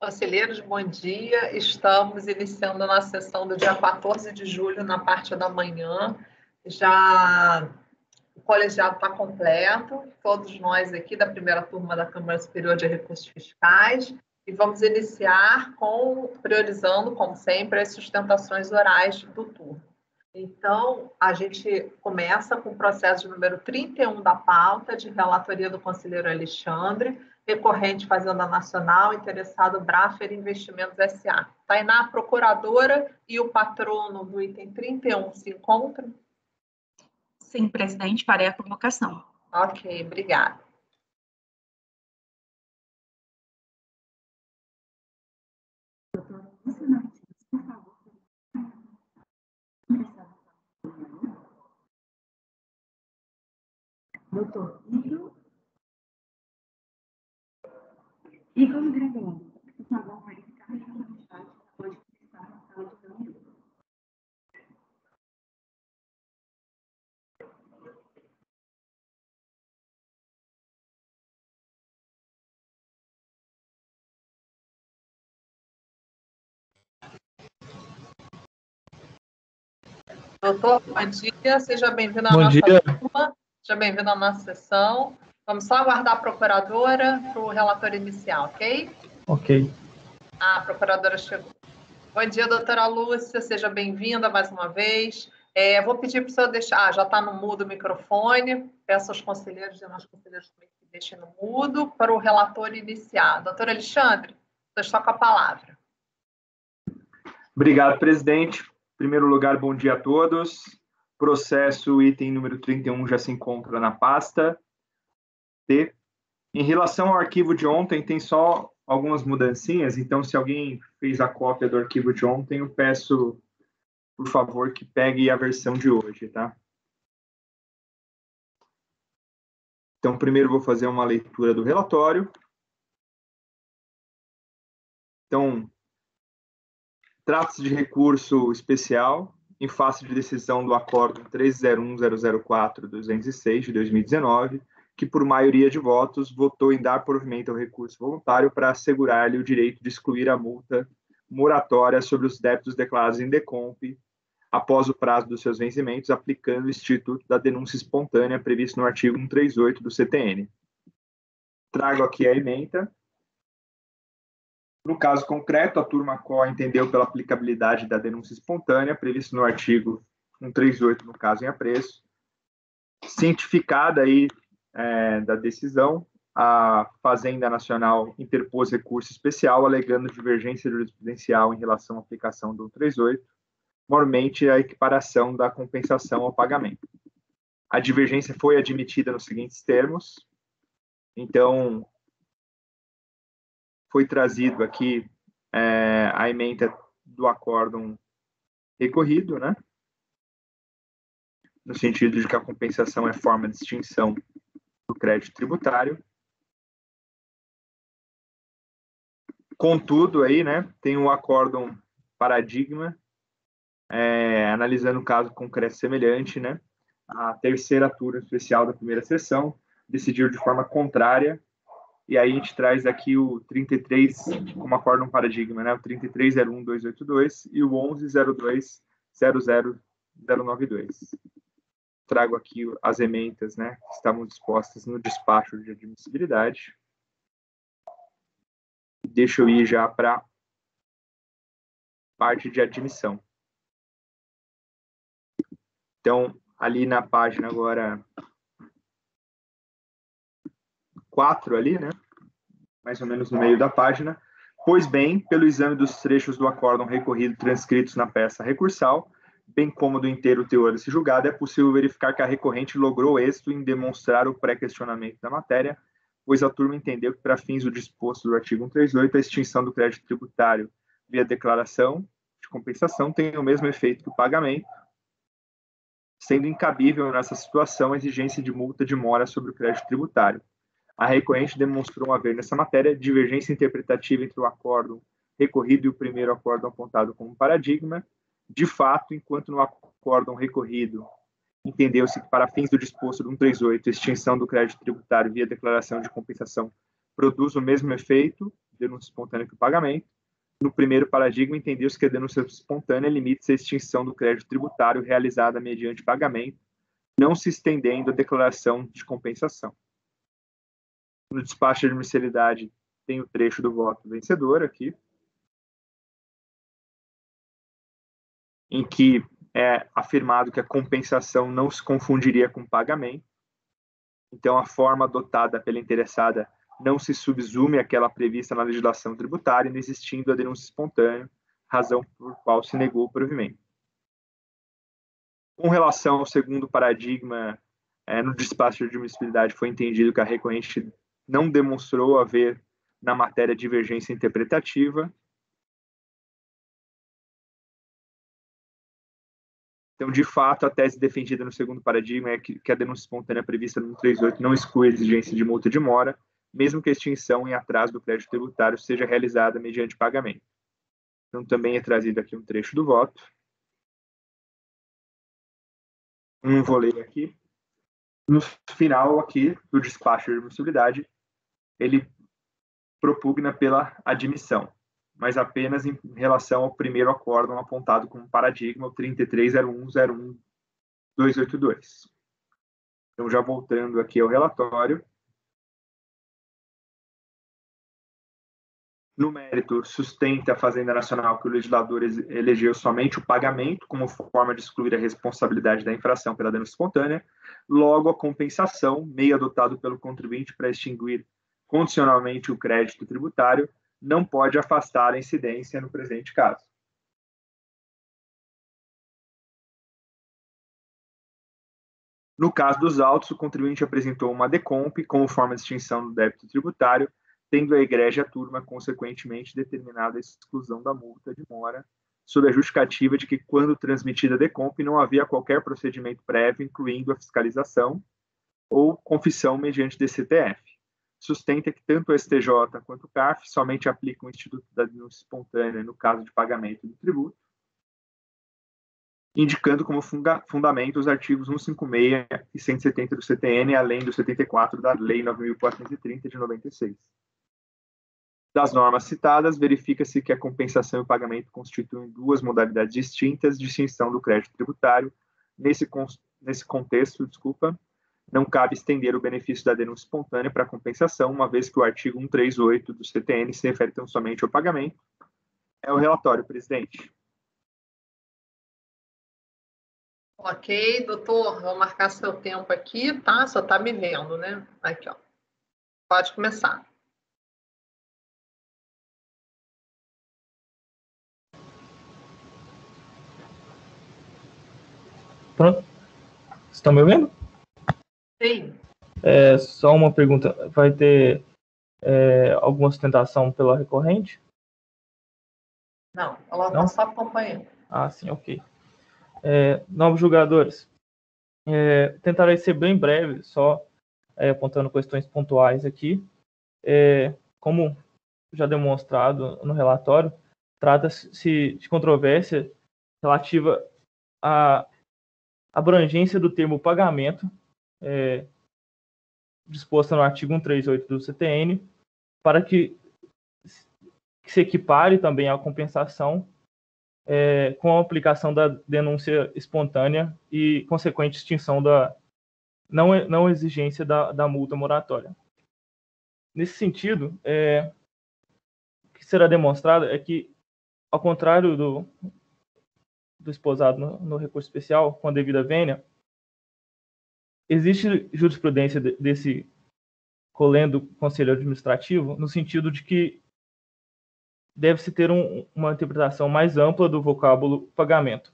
Conselheiros, bom dia. Estamos iniciando a nossa sessão do dia 14 de julho, na parte da manhã. Já o colegiado está completo, todos nós aqui da primeira turma da Câmara Superior de Recursos Fiscais, e vamos iniciar com priorizando, como sempre, as sustentações orais do turno. Então, a gente começa com o processo número 31 da pauta, de relatoria do conselheiro Alexandre, recorrente Fazenda Nacional, interessado Braffer Investimentos S.A. Tainá, procuradora e o patrono do item 31 se encontram? Sim, presidente, farei a convocação. Ok, obrigada. Doutor Igor Gregório, por favor, verificar a responsabilidade pode estar na sala de reunião. Doutor, bom dia, seja bem-vindo à bom nossa dia. turma, seja bem-vindo à nossa sessão. Vamos só aguardar a procuradora para o relatório inicial, ok? Ok. A procuradora chegou. Bom dia, doutora Lúcia, seja bem-vinda mais uma vez. É, vou pedir para o senhor deixar, ah, já está no mudo o microfone, peço aos conselheiros e demais conselheiros também que deixem no mudo para o relatório iniciar. Doutor Alexandre, você está com a palavra. Obrigado, presidente. Em primeiro lugar, bom dia a todos. Processo item número 31 já se encontra na pasta. T. Em relação ao arquivo de ontem, tem só algumas mudancinhas, então se alguém fez a cópia do arquivo de ontem, eu peço, por favor, que pegue a versão de hoje, tá? Então, primeiro vou fazer uma leitura do relatório. Então, trata-se de recurso especial em face de decisão do Acordo 301.004.206 de 2019, que, por maioria de votos, votou em dar provimento ao recurso voluntário para assegurar-lhe o direito de excluir a multa moratória sobre os débitos declarados em DECOMP após o prazo dos seus vencimentos, aplicando o Instituto da Denúncia Espontânea previsto no artigo 138 do CTN. Trago aqui a emenda. No caso concreto, a turma CO entendeu pela aplicabilidade da denúncia espontânea, previsto no artigo 138, no caso em apreço, cientificada aí é, da decisão, a Fazenda Nacional interpôs recurso especial alegando divergência jurisprudencial em relação à aplicação do 138, mormente a equiparação da compensação ao pagamento. A divergência foi admitida nos seguintes termos. Então, foi trazido aqui é, a emenda do acórdão recorrido, né? No sentido de que a compensação é forma de extinção do crédito tributário. Contudo, aí, né, tem o acórdão paradigma, é, analisando o caso concreto semelhante, né, a terceira turma especial da primeira sessão decidiu de forma contrária, e aí a gente traz aqui o 33 como acórdão paradigma, né, o 3301.282 e o 11.02.00.092 trago aqui as emendas né, que estavam dispostas no despacho de admissibilidade. Deixa eu ir já para parte de admissão. Então, ali na página agora 4 ali, né? Mais ou menos no meio da página. Pois bem, pelo exame dos trechos do acórdão recorrido transcritos na peça recursal, bem como do inteiro teor desse julgado, é possível verificar que a recorrente logrou êxito em demonstrar o pré-questionamento da matéria, pois a turma entendeu que, para fins do disposto do artigo 138, a extinção do crédito tributário via declaração de compensação tem o mesmo efeito que o pagamento, sendo incabível nessa situação a exigência de multa de mora sobre o crédito tributário. A recorrente demonstrou haver nessa matéria divergência interpretativa entre o acordo recorrido e o primeiro acordo apontado como paradigma, de fato, enquanto no acórdão recorrido entendeu-se que, para fins do disposto do 138, a extinção do crédito tributário via declaração de compensação produz o mesmo efeito, denúncia espontânea que o pagamento. No primeiro paradigma, entendeu-se que a denúncia espontânea limita-se à extinção do crédito tributário realizada mediante pagamento, não se estendendo à declaração de compensação. No despacho de admissibilidade, tem o trecho do voto vencedor aqui, em que é afirmado que a compensação não se confundiria com pagamento. Então, a forma adotada pela interessada não se subsume àquela prevista na legislação tributária, não existindo a denúncia espontânea, razão por qual se negou o provimento. Com relação ao segundo paradigma, é, no despacho de admissibilidade foi entendido que a recorrente não demonstrou haver na matéria divergência interpretativa. Então, de fato, a tese defendida no segundo paradigma é que, que a denúncia espontânea prevista no 138 não exclui a exigência de multa de mora, mesmo que a extinção em atraso do crédito tributário seja realizada mediante pagamento. Então, também é trazido aqui um trecho do voto. Não vou ler aqui. No final aqui do despacho de admissibilidade, ele propugna pela admissão, mas apenas em relação ao primeiro acórdão apontado como paradigma, o 330101-282. Então, já voltando aqui ao relatório, No mérito, sustenta a Fazenda Nacional que o legislador elegeu somente o pagamento como forma de excluir a responsabilidade da infração pela denúncia espontânea, logo a compensação, meio adotado pelo contribuinte para extinguir condicionalmente o crédito tributário, não pode afastar a incidência no presente caso. No caso dos autos, o contribuinte apresentou uma decomp como forma de extinção do débito tributário tendo a igreja turma, consequentemente, determinada a exclusão da multa de mora, sob a justificativa de que, quando transmitida a decomp, não havia qualquer procedimento prévio, incluindo a fiscalização ou confissão mediante DCTF. Sustenta que tanto o STJ quanto o CARF somente aplicam o Instituto da Denúncia Espontânea no caso de pagamento do tributo, indicando como funda fundamento os artigos 156 e 170 do CTN, além do 74 da Lei 9.430 de 96. Das normas citadas, verifica-se que a compensação e o pagamento constituem duas modalidades distintas de extinção do crédito tributário. Nesse, nesse contexto, desculpa, não cabe estender o benefício da denúncia espontânea para compensação, uma vez que o artigo 138 do CTN se refere tão somente ao pagamento. É o relatório, presidente. Ok, doutor, vou marcar seu tempo aqui, tá? Só tá me vendo, né? Aqui, ó. Pode começar. Pronto. Estão me ouvindo? Sim. É, só uma pergunta. Vai ter é, alguma sustentação pela recorrente? Não, ela está só acompanhando. Ah, sim, ok. É, novos jogadores. É, tentarei ser bem breve, só é, apontando questões pontuais aqui. É, como já demonstrado no relatório, trata-se de controvérsia relativa a abrangência do termo pagamento, é, disposta no artigo 138 do CTN, para que, que se equipare também à compensação é, com a aplicação da denúncia espontânea e consequente extinção da não, não exigência da, da multa moratória. Nesse sentido, é, o que será demonstrado é que, ao contrário do, do esposado no, no recurso especial com a devida vênia, existe jurisprudência de, desse colendo conselho administrativo no sentido de que deve-se ter um, uma interpretação mais ampla do vocábulo pagamento.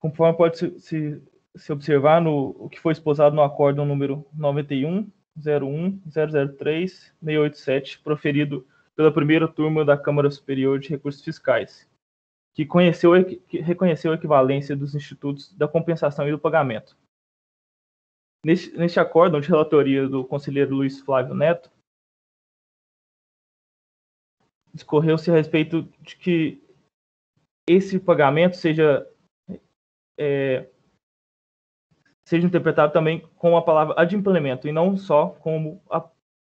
Conforme pode se, se, se observar no o que foi esposado no acórdão número 91 01 003 687, proferido pela primeira turma da Câmara Superior de Recursos Fiscais, que, conheceu, que reconheceu a equivalência dos institutos da compensação e do pagamento. Neste, neste acórdão de relatoria do conselheiro Luiz Flávio Neto, discorreu-se a respeito de que esse pagamento seja é, seja interpretado também com a palavra adimplemento e não só como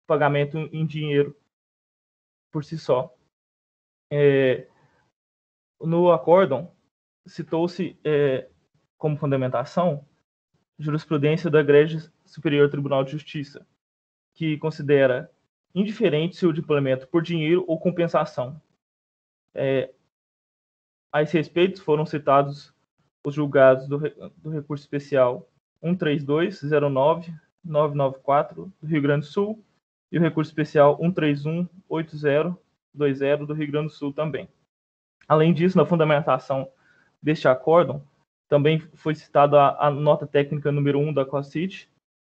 pagamento em dinheiro por si só. É, no acórdão, citou-se é, como fundamentação jurisprudência da Igreja Superior Tribunal de Justiça, que considera indiferente se o por dinheiro ou compensação. É, a esse respeito, foram citados os julgados do, do recurso especial 13209-994 do Rio Grande do Sul e o recurso especial 1318020 do Rio Grande do Sul também. Além disso, na fundamentação deste acórdão, também foi citada a, nota técnica número 1 da COSIT,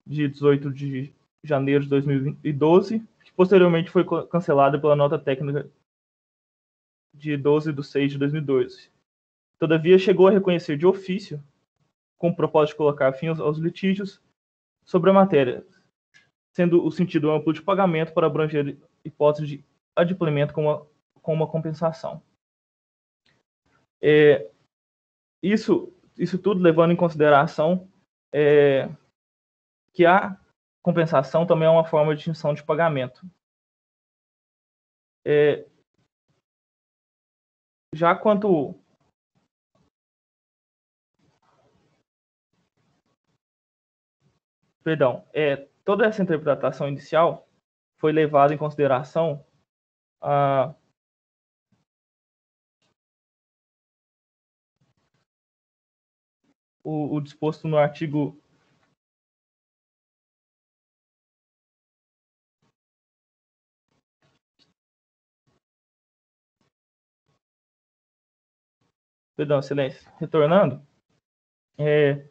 de 18 de janeiro de 2012, que posteriormente foi cancelada pela nota técnica de 12 de 6 de 2012. Todavia, chegou a reconhecer de ofício, com o propósito de colocar fim aos, aos litígios sobre a matéria, sendo o sentido amplo de pagamento para abranger hipótese de adimplemento com uma, com uma compensação. É, isso, isso tudo levando em consideração é, que a compensação também é uma forma de extinção de pagamento. É, já quanto perdão, é, toda essa interpretação inicial foi levada em consideração a o, o disposto no artigo Perdão, silêncio. Retornando, é,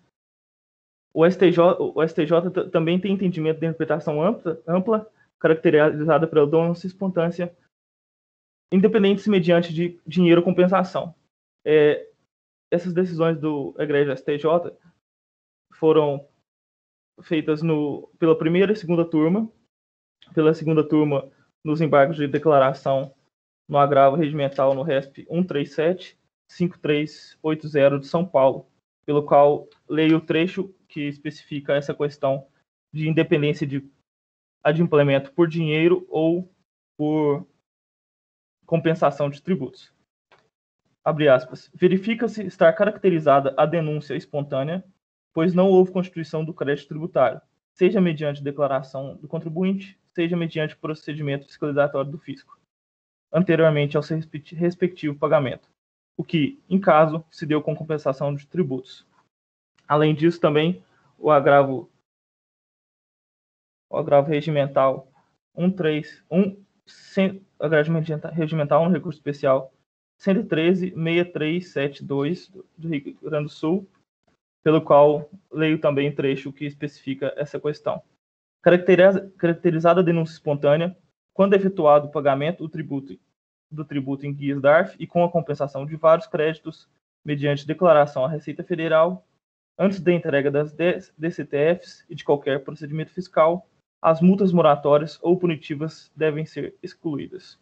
o STJ, o STJ também tem entendimento de interpretação ampla, ampla caracterizada pela donância espontânea, independente se mediante de dinheiro ou compensação. É, essas decisões do Egreja STJ foram feitas no, pela primeira e segunda turma, pela segunda turma nos embargos de declaração no agravo regimental no RESP 137 5380 de São Paulo, pelo qual leio o trecho que especifica essa questão de independência de adimplemento por dinheiro ou por compensação de tributos. Abre aspas. Verifica-se estar caracterizada a denúncia espontânea, pois não houve constituição do crédito tributário, seja mediante declaração do contribuinte, seja mediante procedimento fiscalizatório do fisco, anteriormente ao seu respectivo pagamento, o que, em caso, se deu com compensação de tributos. Além disso, também o agravo, o agravo regimental 131, agravo regimental, um recurso especial 113.6372 do Rio Grande do Sul, pelo qual leio também trecho que especifica essa questão. Caracterizada a denúncia espontânea, quando efetuado o pagamento do tributo, do tributo em guias DARF e com a compensação de vários créditos mediante declaração à Receita Federal, antes da entrega das DCTFs e de qualquer procedimento fiscal, as multas moratórias ou punitivas devem ser excluídas.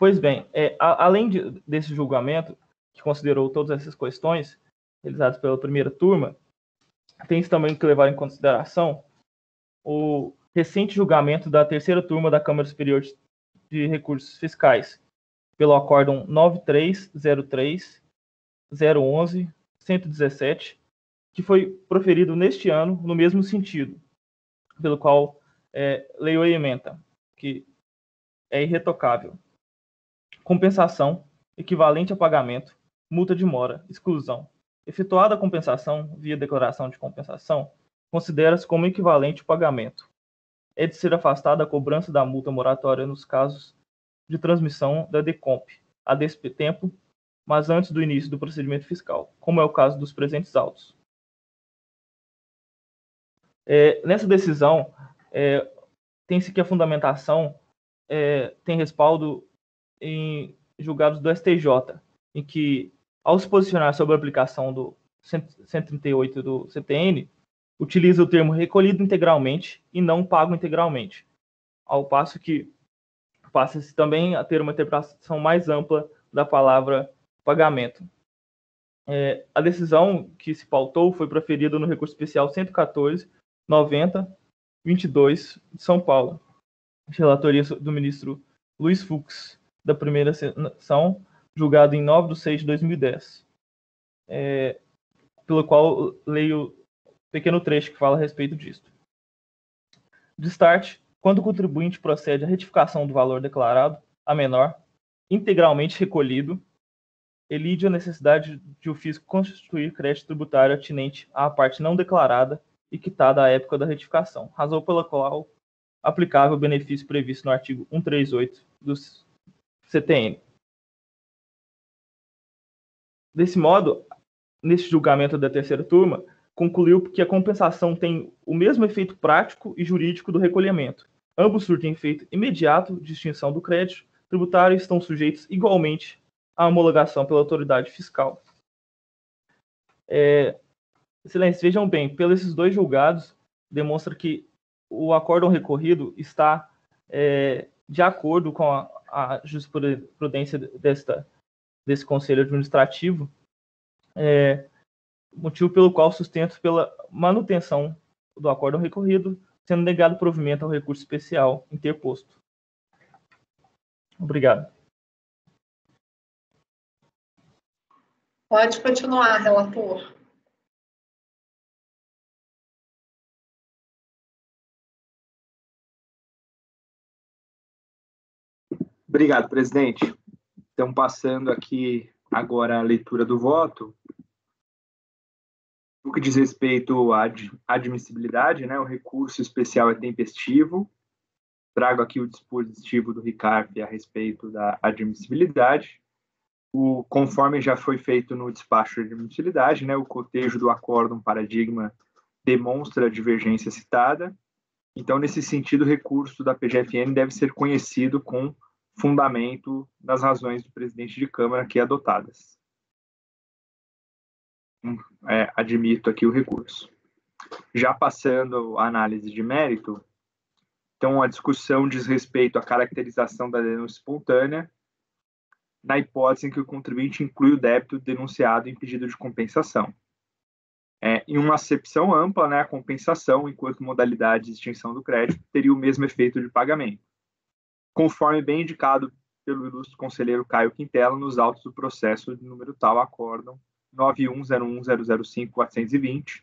Pois bem, é, a, além de, desse julgamento, que considerou todas essas questões realizadas pela primeira turma, tem também que levar em consideração o recente julgamento da terceira turma da Câmara Superior de Recursos Fiscais, pelo acórdão 9303 011 117, que foi proferido neste ano no mesmo sentido, pelo qual é, a ementa, que é irretocável compensação, equivalente a pagamento, multa de mora, exclusão. Efetuada a compensação via declaração de compensação, considera-se como equivalente o pagamento. É de ser afastada a cobrança da multa moratória nos casos de transmissão da DECOMP a desse tempo, mas antes do início do procedimento fiscal, como é o caso dos presentes autos. É, nessa decisão, é, tem-se que a fundamentação é, tem respaldo em julgados do STJ, em que, ao se posicionar sobre a aplicação do 138 do CTN, utiliza o termo recolhido integralmente e não pago integralmente, ao passo que passa-se também a ter uma interpretação mais ampla da palavra pagamento. É, a decisão que se pautou foi proferida no recurso especial 114 90 22 de São Paulo, relatoria do ministro Luiz Fux, da primeira sessão, julgado em 9 de 6 de 2010, é, pelo qual leio um pequeno trecho que fala a respeito disso. De start, quando o contribuinte procede à retificação do valor declarado a menor, integralmente recolhido, elide a necessidade de o fisco constituir crédito tributário atinente à parte não declarada e quitada à época da retificação, razão pela qual aplicável o benefício previsto no artigo 138 do CTN. Desse modo, neste julgamento da terceira turma, concluiu que a compensação tem o mesmo efeito prático e jurídico do recolhimento. Ambos surtem efeito imediato de extinção do crédito tributário e estão sujeitos igualmente à homologação pela autoridade fiscal. É, excelência, vejam bem, pelos esses dois julgados, demonstra que o acórdão recorrido está é, de acordo com a, a jurisprudência desta, desse conselho administrativo, é, motivo pelo qual sustento pela manutenção do acórdão recorrido, sendo negado provimento ao recurso especial interposto. Obrigado. Pode continuar, relator. Obrigado, presidente. Então, passando aqui agora a leitura do voto. No que diz respeito à admissibilidade, né, o recurso especial é tempestivo. Trago aqui o dispositivo do RICARP a respeito da admissibilidade. O, conforme já foi feito no despacho de admissibilidade, né, o cotejo do acórdão paradigma demonstra a divergência citada. Então, nesse sentido, o recurso da PGFN deve ser conhecido com fundamento das razões do presidente de Câmara aqui adotadas. É, admito aqui o recurso. Já passando a análise de mérito, então a discussão diz respeito à caracterização da denúncia espontânea, na hipótese em que o contribuinte inclui o débito denunciado em pedido de compensação. É, em uma acepção ampla, né, a compensação, enquanto modalidade de extinção do crédito, teria o mesmo efeito de pagamento conforme bem indicado pelo ilustre conselheiro Caio Quintela nos autos do processo de número tal acórdão 9101005-420,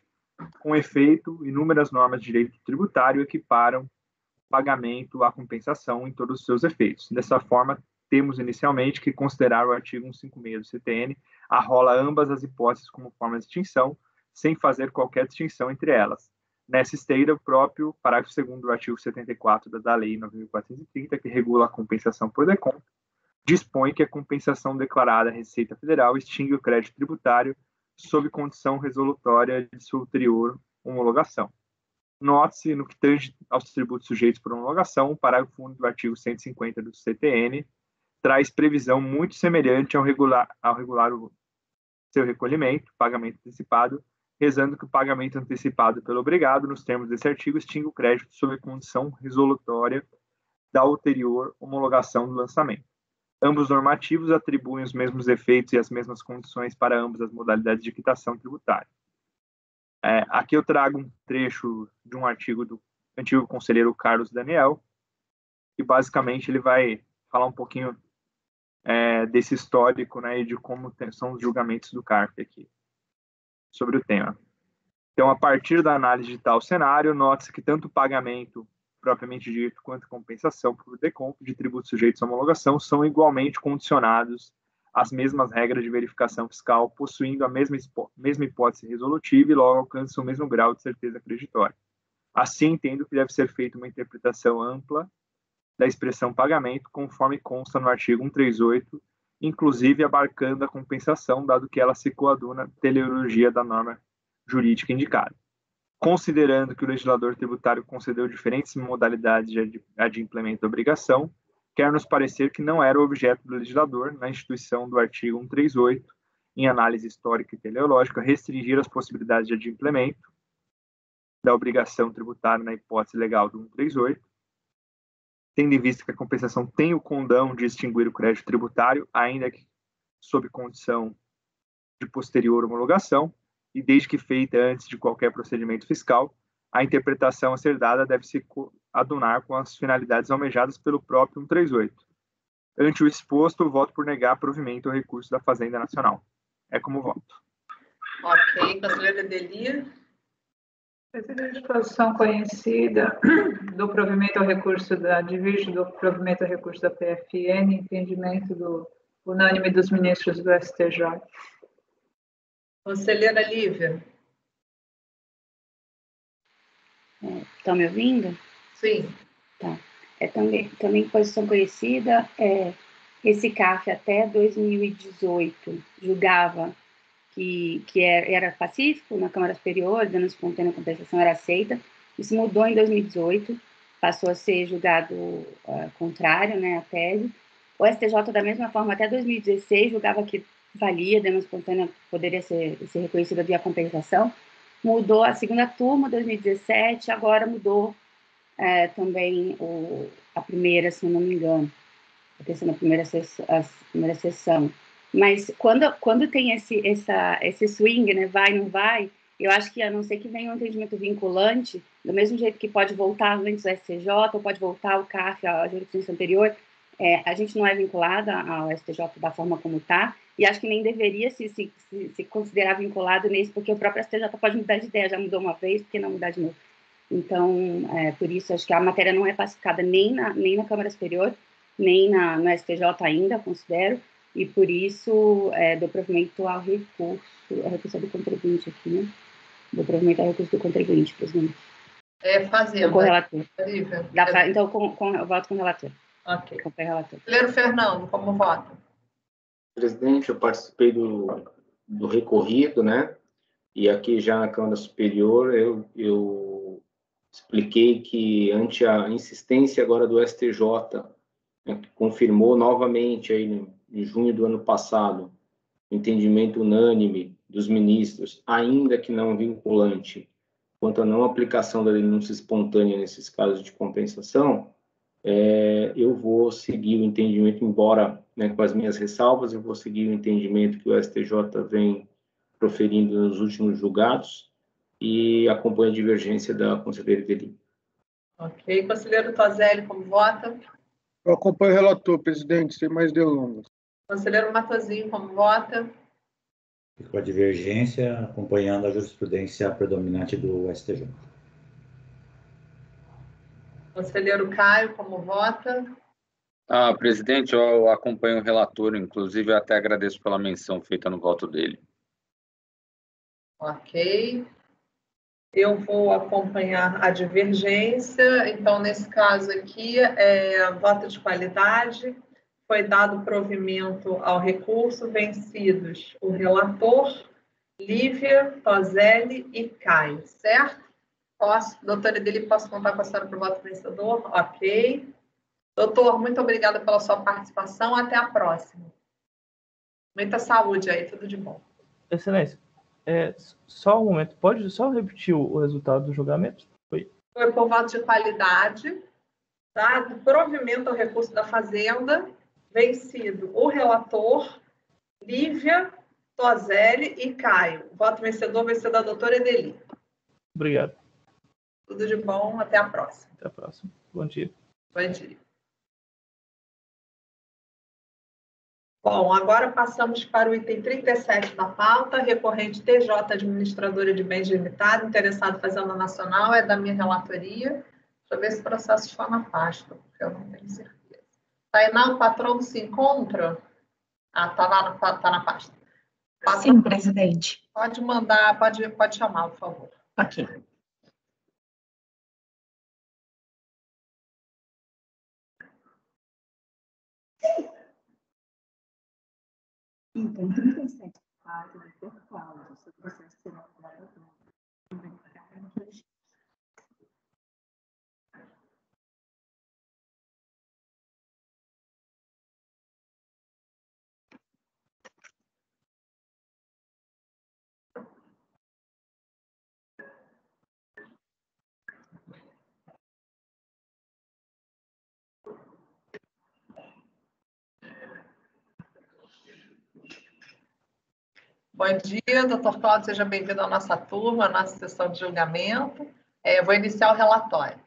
com efeito, inúmeras normas de direito tributário equiparam pagamento à compensação em todos os seus efeitos. Dessa forma, temos inicialmente que considerar o artigo 156 do CTN arrola ambas as hipóteses como forma de extinção, sem fazer qualquer distinção entre elas, Nessa esteira, o próprio parágrafo 2 do artigo 74 da Lei 9.430, que regula a compensação por decom, dispõe que a compensação declarada à Receita Federal extingue o crédito tributário sob condição resolutória de sua ulterior homologação. Note-se, no que tange aos tributos sujeitos por homologação, o parágrafo 1 do artigo 150 do CTN traz previsão muito semelhante ao regular, ao regular o seu recolhimento, pagamento antecipado, rezando que o pagamento antecipado pelo obrigado, nos termos desse artigo, extingue o crédito sob condição resolutória da ulterior homologação do lançamento. Ambos normativos atribuem os mesmos efeitos e as mesmas condições para ambas as modalidades de quitação tributária. É, aqui eu trago um trecho de um artigo do antigo conselheiro Carlos Daniel, que basicamente ele vai falar um pouquinho é, desse histórico né, e de como são os julgamentos do CARF aqui sobre o tema. Então, a partir da análise de tal cenário, nota-se que tanto o pagamento propriamente dito quanto a compensação por decompo de tributos sujeitos à homologação são igualmente condicionados às mesmas regras de verificação fiscal, possuindo a mesma, mesma hipótese resolutiva e logo alcançam o mesmo grau de certeza creditória. Assim, entendo que deve ser feita uma interpretação ampla da expressão pagamento, conforme consta no artigo 138 inclusive abarcando a compensação, dado que ela se coaduna à teleologia da norma jurídica indicada. Considerando que o legislador tributário concedeu diferentes modalidades de adimplemento da obrigação, quer nos parecer que não era objeto do legislador, na instituição do artigo 138, em análise histórica e teleológica, restringir as possibilidades de adimplemento da obrigação tributária na hipótese legal do 138, tendo em vista que a compensação tem o condão de extinguir o crédito tributário, ainda que sob condição de posterior homologação e desde que feita antes de qualquer procedimento fiscal, a interpretação a ser dada deve se adunar com as finalidades almejadas pelo próprio 138. Ante o exposto, voto por negar provimento ao recurso da Fazenda Nacional. É como voto. Ok, conselheira Delia. Presidente, posição conhecida do provimento ao recurso da Divirge, do provimento ao recurso da PFN, entendimento do unânime dos ministros do STJ. Conselheira Lívia. Estão é, me ouvindo? Sim. Tá. É também, também posição conhecida, é, esse CAF até 2018 julgava que, que era, era pacífico na Câmara Superior, dando espontânea compensação era aceita. Isso mudou em 2018, passou a ser julgado uh, contrário né, à tese. O STJ, da mesma forma, até 2016, julgava que valia, dando espontânea poderia ser, ser reconhecida via compensação. Mudou a segunda turma, 2017, agora mudou é, também o, a primeira, se não me engano, a terceira, primeira, a primeira sessão. Mas quando, quando tem esse, essa, esse swing, né, vai, não vai, eu acho que a não ser que venha um entendimento vinculante, do mesmo jeito que pode voltar antes do STJ, ou pode voltar o CAF, a jurisprudência anterior, é, a gente não é vinculada ao STJ da forma como está, e acho que nem deveria se, se, se, considerar vinculado nesse, porque o próprio STJ pode mudar de ideia, já mudou uma vez, por que não mudar de novo? Então, é, por isso, acho que a matéria não é pacificada nem na, nem na Câmara Superior, nem na, no STJ ainda, considero, e por isso é, do provimento ao recurso, a recurso do contribuinte aqui, né? Do provimento ao recurso do contribuinte, presidente. É fazendo. Com o relator. Da, então, com, com, eu voto com o relator. Ok. Com o relator. Leiro Fernando, como vota? Presidente, eu participei do, do recorrido, né? E aqui já na Câmara Superior eu, eu expliquei que ante a insistência agora do STJ, né, que confirmou novamente aí em junho do ano passado, entendimento unânime dos ministros, ainda que não vinculante, quanto à não aplicação da denúncia espontânea nesses casos de compensação, é, eu vou seguir o entendimento, embora né, com as minhas ressalvas, eu vou seguir o entendimento que o STJ vem proferindo nos últimos julgados e acompanho a divergência da conselheira Deli. Ok. Conselheiro Tozelli, como vota? Eu acompanho o relator, presidente, sem mais delongas. Conselheiro Matozinho, como vota? Com a divergência, acompanhando a jurisprudência predominante do STJ. Conselheiro Caio, como vota? Ah, presidente, eu acompanho o relator, inclusive até agradeço pela menção feita no voto dele. Ok. Eu vou acompanhar a divergência. Então, nesse caso aqui, é voto de qualidade foi dado provimento ao recurso vencidos o relator, Lívia, Tozelli e Caio, certo? Posso, doutora Edeli, posso contar com a senhora para o voto vencedor? Ok. Doutor, muito obrigada pela sua participação. Até a próxima. Muita saúde aí, tudo de bom. Excelência. É, só um momento, pode só repetir o, o resultado do julgamento? Foi. Foi por voto de qualidade, tá? Do provimento ao recurso da Fazenda vencido o relator, Lívia, Tozelli e Caio. Voto vencedor da doutora Edeli. Obrigado. Tudo de bom, até a próxima. Até a próxima. Bom dia. Bom dia. Bom, agora passamos para o item 37 da pauta, recorrente TJ Administradora de Bens Limitado, interessado Fazenda Nacional, é da minha relatoria. Deixa eu ver se o processo está na pasta, porque eu não tenho certeza. Tainá, o patrão se encontra? Ah, está lá no, tá na pasta. Patrão, Sim, presidente. Pode mandar, pode, pode chamar, por favor. Ok. Então, 37 páginas de portal, o processo será Bom dia, doutor Cláudio, seja bem-vindo à nossa turma, à nossa sessão de julgamento. É, vou iniciar o relatório.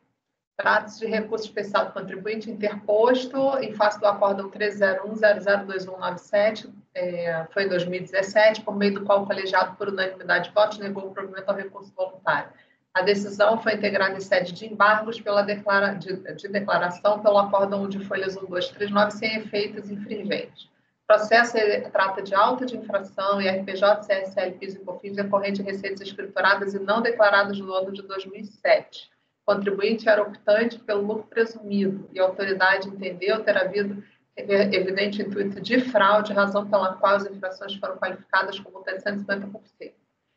Trata-se de recurso especial do contribuinte interposto em face do acórdão 301-002197, é, foi em 2017, por meio do qual o colegiado, por unanimidade de votos, negou o provimento ao recurso voluntário. A decisão foi integrada em sede de embargos pela declara, de, de declaração pelo acórdão de folhas 1239 sem efeitos infringentes processo trata de alta de infração e RPJ, CSL, PIS e COFINS decorrente de receitas escrituradas e não declaradas no ano de 2007. O contribuinte era optante pelo lucro presumido e a autoridade entendeu ter havido evidente intuito de fraude, razão pela qual as infrações foram qualificadas como 150%.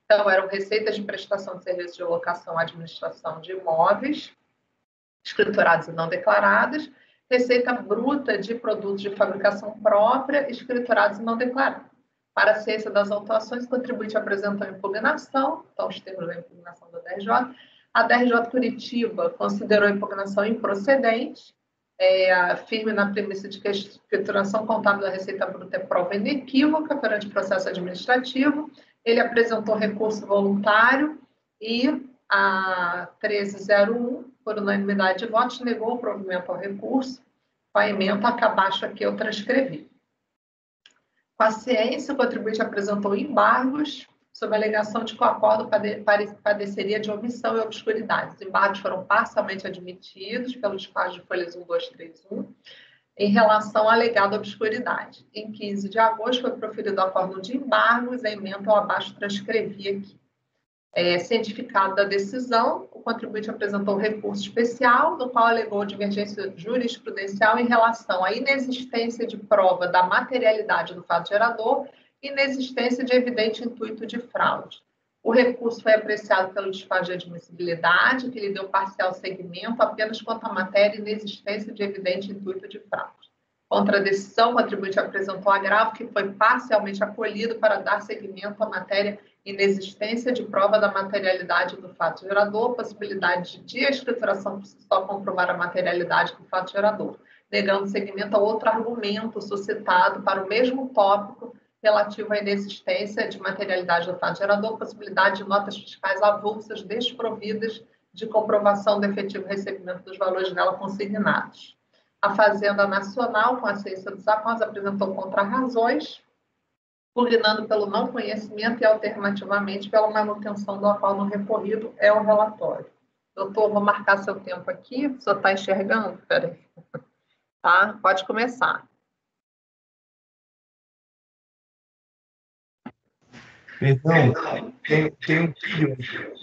Então, eram receitas de prestação de serviços de locação administração de imóveis, escriturados e não declaradas, receita bruta de produtos de fabricação própria, escriturados e não declarados. Para a ciência das autuações, contribuinte apresentou impugnação, então os termos da impugnação da DRJ. A DRJ Curitiba considerou a impugnação improcedente, é, firme na premissa de que a escrituração contábil da receita bruta é prova inequívoca perante processo administrativo. Ele apresentou recurso voluntário e a 1301 por unanimidade de votos, negou o provimento ao recurso, com a emenda que abaixo aqui eu transcrevi. Com a ciência, o contribuinte apresentou embargos sob a alegação de que o acordo padeceria de omissão e obscuridade. Os embargos foram parcialmente admitidos pelo despacho de folhas 1231 em relação à alegada obscuridade. Em 15 de agosto foi proferido o acordo de embargos, a emenda eu abaixo transcrevi aqui é, cientificado da decisão, o contribuinte apresentou recurso especial, no qual alegou divergência jurisprudencial em relação à inexistência de prova da materialidade do fato gerador e inexistência de evidente intuito de fraude. O recurso foi apreciado pelo despacho de admissibilidade, que lhe deu parcial segmento apenas quanto à matéria e inexistência de evidente intuito de fraude. Contra a decisão, o contribuinte apresentou agravo que foi parcialmente acolhido para dar seguimento à matéria inexistência de prova da materialidade do fato gerador, possibilidade de escrituração só comprovar a materialidade do fato gerador, negando seguimento a outro argumento suscitado para o mesmo tópico relativo à inexistência de materialidade do fato gerador, possibilidade de notas fiscais avulsas desprovidas de comprovação do efetivo recebimento dos valores nela consignados. A Fazenda Nacional, com a ciência dos acordos, apresentou contrarrazões pugnando pelo não conhecimento e alternativamente pela manutenção do acordo recorrido é o relatório. Doutor, vou marcar seu tempo aqui. O senhor está enxergando? Peraí. Tá? Pode começar. Perdão, tem, tem um vídeo.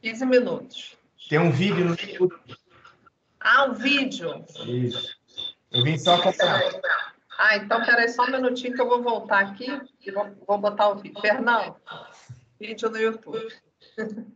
15 minutos. Tem um vídeo no YouTube. Ah, um vídeo. Isso. Eu vim só acompanhar. Ah, então peraí só um minutinho que eu vou voltar aqui e vou, vou botar o vídeo. Fernão, vídeo no YouTube.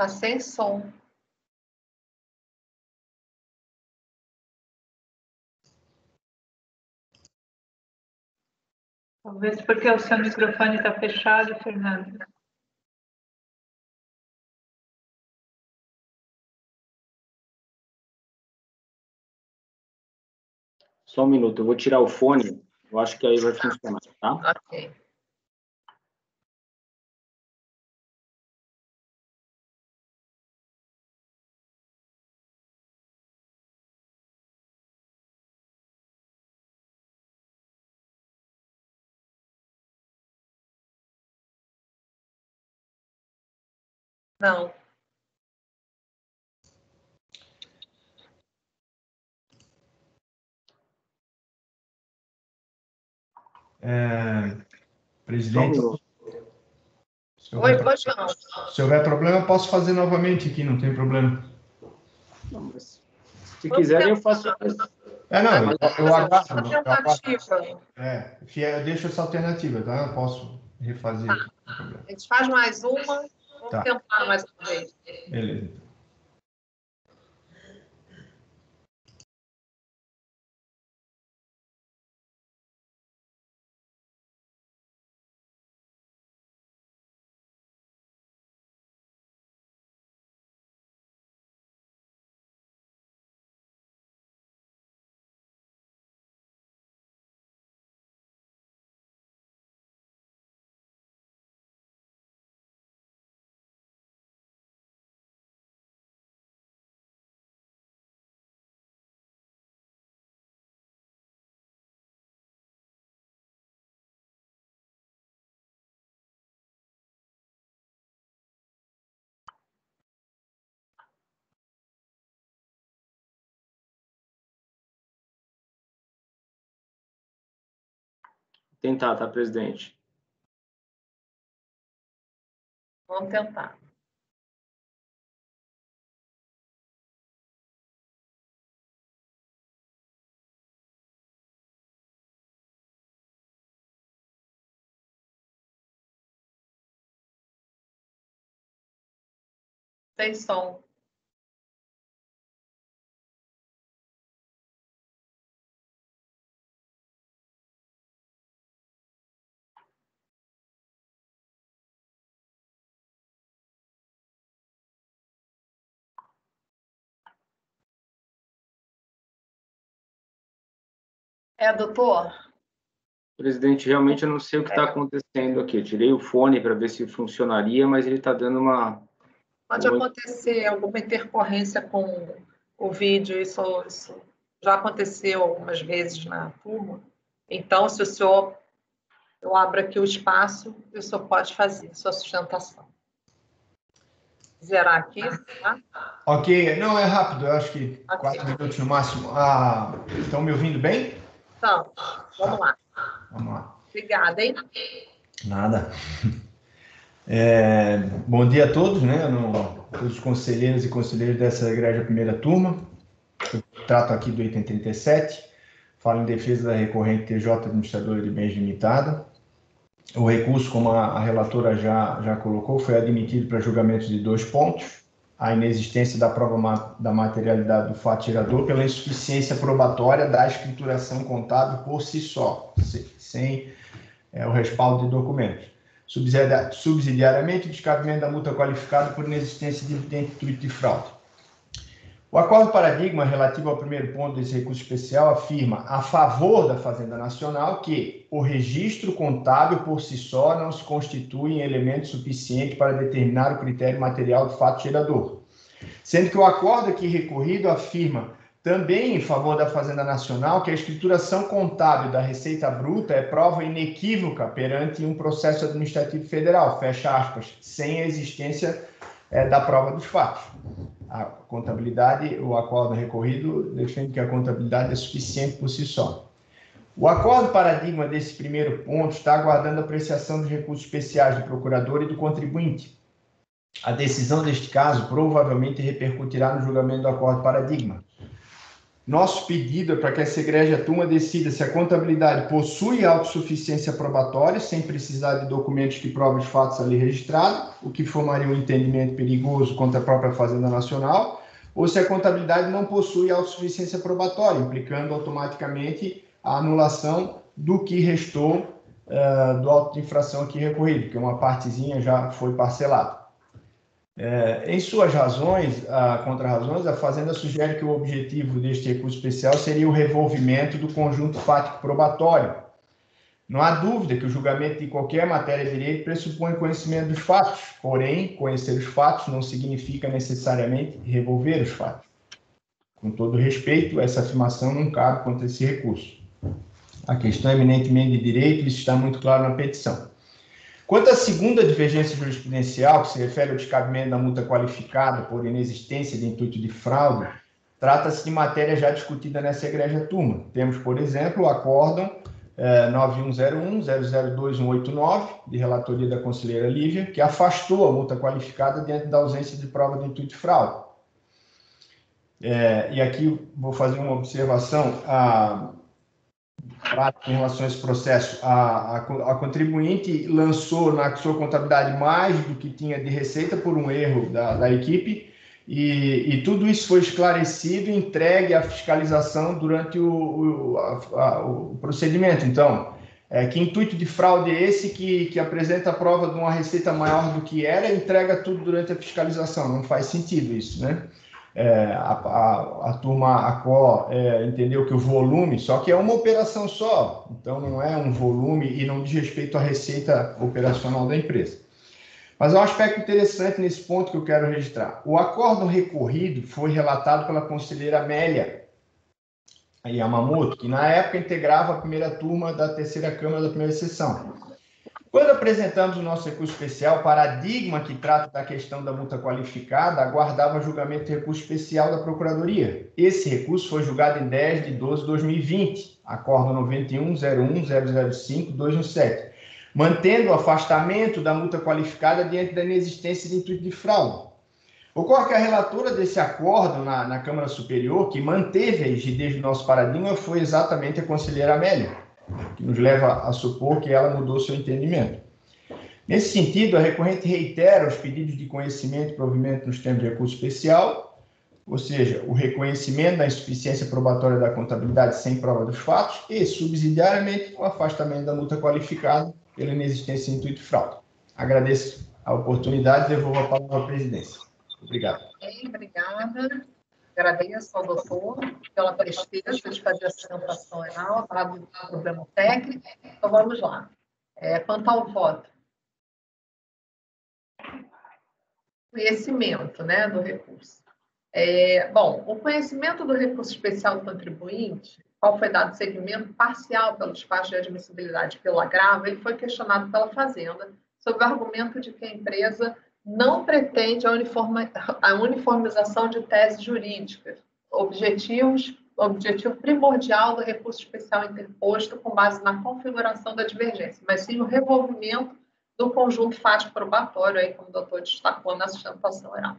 Tá sem som. Talvez porque o seu microfone está fechado, Fernando. Só um minuto, eu vou tirar o fone. Eu acho que aí vai funcionar, tá? Ok. Não. É, presidente, se Oi, pois não. se houver problema, eu posso fazer novamente aqui, não tem problema. Não, mas se quiserem, eu faço. É, não, eu, eu aguardo. Eu. É, eu deixo essa alternativa, tá? Eu posso refazer. problema. A gente faz mais uma. Vamos Tá. tentar mais uma vez. Beleza. Tentar, tá, presidente? Vamos tentar. Sem som. É, doutor? Presidente, realmente eu não sei o que está acontecendo aqui. Eu tirei o fone para ver se funcionaria, mas ele está dando uma. Pode Oi. acontecer alguma intercorrência com o vídeo, isso, isso já aconteceu algumas vezes na turma. Então, se o senhor, eu abro aqui o espaço, o senhor pode fazer sua sustentação. Zerar aqui, tá? Ok, não, é rápido, eu acho que Ok. quatro minutos no máximo. Ah, estão me ouvindo bem? Então, vamos lá. Vamos lá. Obrigada, hein? Nada. É, bom dia a todos, né? No, todos os conselheiros e conselheiros dessa igreja primeira turma. Eu trato aqui do item 37, falo em defesa da recorrente TJ Administradora de Bens Limitada. O recurso, como a, a relatora já, já colocou, foi admitido para julgamento de dois pontos. A inexistência da prova da materialidade do fato pela insuficiência probatória da escrituração contábil por si só, se- sem é, o respaldo de documentos. Subsidia- Subsidiariamente, o descabimento da multa qualificada por inexistência de intuito de fraude. O acordo paradigma relativo ao primeiro ponto desse recurso especial afirma a favor da Fazenda Nacional que o registro contábil por si só não se constitui em elemento suficiente para determinar o critério material do fato gerador. Sendo que o acordo aqui recorrido afirma também em favor da Fazenda Nacional que a escrituração contábil da Receita Bruta é prova inequívoca perante um processo administrativo federal, fecha aspas, sem a existência eh, da prova dos fatos. A contabilidade, o acordo recorrido defende que a contabilidade é suficiente por si só. O acordo paradigma desse primeiro ponto está aguardando a apreciação dos recursos especiais do procurador e do contribuinte. A decisão deste caso provavelmente repercutirá no julgamento do acordo paradigma. Nosso pedido é para que essa igreja turma decida se a contabilidade possui autossuficiência probatória, sem precisar de documentos que provem os fatos ali registrados, o que formaria um entendimento perigoso contra a própria Fazenda Nacional, ou se a contabilidade não possui autossuficiência probatória, implicando automaticamente a anulação do que restou eh, do auto de infração aqui recorrido, porque uma partezinha já foi parcelada. É, em suas razões, a contrarrazões, a Fazenda sugere que o objetivo deste recurso especial seria o revolvimento do conjunto fático probatório. Não há dúvida que o julgamento de qualquer matéria de direito pressupõe conhecimento dos fatos, porém, conhecer os fatos não significa necessariamente revolver os fatos. Com todo respeito, essa afirmação não cabe contra esse recurso. A questão é eminentemente de direito, isso está muito claro na petição. Quanto à segunda divergência jurisprudencial, que se refere ao descabimento da multa qualificada por inexistência de intuito de fraude, trata-se de matéria já discutida nessa egrégia turma. Temos, por exemplo, o acórdão eh, 9101-002189, de relatoria da conselheira Lívia, que afastou a multa qualificada diante da ausência de prova de intuito de fraude. É, e aqui vou fazer uma observação a, em relação a esse processo. A, a, a, contribuinte lançou na sua contabilidade mais do que tinha de receita por um erro da, da equipe, e, e, tudo isso foi esclarecido e entregue à fiscalização durante o, o, a, o procedimento. Então, é, que intuito de fraude é esse que, que apresenta a prova de uma receita maior do que era e entrega tudo durante a fiscalização? Não faz sentido isso, né? É, a, a, a, turma ACO é, entendeu que o volume, só que é uma operação só, então não é um volume e não diz respeito à receita operacional da empresa. Mas há um aspecto interessante nesse ponto que eu quero registrar. O acordo recorrido foi relatado pela conselheira Amélia Yamamoto, que na época integrava a primeira turma da terceira Câmara da primeira sessão. Quando apresentamos o nosso recurso especial, o paradigma que trata da questão da multa qualificada aguardava julgamento de recurso especial da Procuradoria. Esse recurso foi julgado em 10 de 12 de 2020, acordo 91.01.005.217, mantendo o afastamento da multa qualificada diante da inexistência de intuito de fraude. Ocorre que a relatora desse acordo na, na Câmara Superior, que manteve a rigidez do nosso paradigma, foi exatamente a conselheira Amélia que nos leva a supor que ela mudou seu entendimento. Nesse sentido, a recorrente reitera os pedidos de conhecimento e provimento nos termos de recurso especial, ou seja, o reconhecimento da insuficiência probatória da contabilidade sem prova dos fatos e, subsidiariamente, o afastamento da multa qualificada pela inexistência de intuito de fraude. Agradeço a oportunidade e devolvo a palavra à presidência. Obrigado. Obrigada. Agradeço ao doutor pela presteza de fazer a apresentação oral, falar do problema técnico. Então, vamos lá. É, quanto ao voto. Conhecimento né, do recurso. É, bom, o conhecimento do recurso especial do contribuinte, qual foi dado seguimento parcial pelo despacho de admissibilidade pelo agravo, ele foi questionado pela Fazenda sob o argumento de que a empresa não pretende a, uniforma, a uniformização de teses jurídicas, objetivos, objetivo primordial do recurso especial interposto com base na configuração da divergência, mas sim o revolvimento do conjunto fático probatório, aí, como o doutor destacou na sustentação oral.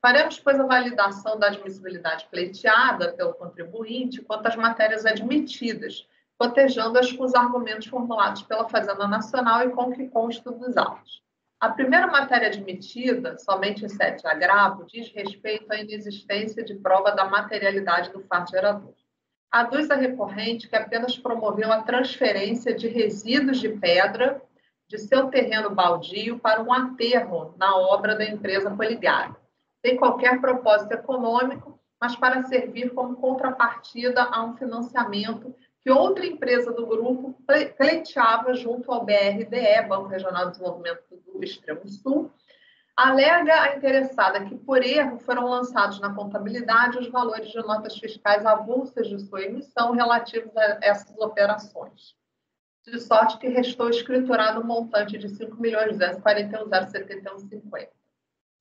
Faremos, pois, a validação da admissibilidade pleiteada pelo contribuinte quanto às matérias admitidas, cotejando-as com os argumentos formulados pela Fazenda Nacional e com o que consta dos autos. A primeira matéria admitida, somente em sete agravo, diz respeito à inexistência de prova da materialidade do fato gerador. Aduz a recorrente que apenas promoveu a transferência de resíduos de pedra de seu terreno baldio para um aterro na obra da empresa coligada, sem qualquer propósito econômico, mas para servir como contrapartida a um financiamento que outra empresa do grupo pleiteava junto ao BRDE, Banco Regional de Desenvolvimento Extremo Sul, alega a interessada que, por erro, foram lançados na contabilidade os valores de notas fiscais avulsas de sua emissão relativos a essas operações. De sorte que restou escriturado um montante de R$ 5.241.071,50.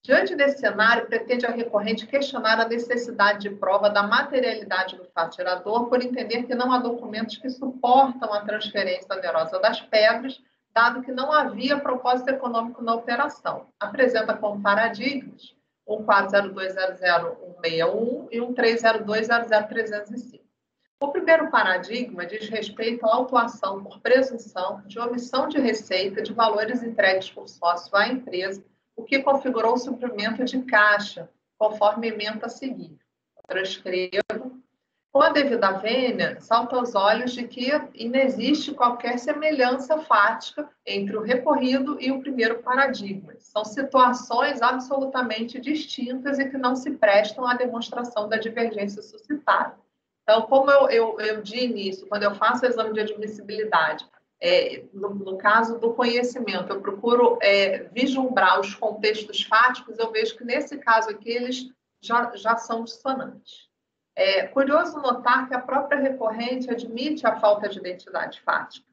Diante desse cenário, pretende a recorrente questionar a necessidade de prova da materialidade do fato gerador, por entender que não há documentos que suportam a transferência onerosa das pedras, dado que não havia propósito econômico na operação. Apresenta como paradigmas um 40200161 e um 30200305. O primeiro paradigma diz respeito à autuação por presunção de omissão de receita de valores entregues por sócio à empresa o que configurou o suprimento de caixa, conforme emenda a seguir. Transcrevo. Com a devida vênia, salta aos olhos de que inexiste qualquer semelhança fática entre o recorrido e o primeiro paradigma. São situações absolutamente distintas e que não se prestam à demonstração da divergência suscitada. Então, como eu, eu, eu de início, quando eu faço o exame de admissibilidade, é, no, no, caso do conhecimento, eu procuro é, vislumbrar os contextos fáticos, eu vejo que nesse caso aqui eles já, já são dissonantes. É curioso notar que a própria recorrente admite a falta de identidade fática.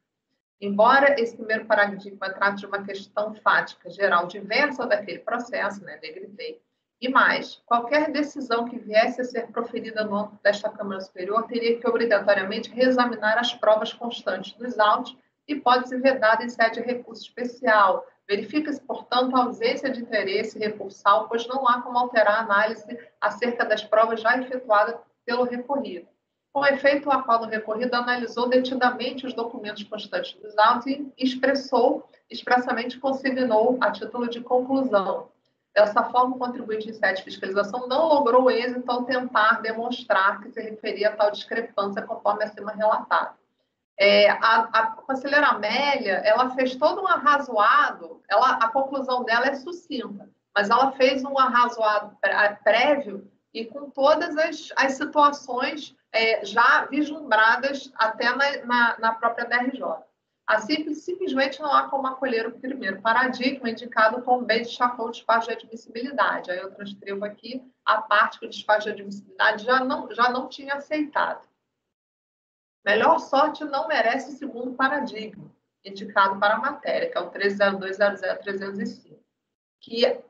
Embora esse primeiro paradigma trate de uma questão fática geral diversa daquele processo, né, negritei, e mais, qualquer decisão que viesse a ser proferida no âmbito desta Câmara Superior teria que obrigatoriamente reexaminar as provas constantes dos autos, hipótese vedada em sede de recurso especial. Verifica-se, portanto, a ausência de interesse recursal, pois não há como alterar a análise acerca das provas já efetuadas pelo recorrido. Com efeito, o acordo recorrido analisou detidamente os documentos constantes dos autos e expressou, expressamente consignou, a título de conclusão, Dessa forma, o contribuinte em sede de fiscalização não logrou êxito ao tentar demonstrar que se referia a tal discrepância conforme acima relatado. É, a, a conselheira Amélia, ela fez todo um arrazoado, ela, a conclusão dela é sucinta, mas ela fez um arrazoado prévio e com todas as, as situações é, já vislumbradas até na, na, na própria DRJ. Assim, simplesmente não há como acolher o primeiro paradigma indicado como bem destacou o despacho de admissibilidade. Aí eu transcrevo aqui a parte que o despacho de admissibilidade já não, já não tinha aceitado. Melhor sorte não merece o segundo paradigma, indicado para a matéria, que é o 302.00.305. Que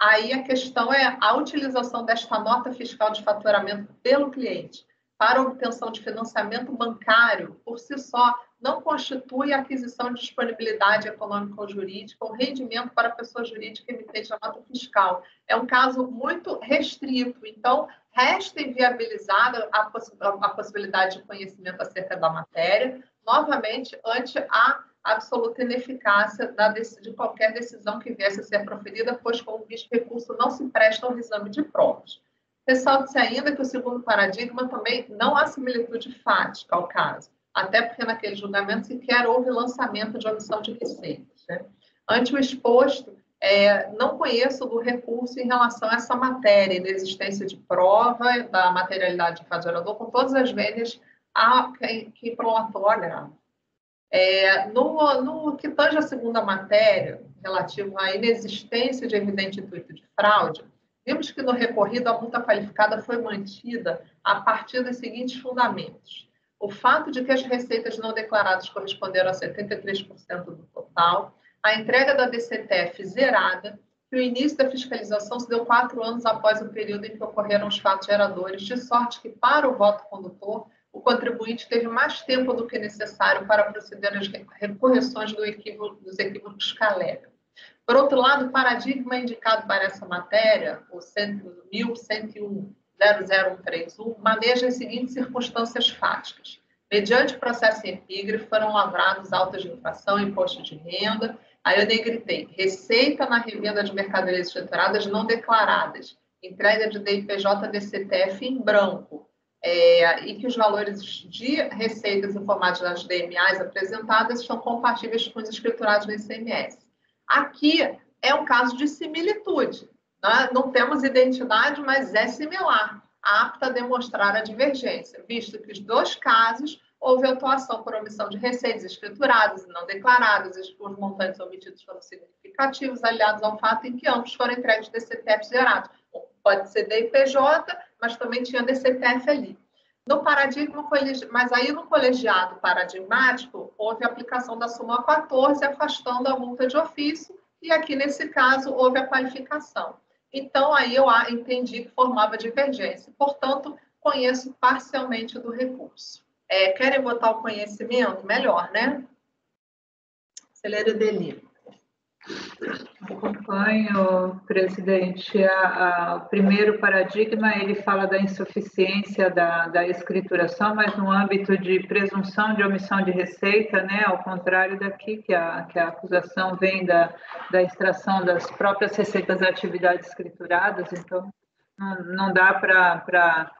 aí a questão é a utilização desta nota fiscal de faturamento pelo cliente para obtenção de financiamento bancário, por si só, não constitui aquisição de disponibilidade econômica ou jurídica ou rendimento para pessoa jurídica emitente da nota fiscal. É um caso muito restrito, então, resta inviabilizada a, poss a possibilidade de conhecimento acerca da matéria, novamente, ante a absoluta ineficácia da, de qualquer decisão que viesse a ser proferida, pois, como visto, recurso não se presta ao exame de provas. Ressalte-se ainda que o segundo paradigma também não há similitude fática ao caso até porque naquele julgamento sequer houve lançamento de omissão de receitas. Né? Ante o exposto, é, não conheço do recurso em relação a essa matéria, da existência de prova, da materialidade de caso gerador, com todas as vênias a, que, que prolatória. É, no, no que tange a segunda matéria, relativo à inexistência de evidente intuito de fraude, vimos que no recorrido a multa qualificada foi mantida a partir dos seguintes fundamentos. O fato de que as receitas não declaradas corresponderam a 73% do total, a entrega da DCTF zerada, e o início da fiscalização se deu quatro anos após o período em que ocorreram os fatos geradores, de sorte que, para o voto condutor, o contribuinte teve mais tempo do que necessário para proceder às correções do equívoco, dos equívocos Calega. Por outro lado, o paradigma indicado para essa matéria, o 1101, 0031 maneja as seguintes circunstâncias fáticas. Mediante processo em epígrafe, foram lavrados autos de infração, imposto de renda. Aí eu negritei. Receita na revenda de mercadorias estruturadas não declaradas. Entrega de DIPJ DCTF em branco. É, e que os valores de receitas informadas nas DMAs apresentadas são compatíveis com os escriturados no ICMS. Aqui é um caso de similitude. Né? Não temos identidade, mas é similar, apta a demonstrar a divergência, visto que os dois casos houve atuação por omissão de receitas escrituradas e não declaradas, os montantes omitidos foram significativos, aliados ao fato em que ambos foram entregues DCTF zerados. Pode ser DIPJ, mas também tinha DCTF ali. No paradigma, mas aí no colegiado paradigmático, houve aplicação da súmula 14, afastando a multa de ofício, e aqui nesse caso houve a qualificação. Então, aí eu entendi que formava divergência. Portanto, conheço parcialmente do recurso. É, querem botar o conhecimento? Melhor, né? Celeiro Deli. Acompanho, presidente. A, a, o primeiro paradigma, ele fala da insuficiência da, da escrituração, mas no âmbito de presunção de omissão de receita, né? ao contrário daqui, que a, que a acusação vem da, da extração das próprias receitas da atividades escrituradas, então não, não dá para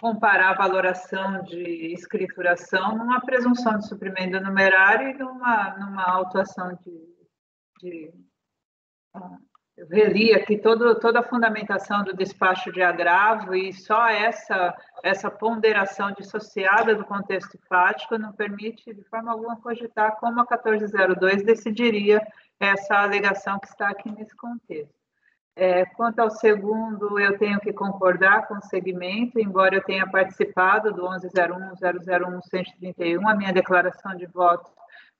comparar a valoração de escrituração numa presunção de suprimento numerário e numa, numa autuação de, de uh, eu reli aqui todo, toda a fundamentação do despacho de agravo e só essa, essa ponderação dissociada do contexto fático não permite de forma alguma cogitar como a 1402 decidiria essa alegação que está aqui nesse contexto. É, quanto ao segundo, eu tenho que concordar com o segmento, embora eu tenha participado do 1101-001-131, a minha declaração de voto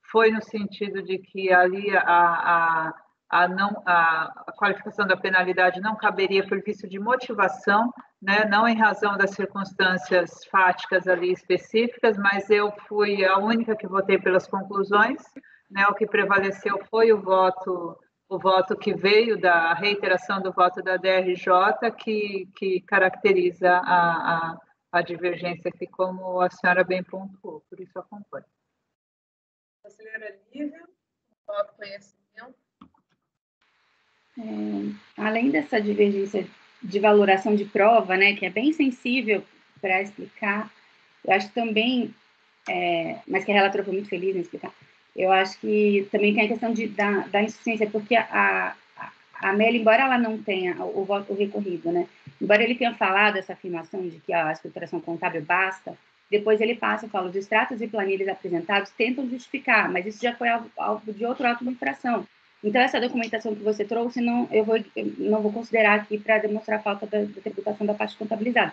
foi no sentido de que ali a, a, a, não, a, a qualificação da penalidade não caberia por vício de motivação, né, não em razão das circunstâncias fáticas ali específicas, mas eu fui a única que votei pelas conclusões, né, o que prevaleceu foi o voto o voto que veio da reiteração do voto da DRJ, que, que caracteriza a, a, a divergência aqui, como a senhora bem pontuou, por isso acompanho. Conselheira Lívia, voto conhecimento. É, além dessa divergência de valoração de prova, né, que é bem sensível para explicar, eu acho também, é, mas que a relatora foi muito feliz em explicar, eu acho que também tem a questão de, da, da insuficiência, porque a, a, a embora ela não tenha o, o, recorrido, né, embora ele tenha falado essa afirmação de que a escrituração contábil basta, depois ele passa e fala, os extratos e planilhas apresentados tentam justificar, mas isso já foi alvo, alvo de outro auto de infração. Então, essa documentação que você trouxe, não, eu, vou, eu não vou considerar aqui para demonstrar a falta da, da, tributação da parte contabilizada.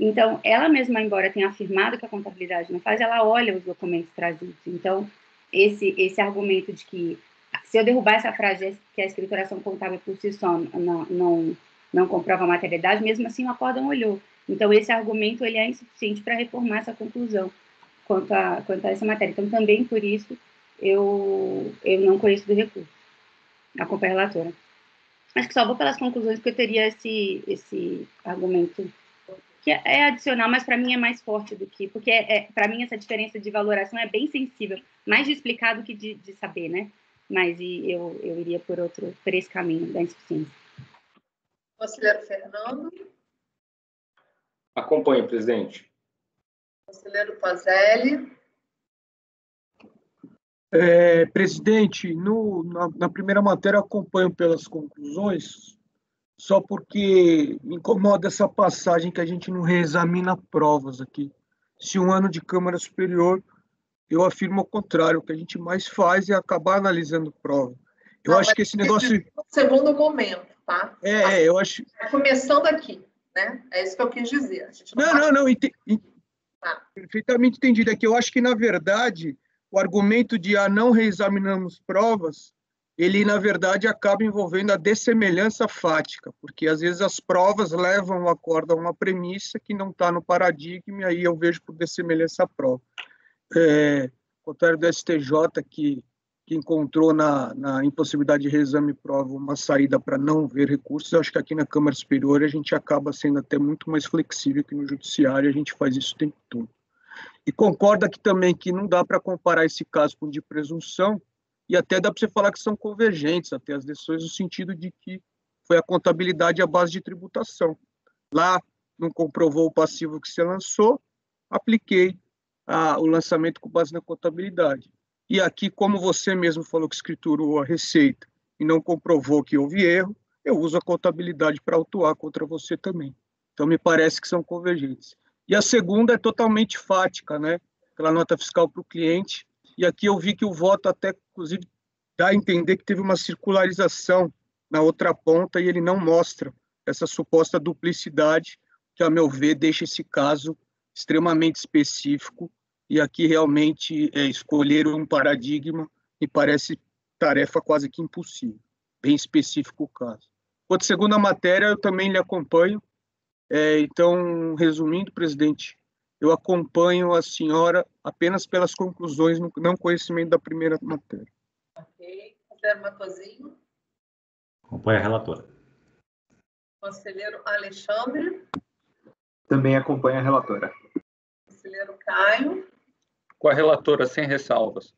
Então, ela mesma, embora tenha afirmado que a contabilidade não faz, ela olha os documentos trazidos. Então, esse, esse argumento de que se eu derrubar essa frase que a escrituração contábil por si só não, não, não comprova a materialidade, mesmo assim o acórdão olhou. Então, esse argumento ele é insuficiente para reformar essa conclusão quanto a, quanto a essa matéria. Então, também por isso, eu, eu não conheço do recurso a relatora. Acho que só vou pelas conclusões, porque eu teria esse, esse argumento que é, é adicional, mas para mim é mais forte do que. Porque é, é para mim essa diferença de valoração é bem sensível, mais de explicar do que de, de saber, né? Mas e eu, eu iria por outro, por esse caminho da insuficiência. Conselheiro Fernando. Acompanhe, presidente. Conselheiro Pazelli. É, presidente, no, na, na, primeira matéria eu acompanho pelas conclusões, só porque me incomoda essa passagem que a gente não reexamina provas aqui. Se um ano de Câmara Superior, eu afirmo o contrário, o que a gente mais faz é acabar analisando prova. Eu não, acho que esse negócio. Segundo momento, tá? É, assim, eu acho. Tá começando aqui, né? É isso que eu quis dizer. não, não, não, não, ent... ah. perfeitamente entendido. É que eu acho que, na verdade, o argumento de ah, não reexaminamos provas, ele, na verdade, acaba envolvendo a dessemelhança fática, porque às vezes as provas levam o acordo a uma premissa que não está no paradigma, e aí eu vejo por dessemelhança a prova. É, contrário do STJ, que, que encontrou na, na impossibilidade de reexame prova uma saída para não ver recursos, eu acho que aqui na Câmara Superior a gente acaba sendo até muito mais flexível que no Judiciário, a gente faz isso o tempo todo. E concorda que também que não dá para comparar esse caso com o de presunção, e até dá para você falar que são convergentes, até as decisões, no sentido de que foi a contabilidade à base de tributação. Lá não comprovou o passivo que você lançou, apliquei a, o lançamento com base na contabilidade. E aqui, como você mesmo falou que escriturou a receita e não comprovou que houve erro, eu uso a contabilidade para autuar contra você também. Então, me parece que são convergentes. E a segunda é totalmente fática, né? Aquela nota fiscal para o cliente. E aqui eu vi que o voto até, inclusive, dá a entender que teve uma circularização na outra ponta e ele não mostra essa suposta duplicidade, que, a meu ver, deixa esse caso extremamente específico. E aqui realmente é, escolher um paradigma me parece tarefa quase que impossível. Bem específico o caso. Quanto segunda matéria, eu também lhe acompanho. É, então, resumindo, presidente, eu acompanho a senhora apenas pelas conclusões, não conhecimento da primeira matéria. Ok. Conselheiro Matozinho. Acompanha a relatora. Conselheiro Alexandre. Também acompanha a relatora. Conselheiro Caio. Com a relatora, sem ressalvas.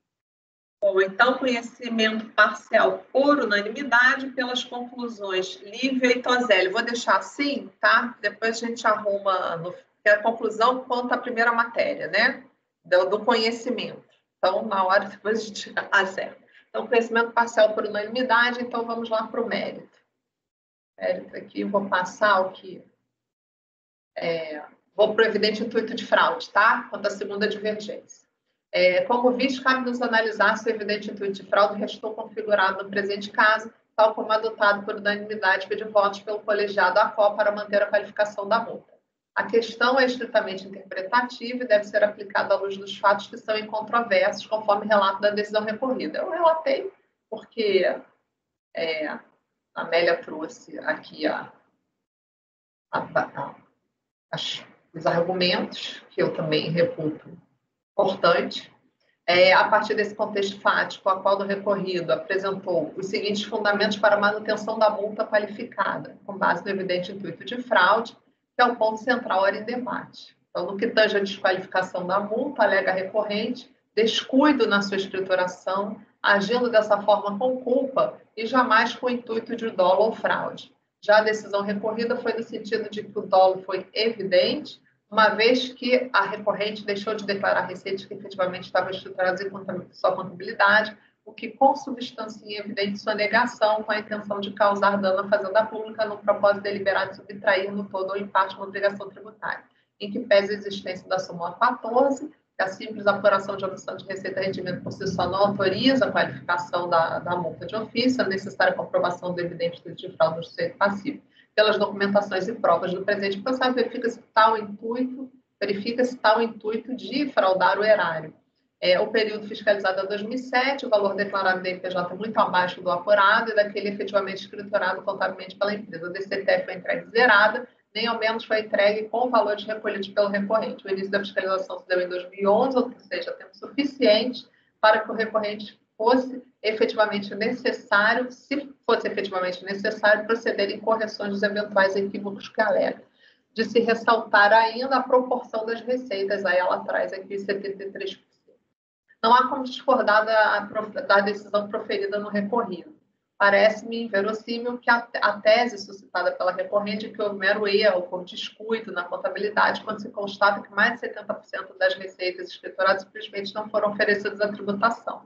Bom, então, conhecimento parcial por unanimidade pelas conclusões Lívia e Tozelli. Vou deixar assim, tá? Depois a gente arruma no, a conclusão conta a primeira matéria, né? Do, do, conhecimento. Então, na hora, depois a gente acerta. Então, conhecimento parcial por unanimidade, então vamos lá para o mérito. Mérito aqui, vou passar o que. É, vou para o evidente intuito de fraude, tá? Quanto à segunda divergência. É, como visto, cabe nos analisar se o evidente intuito de fraude restou configurado no presente caso, tal como adotado por unanimidade de votos pelo colegiado ACO para manter a qualificação da multa. A questão é estritamente interpretativa e deve ser aplicada à luz dos fatos que são incontroversos, conforme relato da decisão recorrida. Eu relatei porque é, a Amélia trouxe aqui a, a, a, as, os argumentos, que eu também reputo importante. É, a partir desse contexto fático, a qual o recorrido apresentou os seguintes fundamentos para a manutenção da multa qualificada, com base no evidente intuito de fraude, que é o ponto central em debate. Então, no que tange a desqualificação da multa, alega recorrente descuido na sua escrituração, agindo dessa forma com culpa e jamais com o intuito de dolo ou fraude. Já a decisão recorrida foi no sentido de que o dolo foi evidente, uma vez que a recorrente deixou de declarar receitas que efetivamente estavam estruturadas em sua contabilidade, o que consubstancia evidente sua negação com a intenção de causar dano à fazenda pública no propósito deliberado de subtrair no todo ou em parte uma obrigação tributária, em que pese a existência da súmula 14, que a simples apuração de omissão de receita e rendimento por si só não autoriza a qualificação da, da multa de ofício, a necessária comprovação do evidente de fraude do sujeito passivo. Pelas documentações e provas do presente passado, verifica-se tal intuito, verifica-se tal intuito de fraudar o erário é, o período fiscalizado é 2007, o valor declarado do IPJ é muito abaixo do apurado e daquele efetivamente escriturado contabilmente pela empresa. A DCTF foi entregue zerada, nem ao menos foi entregue com valores recolhidos pelo recorrente. O início da fiscalização se deu em 2011, ou seja, tempo suficiente para que o recorrente fosse efetivamente necessário, se fosse efetivamente necessário, proceder em correções dos eventuais equívocos que alega. De se ressaltar ainda a proporção das receitas, aí ela traz aqui 73% não há como discordar da, da decisão proferida no recorrido. Parece-me inverossímil que a, a, tese suscitada pela recorrente é que houve mero erro por descuido na contabilidade quando se constata que mais de 70% das receitas escrituradas simplesmente não foram oferecidas à tributação.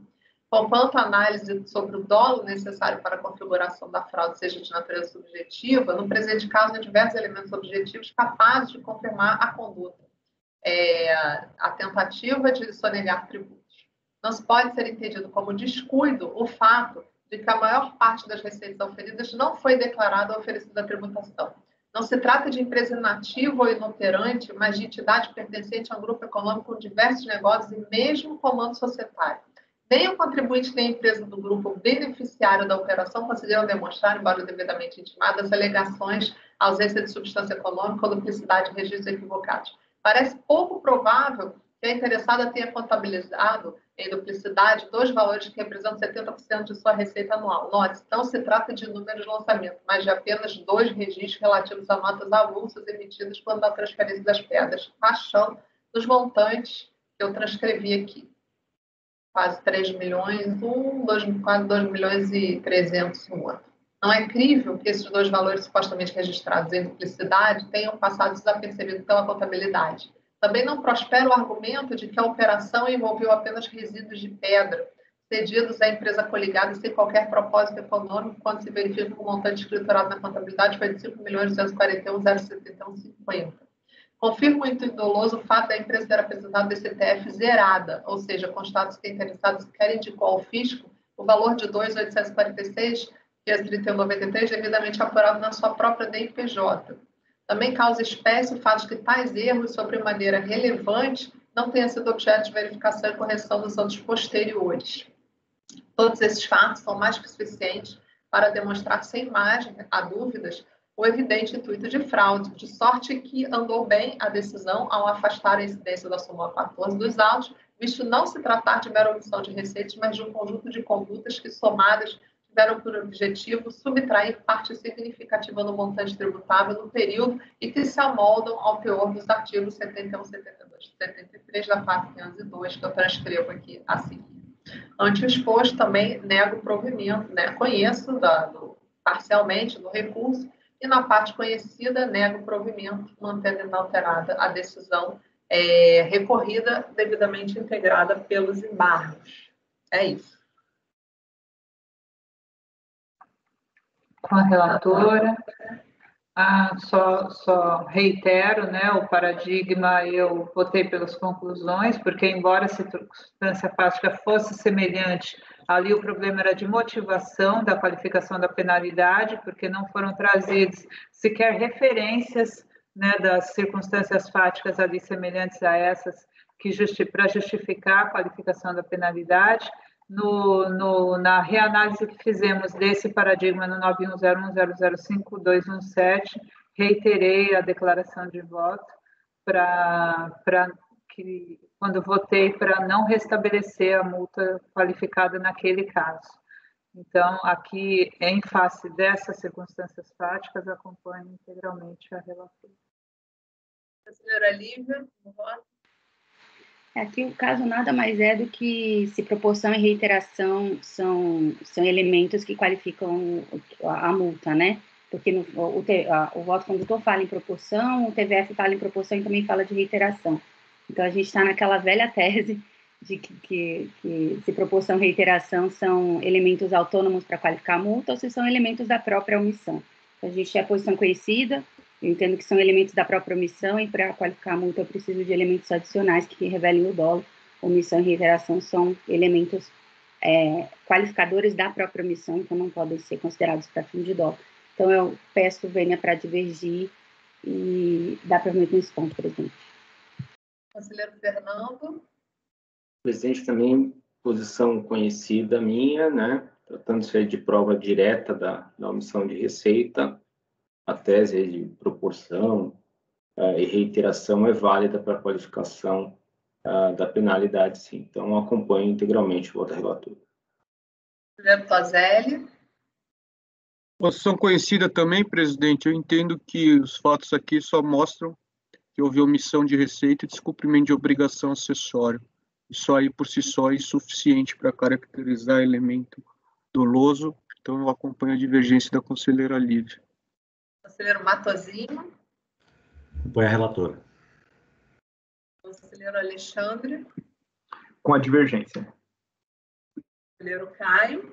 Conquanto a análise sobre o dolo necessário para a configuração da fraude seja de natureza subjetiva, no presente caso, há diversos elementos objetivos capazes de confirmar a conduta. É, a tentativa de sonegar tributo se pode ser entendido como descuido o fato de que a maior parte das receitas oferidas não foi declarada ou oferecida à tributação. Não se trata de empresa inativa ou inoperante, mas de entidade pertencente a um grupo econômico com diversos negócios e mesmo comando societário. Nem o contribuinte nem a empresa do grupo beneficiário da operação conseguiram demonstrar, embora devidamente intimadas, alegações, ausência de substância econômica ou duplicidade de registros equivocados. Parece pouco provável que a interessada tenha contabilizado em duplicidade dois valores que representam 70% de sua receita anual. Note, não se trata de números de lançamento, mas de apenas dois registros relativos a notas avulsas emitidas quando a transferência das pedras, achando dos montantes que eu transcrevi aqui. Quase 3 milhões, um, dois, quase 2 milhões e 300 no outro. Não é crível que esses dois valores supostamente registrados em duplicidade tenham passado desapercebidos pela contabilidade também não prospera o argumento de que a operação envolveu apenas resíduos de pedra cedidos à empresa coligada sem qualquer propósito econômico, quando se verifica que o montante escriturado na contabilidade foi de 5.241.071,50. Confirma o intuito doloso o fato da empresa ter apresentado DCTF zerada, ou seja, constados que interessados querem indicou ao fisco o valor de 2.846 as 31,93 devidamente apurado na sua própria DIPJ, também causa espécie o fato de que tais erros, sobre maneira relevante, não tenham sido objeto de verificação e correção dos anos posteriores. Todos esses fatos são mais que suficientes para demonstrar sem margem a dúvidas o evidente intuito de fraude, de sorte que andou bem a decisão ao afastar a incidência da súmula 14 dos autos, visto não se tratar de mera omissão de receitas, mas de um conjunto de condutas que, somadas, tiveram por objetivo subtrair parte significativa do montante tributável no período e que se amoldam ao teor dos artigos 71, 72, 73 da parte 502, que eu transcrevo aqui a seguir. Ante o exposto, também nego o provimento, né? conheço da, do, parcialmente do recurso, e na parte conhecida, nego o provimento, mantendo inalterada a decisão é, recorrida devidamente integrada pelos embargos. É isso. Com a relatora. Ah, só, só reitero, né, o paradigma eu votei pelas conclusões, porque embora a circunstância fática fosse semelhante Ali o problema era de motivação da qualificação da penalidade, porque não foram trazidos sequer referências né, das circunstâncias fáticas ali semelhantes a essas que justi para justificar a qualificação da penalidade. No, no, na reanálise que fizemos desse paradigma no 9101005217, reiterei a declaração de voto para que quando votei para não restabelecer a multa qualificada naquele caso. Então, aqui, em face dessas circunstâncias práticas, acompanho integralmente a relatora. A senhora Lívia, voto. Aqui o caso nada mais é do que se proporção e reiteração são, são elementos que qualificam a, a multa, né? Porque no, o, a, o voto condutor fala em proporção, o TVF fala em proporção e também fala de reiteração. Então a gente está naquela velha tese de que, que, que, se proporção e reiteração são elementos autônomos para qualificar a multa ou se são elementos da própria omissão. Então, a gente é posição conhecida, eu entendo que são elementos da própria omissão e para qualificar a multa eu preciso de elementos adicionais que revelem o dolo. Omissão e reiteração são elementos é, qualificadores da própria omissão, então não podem ser considerados para fim de dolo. Então eu peço venha para divergir e dar provimento nesse ponto, presidente. Conselheiro Fernando. Presidente, também posição conhecida minha, né? Tratando-se de prova direta da, da omissão de receita, a tese de proporção uh, e reiteração é válida para a qualificação uh, da penalidade, sim. Então, acompanho integralmente o voto da relatora. Conselheiro Tozelli. Posição conhecida também, presidente. Eu entendo que os fatos aqui só mostram que houve omissão de receita e descumprimento de obrigação acessória. Isso aí por si só é insuficiente para caracterizar elemento doloso, então eu acompanho a divergência da conselheira Lívia. Conselheiro Matozinho. Acompanho a relatora. Conselheiro Alexandre. Com a divergência. Conselheiro Caio.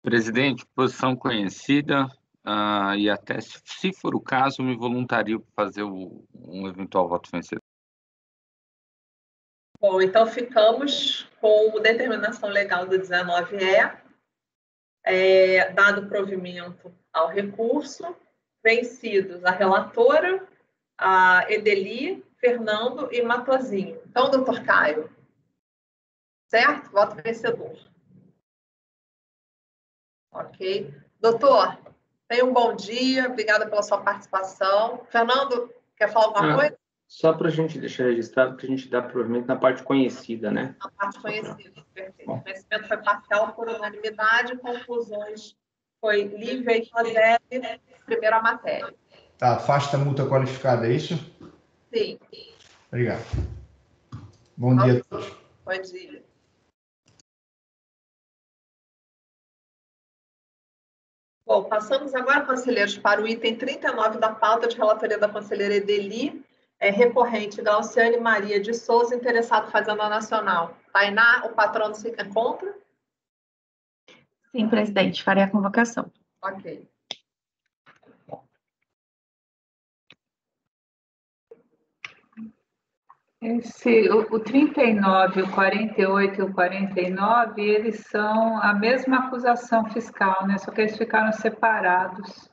Presidente, posição conhecida, uh, e até, se, se, for o caso, me voluntario para fazer o, um eventual voto vencedor. Bom, então ficamos com determinação legal do 19E, é, dado provimento ao recurso, vencidos a relatora, a Edeli, Fernando e Matozinho. Então, doutor Caio, certo? Voto vencedor. Ok. Doutor, tenha um bom dia, obrigada pela sua participação. Fernando, quer falar alguma ah, coisa? Só para a gente deixar registrado que a gente dá provavelmente na parte conhecida, né? Na parte conhecida, perfeito. O conhecimento foi parcial por unanimidade, conclusões foi Lívia e Roseli, primeira matéria. Tá, afasta multa qualificada, é isso? Sim. Obrigado. Bom dia a todos. Bom dia. Bom, passamos agora, conselheiros, para o item 39 da pauta de relatoria da conselheira Edeli, é, recorrente Glauciane Maria de Souza, interessado Fazenda Nacional. Tainá, o patrono se encontra? Sim, presidente, farei a convocação. Ok. Esse, o, o 39, o 48 e o 49, eles são a mesma acusação fiscal, né? Só que eles ficaram separados.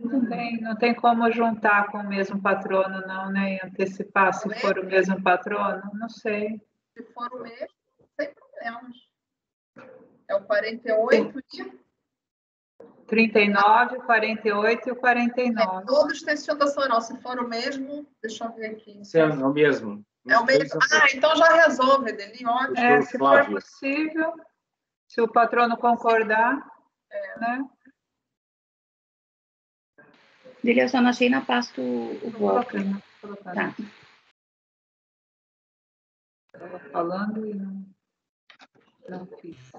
Não tem, não tem como juntar com o mesmo patrono, não, né? E antecipar se for o mesmo patrono? Não sei. Se for o mesmo, sem problemas. É o 48 e. 39, 48 e o 49. É, todos têm sustentação oral. Se for o mesmo, deixa eu ver aqui. Sim, é o mesmo. É o mesmo. Ah, então já resolve, Deli. Ótimo. É, se for possível, se o patrono concordar, é. né? Dele, eu só não achei na pasta o, o voto. Tá. Estava falando e não, não fiz.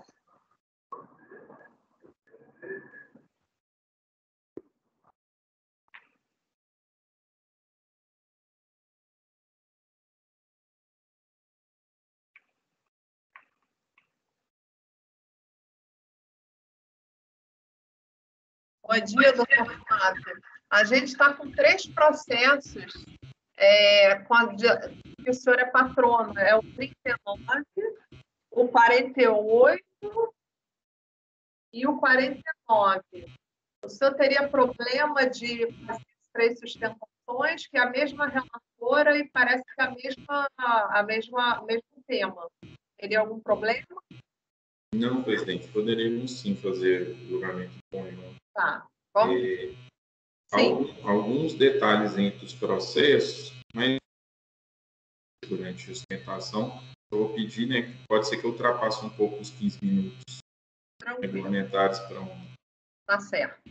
Bom dia, doutor Fábio. A gente está com três processos é, com a, que o senhor é patrono. É o 39, o 48 e o 49. O senhor teria problema de fazer três sustentações, que é a mesma relatora e parece que é a mesma, a mesma, o mesmo tema. Teria algum problema? Não, presidente, poderíamos sim fazer julgamento com Tá. Vamos. E, alguns detalhes entre os processos, mas durante a sustentação, eu vou pedir, né, que pode ser que eu ultrapasse um pouco os 15 minutos regulamentares para um. Tá certo.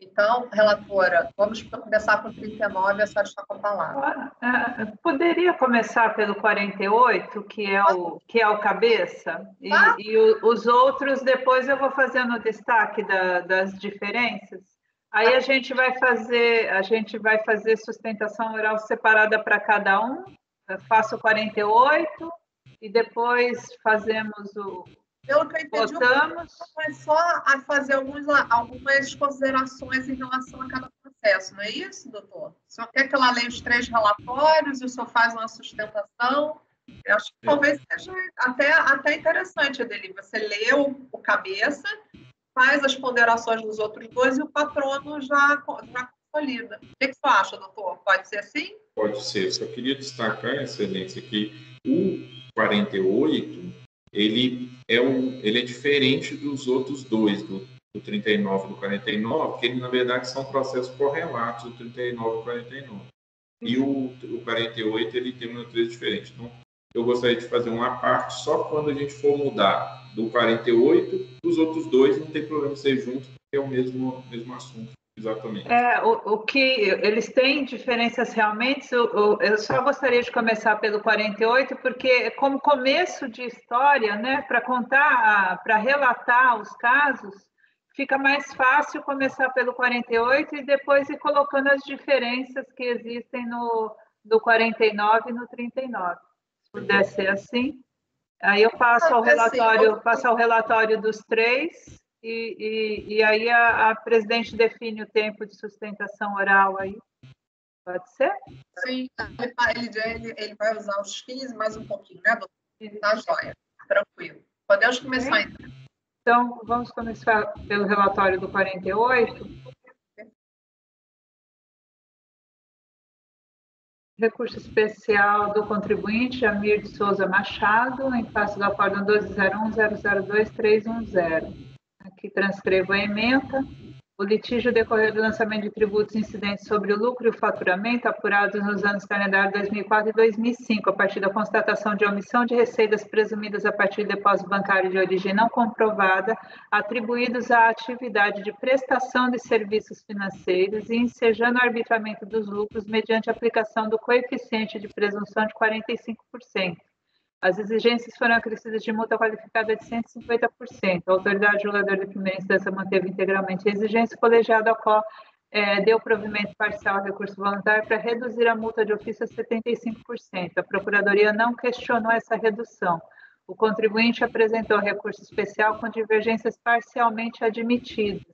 Então, relatora, vamos começar com 39, a senhora está com a palavra. Ah, é, poderia começar pelo 48, que é o, que é o cabeça, e, ah. e o, os outros depois eu vou fazendo o destaque da, das diferenças. Aí a gente vai fazer, a gente vai fazer sustentação oral separada para cada um. Eu faço o 48 e depois fazemos o, pelo que eu entendi, Votamos. é só a fazer alguns, algumas considerações em relação a cada processo, não é isso, doutor? O senhor quer que ela leia os três relatórios e o senhor faz uma sustentação? Eu acho que talvez seja até, até interessante, Adeli. Você lê o, o, cabeça, faz as ponderações dos outros dois e o patrono já, já consolida. O que, que você acha, doutor? Pode ser assim? Pode ser. Só queria destacar, excelência, que o 48 ele é, um, ele é diferente dos outros dois, do, do 39 e do 49, que ele, na verdade, são processos correlatos, o 39 e o 49. E o, o 48, ele tem uma natureza diferente. Então, eu gostaria de fazer uma parte só quando a gente for mudar do 48, os outros dois não tem problema ser junto, porque é o mesmo, mesmo assunto. Exatamente. É, o, o que eles têm diferenças realmente, eu, eu só gostaria de começar pelo 48, porque como começo de história, né, para contar, para relatar os casos, fica mais fácil começar pelo 48 e depois ir colocando as diferenças que existem no do 49 e no 39. Se puder ser assim. Aí eu passo ao relatório, passo ao relatório dos três e, e, e aí a, a, presidente define o tempo de sustentação oral aí. Pode ser? Sim, ele, ele, ele vai usar os 15 mais um pouquinho, né, doutor? Tá joia, tranquilo. Podemos começar então. Então, vamos começar pelo relatório do 48. Recurso especial do contribuinte Amir de Souza Machado, em face do acórdão 1201-002-310 que transcrevo a emenda. O litígio decorreu do lançamento de tributos incidentes sobre o lucro e o faturamento apurados nos anos calendário 2004 e 2005, a partir da constatação de omissão de receitas presumidas a partir de depósito bancário de origem não comprovada, atribuídos à atividade de prestação de serviços financeiros e ensejando o arbitramento dos lucros mediante aplicação do coeficiente de presunção de 45%. As exigências foram acrescidas de multa qualificada de 150%. A autoridade julgadora de primeira instância manteve integralmente a exigência, o colegiado ao qual é, deu provimento parcial ao recurso voluntário para reduzir a multa de ofício a 75%. A Procuradoria não questionou essa redução. O contribuinte apresentou recurso especial com divergências parcialmente admitidas.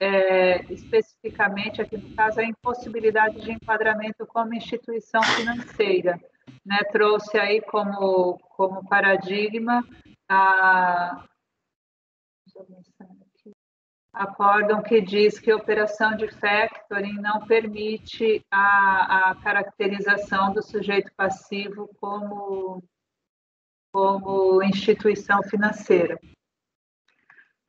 É, especificamente, aqui no caso, a impossibilidade de enquadramento como instituição financeira né, trouxe aí como, como paradigma a, acórdão que diz que a operação de factoring não permite a, a caracterização do sujeito passivo como, como instituição financeira.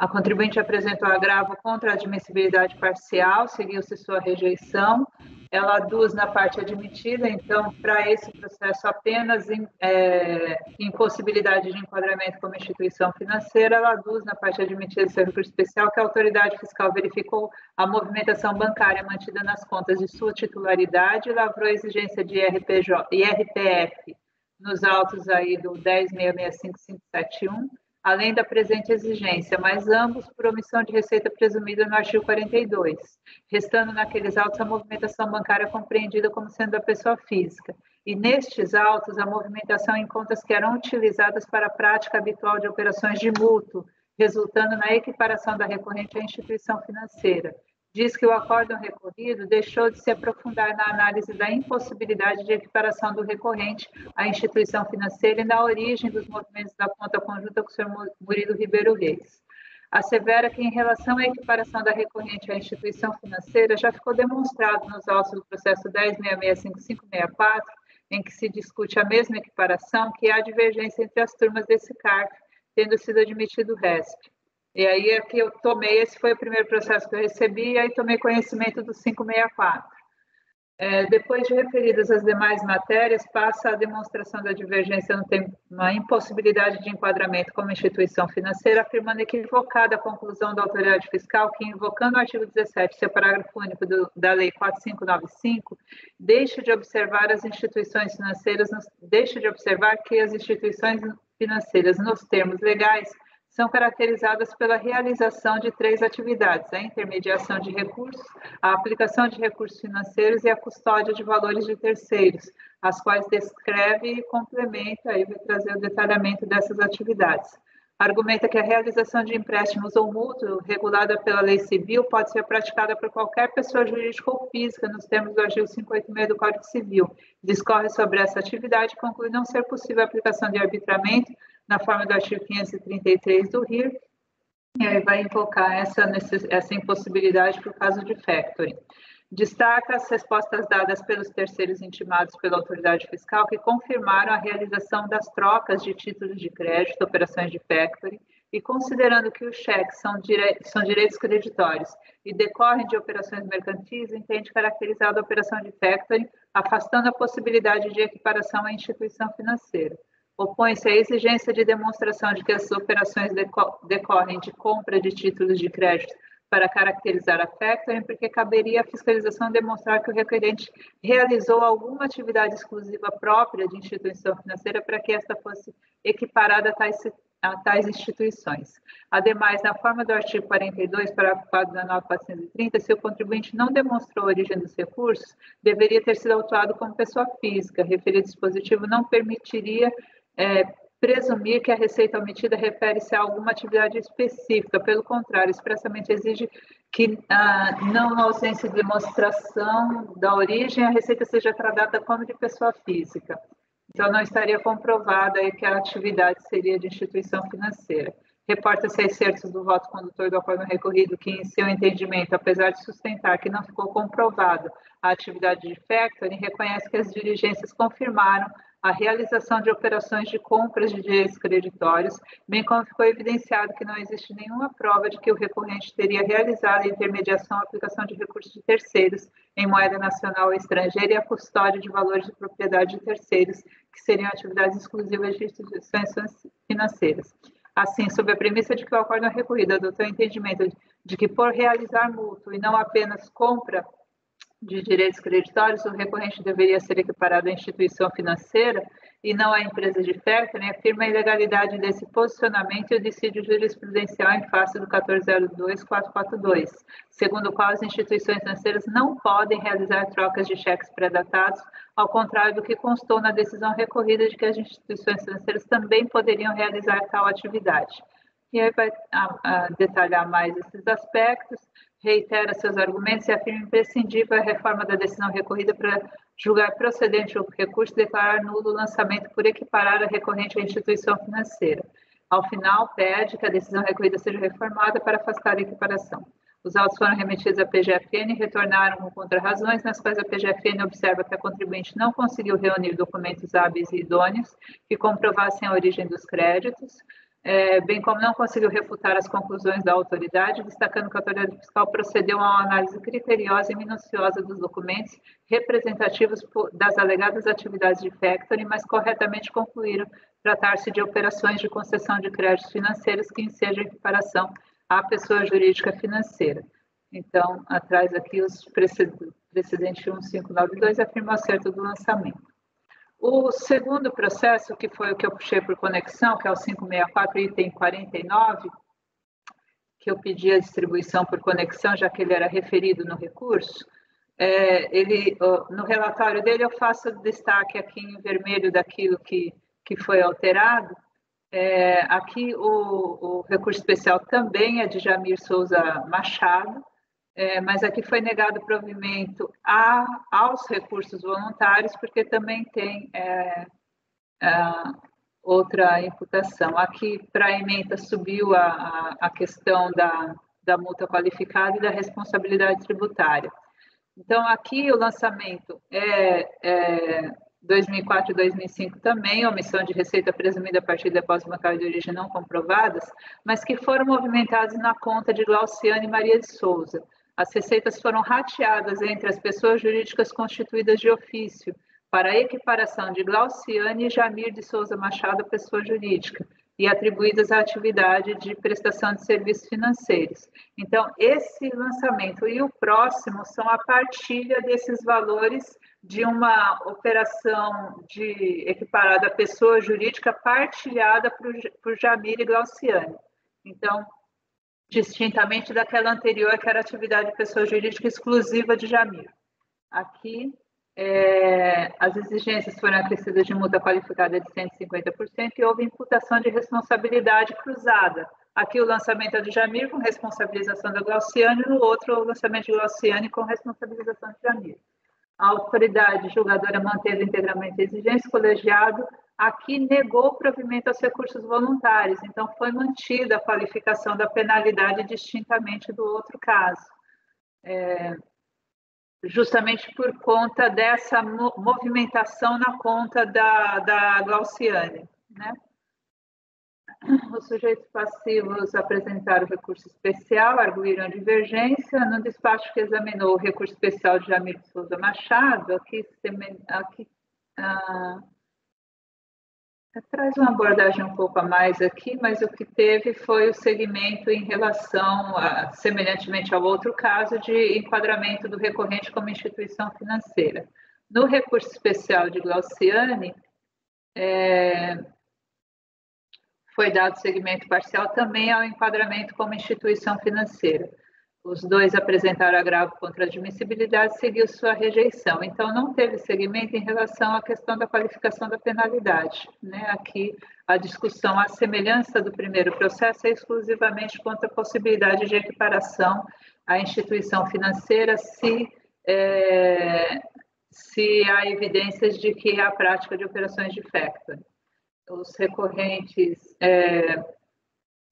A contribuinte apresentou agravo contra a admissibilidade parcial, seguiu-se sua rejeição. Ela aduz na parte admitida, então, para esse processo, apenas em, é, impossibilidade de enquadramento como instituição financeira, ela aduz na parte admitida seu recurso especial que a autoridade fiscal verificou a movimentação bancária mantida nas contas de sua titularidade e lavrou a exigência de IRPJ, IRPF nos autos aí do 1066571 além da presente exigência, mas ambos por omissão de receita presumida no artigo 42, restando naqueles autos a movimentação bancária compreendida como sendo da pessoa física. E nestes autos, a movimentação em contas que eram utilizadas para a prática habitual de operações de mútuo, resultando na equiparação da recorrente à instituição financeira. Diz que o acórdão recorrido deixou de se aprofundar na análise da impossibilidade de equiparação do recorrente à instituição financeira e na origem dos movimentos da conta conjunta com o senhor Murilo Ribeiro Reis. Assevera que, em relação à equiparação da recorrente à instituição financeira, já ficou demonstrado nos autos do processo 10.665.564, em que se discute a mesma equiparação, que há divergência entre as turmas desse CARF, tendo sido admitido o RESP. E aí é que eu tomei, esse foi o primeiro processo que eu recebi, e aí tomei conhecimento do 564. É, depois de referidas as demais matérias, passa a demonstração da divergência no tempo, uma impossibilidade de enquadramento como instituição financeira, afirmando equivocada a conclusão da autoridade fiscal que, invocando o artigo 17, seu parágrafo único do, da Lei 4595, deixa de observar as instituições financeiras, deixa de observar que as instituições financeiras, nos termos legais, são caracterizadas pela realização de três atividades: a intermediação de recursos, a aplicação de recursos financeiros e a custódia de valores de terceiros, as quais descreve e complementa, e vai trazer o detalhamento dessas atividades. Argumenta que a realização de empréstimos ou mútuo, regulada pela lei civil, pode ser praticada por qualquer pessoa jurídica ou física, nos termos do artigo 586 do Código Civil. Discorre sobre essa atividade e conclui não ser possível a aplicação de arbitramento na forma do artigo 533 do RIR, e aí vai invocar essa, essa impossibilidade para o caso de factoring. Destaca as respostas dadas pelos terceiros intimados pela autoridade fiscal que confirmaram a realização das trocas de títulos de crédito, operações de factoring, e considerando que os cheques são, dire... são direitos creditórios e decorrem de operações mercantis, entende caracterizada a operação de factoring, afastando a possibilidade de equiparação à instituição financeira. Opõe-se à exigência de demonstração de que as operações decorrem de compra de títulos de crédito para caracterizar a factoring, porque caberia à fiscalização demonstrar que o requerente realizou alguma atividade exclusiva própria de instituição financeira para que esta fosse equiparada a tais, a tais instituições. Ademais, na forma do artigo 42, parágrafo 4 da 9430, se o contribuinte não demonstrou a origem dos recursos, deveria ter sido autuado como pessoa física. Referido dispositivo não permitiria é, presumir que a receita omitida refere-se a alguma atividade específica, pelo contrário, expressamente exige que, ah, não na ausência de demonstração da origem, a receita seja tratada como de pessoa física. Então, não estaria comprovada que a atividade seria de instituição financeira. Reporta-se a excertos do voto condutor do acordo recorrido que, em seu entendimento, apesar de sustentar que não ficou comprovado a atividade de factoring, reconhece que as diligências confirmaram a realização de operações de compras de direitos creditórios, bem como ficou evidenciado que não existe nenhuma prova de que o recorrente teria realizado a intermediação ou aplicação de recursos de terceiros em moeda nacional ou estrangeira e a custódia de valores de propriedade de terceiros, que seriam atividades exclusivas de instituições financeiras. Assim, sob a premissa de que o acordo recorrido adotou o entendimento de que, por realizar mútuo e não apenas compra de direitos creditórios, o recorrente deveria ser equiparado à instituição financeira e não à empresa de factoring, afirma a ilegalidade desse posicionamento e o dissídio jurisprudencial em face do 1402-442, segundo o qual as instituições financeiras não podem realizar trocas de cheques pré-datados, ao contrário do que constou na decisão recorrida de que as instituições financeiras também poderiam realizar tal atividade. E aí vai detalhar mais esses aspectos reitera seus argumentos e afirma imprescindível a reforma da decisão recorrida para julgar procedente o recurso e declarar nulo o lançamento por equiparar a recorrente à instituição financeira. Ao final, pede que a decisão recorrida seja reformada para afastar a equiparação. Os autos foram remetidos à PGFN e retornaram com contrarrazões, nas quais a PGFN observa que a contribuinte não conseguiu reunir documentos hábeis e idôneos que comprovassem a origem dos créditos, é, bem como não conseguiu refutar as conclusões da autoridade, destacando que a autoridade fiscal procedeu a uma análise criteriosa e minuciosa dos documentos representativos das alegadas atividades de factoring, mas corretamente concluíram tratar-se de operações de concessão de créditos financeiros que ensejam equiparação à pessoa jurídica financeira. Então, atrás aqui os precedentes 1592 afirma o acerto do lançamento. O segundo processo, que foi o que eu puxei por conexão, que é o 564, item 49, que eu pedi a distribuição por conexão, já que ele era referido no recurso, é, ele, no relatório dele eu faço destaque aqui em vermelho daquilo que, que foi alterado. É, aqui o, o recurso especial também é de Jamir Souza Machado, é, mas aqui foi negado provimento a, aos recursos voluntários, porque também tem é, outra imputação. Aqui, para a emenda, subiu a, a, a questão da, da multa qualificada e da responsabilidade tributária. Então, aqui o lançamento é, é 2004 e 2005 também, omissão de receita presumida a partir de depósito bancário de origem não comprovadas, mas que foram movimentados na conta de Glauciane Maria de Souza. As receitas foram rateadas entre as pessoas jurídicas constituídas de ofício para a equiparação de Glauciane e Jamir de Souza Machado, pessoa jurídica, e atribuídas à atividade de prestação de serviços financeiros. Então, esse lançamento e o próximo são a partilha desses valores de uma operação de equiparada pessoa jurídica partilhada por, por Jamir e Glauciane. Então, distintamente daquela anterior, que era atividade de pessoa jurídica exclusiva de Jamir. Aqui, é, as exigências foram acrescidas de multa qualificada de 150% e houve imputação de responsabilidade cruzada. Aqui o lançamento é de Jamir com responsabilização da Glauciane, no outro o lançamento de Glauciane com responsabilização de Jamir. A autoridade julgadora manteve integralmente a exigência, o colegiado aqui negou provimento aos recursos voluntários, então foi mantida a qualificação da penalidade distintamente do outro caso. É, justamente por conta dessa movimentação na conta da, da Glauciane. Né? Os sujeitos passivos apresentaram recurso especial, arguíram divergência. No despacho que examinou o recurso especial de Jamir Souza Machado, aqui, aqui ah, traz uma abordagem um pouco a mais aqui, mas o que teve foi o segmento em relação, a, semelhantemente ao outro caso, de enquadramento do recorrente como instituição financeira. No recurso especial de Glauciane, é, foi dado segmento parcial também ao enquadramento como instituição financeira. Os dois apresentaram agravo contra a admissibilidade, seguiu sua rejeição. Então, não teve seguimento em relação à questão da qualificação da penalidade. Né? Aqui, a discussão, à semelhança do primeiro processo, é exclusivamente quanto à possibilidade de equiparação à instituição financeira se, é, se há evidências de que há prática de operações de factoring. Os recorrentes. É,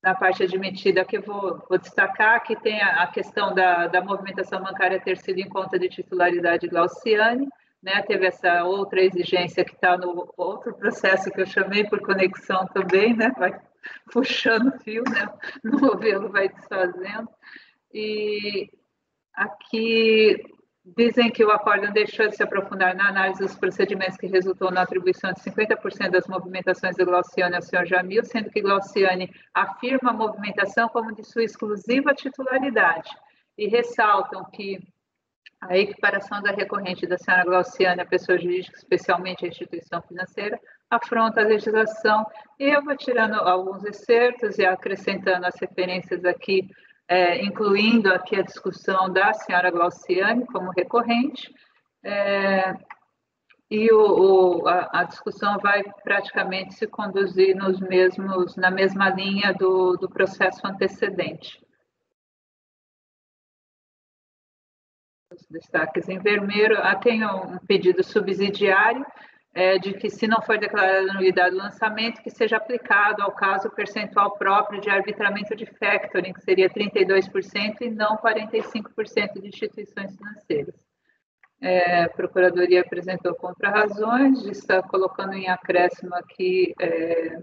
na parte admitida que vou, vou destacar que tem a, a questão da, da, movimentação bancária ter sido em conta de titularidade Glauciane, né? Teve essa outra exigência que está no outro processo que eu chamei por conexão também, né? Vai puxando o fio, né? No novelo vai desfazendo. E aqui Dizem que o acórdão deixou de se aprofundar na análise dos procedimentos que resultou na atribuição de 50% das movimentações de Glauciane ao senhor Jamil, sendo que Glauciane afirma a movimentação como de sua exclusiva titularidade e ressaltam que a equiparação da recorrente da senhora Glauciane à pessoa jurídica, especialmente a instituição financeira, afronta a legislação. E eu vou tirando alguns excertos e acrescentando as referências aqui é, incluindo aqui a discussão da senhora Glauciane como recorrente, é, e o, o, a, a, discussão vai praticamente se conduzir nos mesmos, na mesma linha do, do processo antecedente. Os destaques em vermelho, ah, tem um pedido subsidiário, é, de que, se não for declarada nulidade do lançamento, que seja aplicado ao caso percentual próprio de arbitramento de factoring, que seria 32% e não 45% de instituições financeiras. É, a Procuradoria apresentou contra-razões, está colocando em acréscimo aqui é,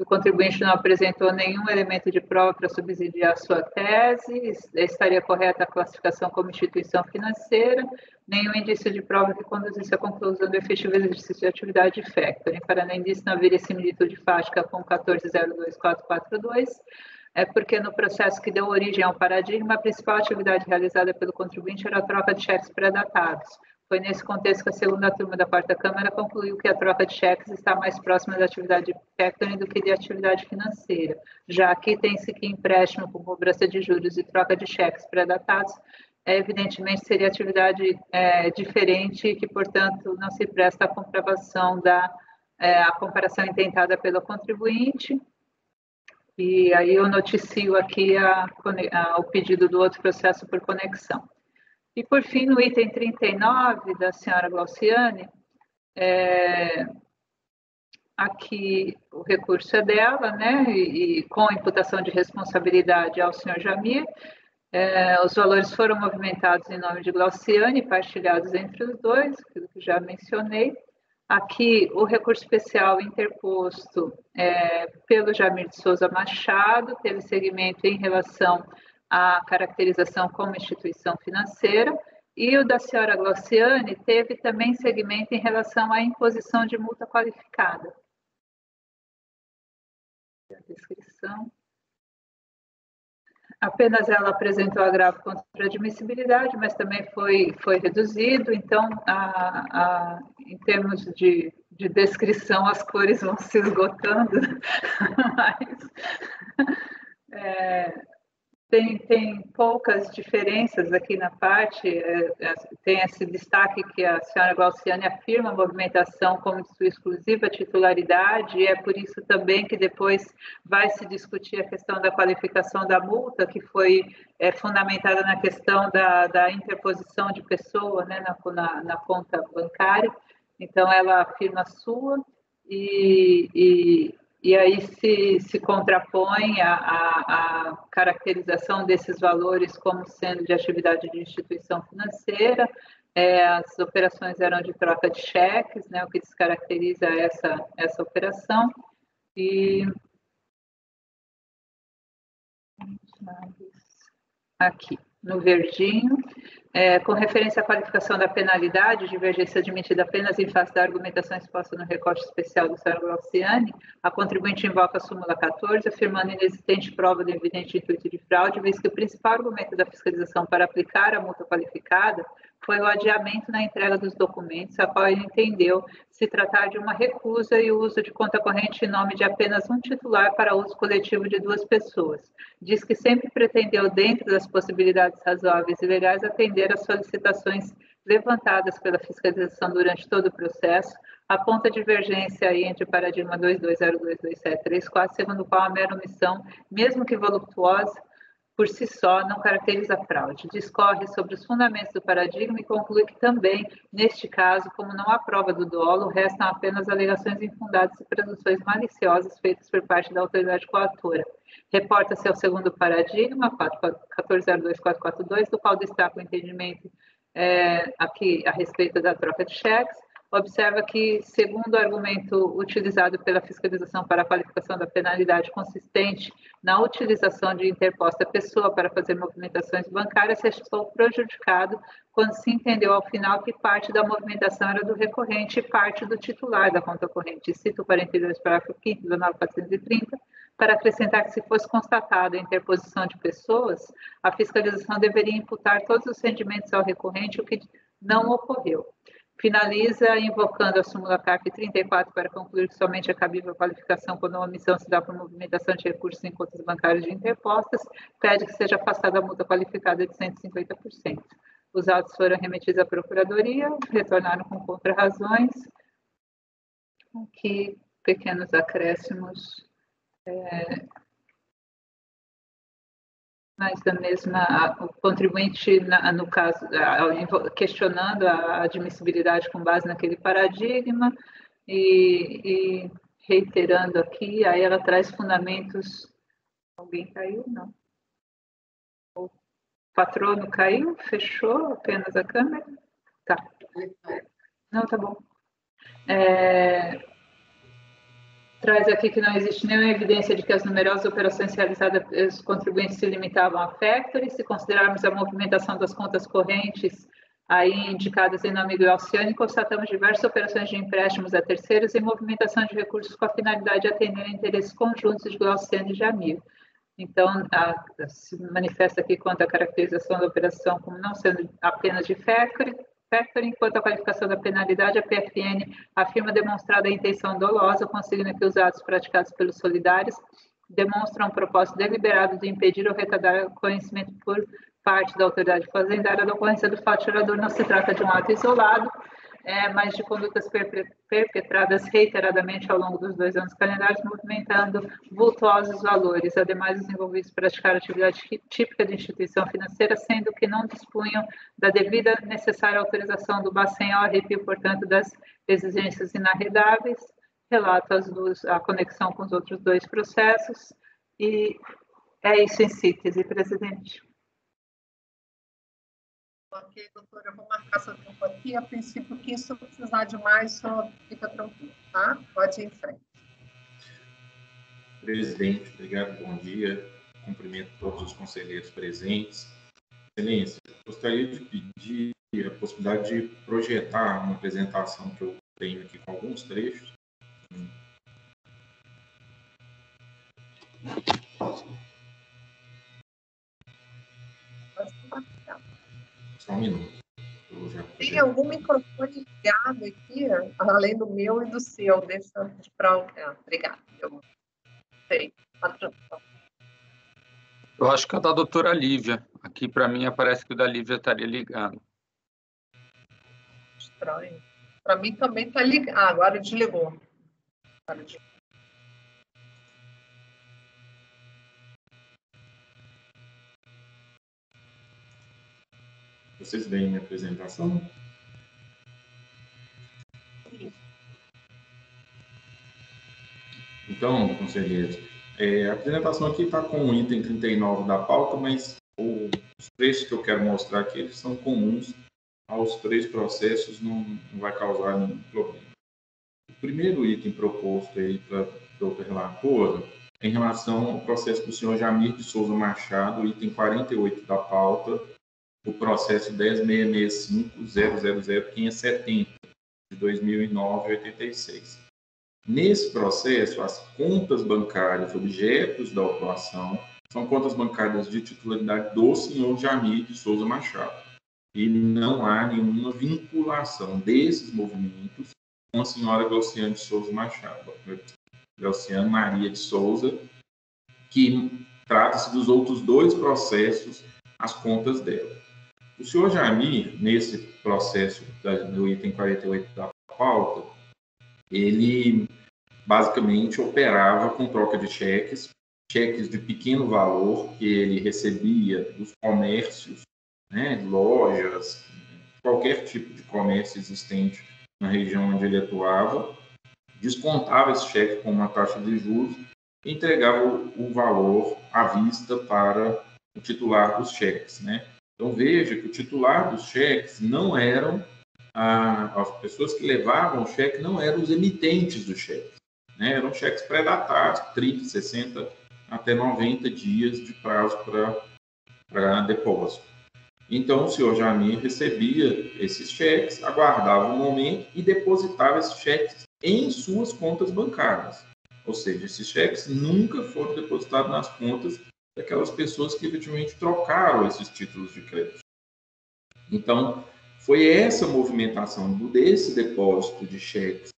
o contribuinte não apresentou nenhum elemento de prova para subsidiar sua tese, estaria correta a classificação como instituição financeira, nenhum indício de prova que conduzisse à conclusão do efetivo exercício de atividade de factoring. Para além disso, não haveria similitude fática com 1402442, é porque no processo que deu origem ao paradigma, a principal atividade realizada pelo contribuinte era a troca de cheques pré-datados. Foi nesse contexto que a segunda turma da quarta Câmara concluiu que a troca de cheques está mais próxima da atividade de factoring do que de atividade financeira. Já aqui tem-se que empréstimo com cobrança de juros e troca de cheques pré-datados é, evidentemente seria atividade é, diferente e que, portanto, não se presta à comprovação da é, a comparação intentada pelo contribuinte. E aí eu noticio aqui a, a, o pedido do outro processo por conexão. E por fim, no item 39 da senhora Glauciane, é, aqui o recurso é dela, né, e, e com imputação de responsabilidade ao senhor Jamir, é, os valores foram movimentados em nome de Glauciane, partilhados entre os dois, aquilo que já mencionei. Aqui, o recurso especial interposto é, pelo Jamir de Souza Machado teve segmento em relação à caracterização como instituição financeira, e o da senhora Glauciane teve também segmento em relação à imposição de multa qualificada. A descrição. Apenas ela apresentou agravo contra a admissibilidade, mas também foi, foi reduzido. Então, a, a, em termos de, de descrição, as cores vão se esgotando. mas, é, tem, tem poucas diferenças aqui na parte, é, é, tem esse destaque que a senhora Glauciane afirma a movimentação como sua exclusiva titularidade, e é por isso também que depois vai se discutir a questão da qualificação da multa, que foi é, fundamentada na questão da, da interposição de pessoa né, na, na, na conta bancária. Então, ela afirma a sua, e, e e aí se, se contrapõe a, a, a, caracterização desses valores como sendo de atividade de instituição financeira, é, as operações eram de troca de cheques, né, o que descaracteriza essa, essa operação, e aqui no verdinho, é, com referência à qualificação da penalidade, divergência admitida apenas em face da argumentação exposta no recorte especial do Sérgio Glauciani, a contribuinte invoca a súmula 14, afirmando inexistente prova do evidente intuito de fraude, visto que o principal argumento da fiscalização para aplicar a multa qualificada foi o adiamento na entrega dos documentos, a qual ele entendeu se tratar de uma recusa e o uso de conta corrente em nome de apenas um titular para uso coletivo de duas pessoas. Diz que sempre pretendeu, dentro das possibilidades razoáveis e legais, atender às solicitações levantadas pela fiscalização durante todo o processo, aponta divergência aí entre o paradigma 22022734, segundo o qual a mera omissão, mesmo que voluptuosa, por si só não caracteriza fraude. Discorre sobre os fundamentos do paradigma e conclui que também, neste caso, como não há prova do dolo, restam apenas alegações infundadas e presunções maliciosas feitas por parte da autoridade coatora. Reporta-se ao segundo paradigma, 1402.442, do qual destaca o entendimento é, aqui a respeito da troca de cheques, observa que, segundo o argumento utilizado pela fiscalização para a qualificação da penalidade consistente na utilização de interposta pessoa para fazer movimentações bancárias, restou prejudicado quando se entendeu ao final que parte da movimentação era do recorrente e parte do titular da conta corrente. Cito o 42, parágrafo 5 do 9430, para acrescentar que, se fosse constatada a interposição de pessoas, a fiscalização deveria imputar todos os rendimentos ao recorrente, o que não ocorreu finaliza invocando a súmula CARP 34 para concluir que somente é cabível a qualificação quando a omissão se dá por movimentação de recursos em contas bancárias de interpostas, pede que seja afastada a multa qualificada de 150%. Os autos foram remetidos à Procuradoria, retornaram com contrarrazões, aqui pequenos acréscimos é, mas da mesma, o contribuinte, no caso, questionando a admissibilidade com base naquele paradigma e, e reiterando aqui, aí ela traz fundamentos. Alguém caiu? Não. O patrono caiu? Fechou apenas a câmera? Tá. Não, tá bom. É, traz aqui que não existe nenhuma evidência de que as numerosas operações realizadas pelos contribuintes se limitavam a factory. Se considerarmos a movimentação das contas correntes aí indicadas em nome do Alcione, constatamos diversas operações de empréstimos a terceiros e movimentação de recursos com a finalidade de atender interesses conjuntos de Glauciane e Jamil. Então, a, se manifesta aqui quanto à caracterização da operação como não sendo apenas de factory, Factoring, quanto à qualificação da penalidade, a PFN afirma demonstrada a intenção dolosa, consigna que os atos praticados pelos solidários demonstram um propósito deliberado de impedir ou retardar conhecimento por parte da autoridade fazendária da ocorrência do fato gerador. Não se trata de um ato isolado, é, mas de condutas perpetradas reiteradamente ao longo dos dois anos calendários, movimentando vultuosos valores. Ademais, os envolvidos praticaram atividade típica de instituição financeira, sendo que não dispunham da devida necessária autorização do Bacen ao arrepio, portanto, das exigências inarredáveis. Relato as duas, a conexão com os outros dois processos. E é isso em síntese, presidente. Ok, doutora, eu vou marcar seu tempo aqui. A princípio, que se eu precisar de mais, só fica tranquilo, tá? Pode ir em frente. Presidente, obrigado, bom dia. Cumprimento todos os conselheiros presentes. Excelência, gostaria de pedir a possibilidade de projetar uma apresentação que eu tenho aqui com alguns trechos. Só um minuto. Tem algum microfone ligado aqui, além do meu e do seu? Deixa para. Ah, obrigada. Eu sei. Eu acho que é da doutora Lívia. Aqui, para mim, parece que o da Lívia estaria ligado. Estranho. Para mim também está ligado. Ah, agora desligou. Agora desligou. Vocês veem minha apresentação? Então, conselheiros, é, a apresentação aqui está com o item 39 da pauta, mas o, os trechos que eu quero mostrar aqui eles são comuns aos três processos, não, não vai causar nenhum problema. O primeiro item proposto aí para a relatora em relação ao processo do senhor Jamir de Souza Machado, item 48 da pauta, o processo 10.665.000.570 de 2009-86. Nesse processo, as contas bancárias objetos da autuação são contas bancárias de titularidade do senhor Jamir de Souza Machado. E não há nenhuma vinculação desses movimentos com a senhora Glauciane de Souza Machado. Glauciane Maria de Souza, que trata-se dos outros dois processos, as contas dela. O senhor Jamir, nesse processo do item 48 da pauta, ele basicamente operava com troca de cheques, cheques de pequeno valor que ele recebia dos comércios, né, lojas, qualquer tipo de comércio existente na região onde ele atuava, descontava esse cheque com uma taxa de juros e entregava o valor à vista para o titular dos cheques, né? Então veja que o titular dos cheques não eram a, as pessoas que levavam o cheque não eram os emitentes do cheque, né? eram cheques pré-datados, 30, 60 até 90 dias de prazo para depósito. Então o senhor Jamir recebia esses cheques, aguardava um momento e depositava esses cheques em suas contas bancárias. Ou seja, esses cheques nunca foram depositados nas contas daquelas pessoas que efetivamente trocaram esses títulos de crédito. Então, foi essa movimentação desse depósito de cheques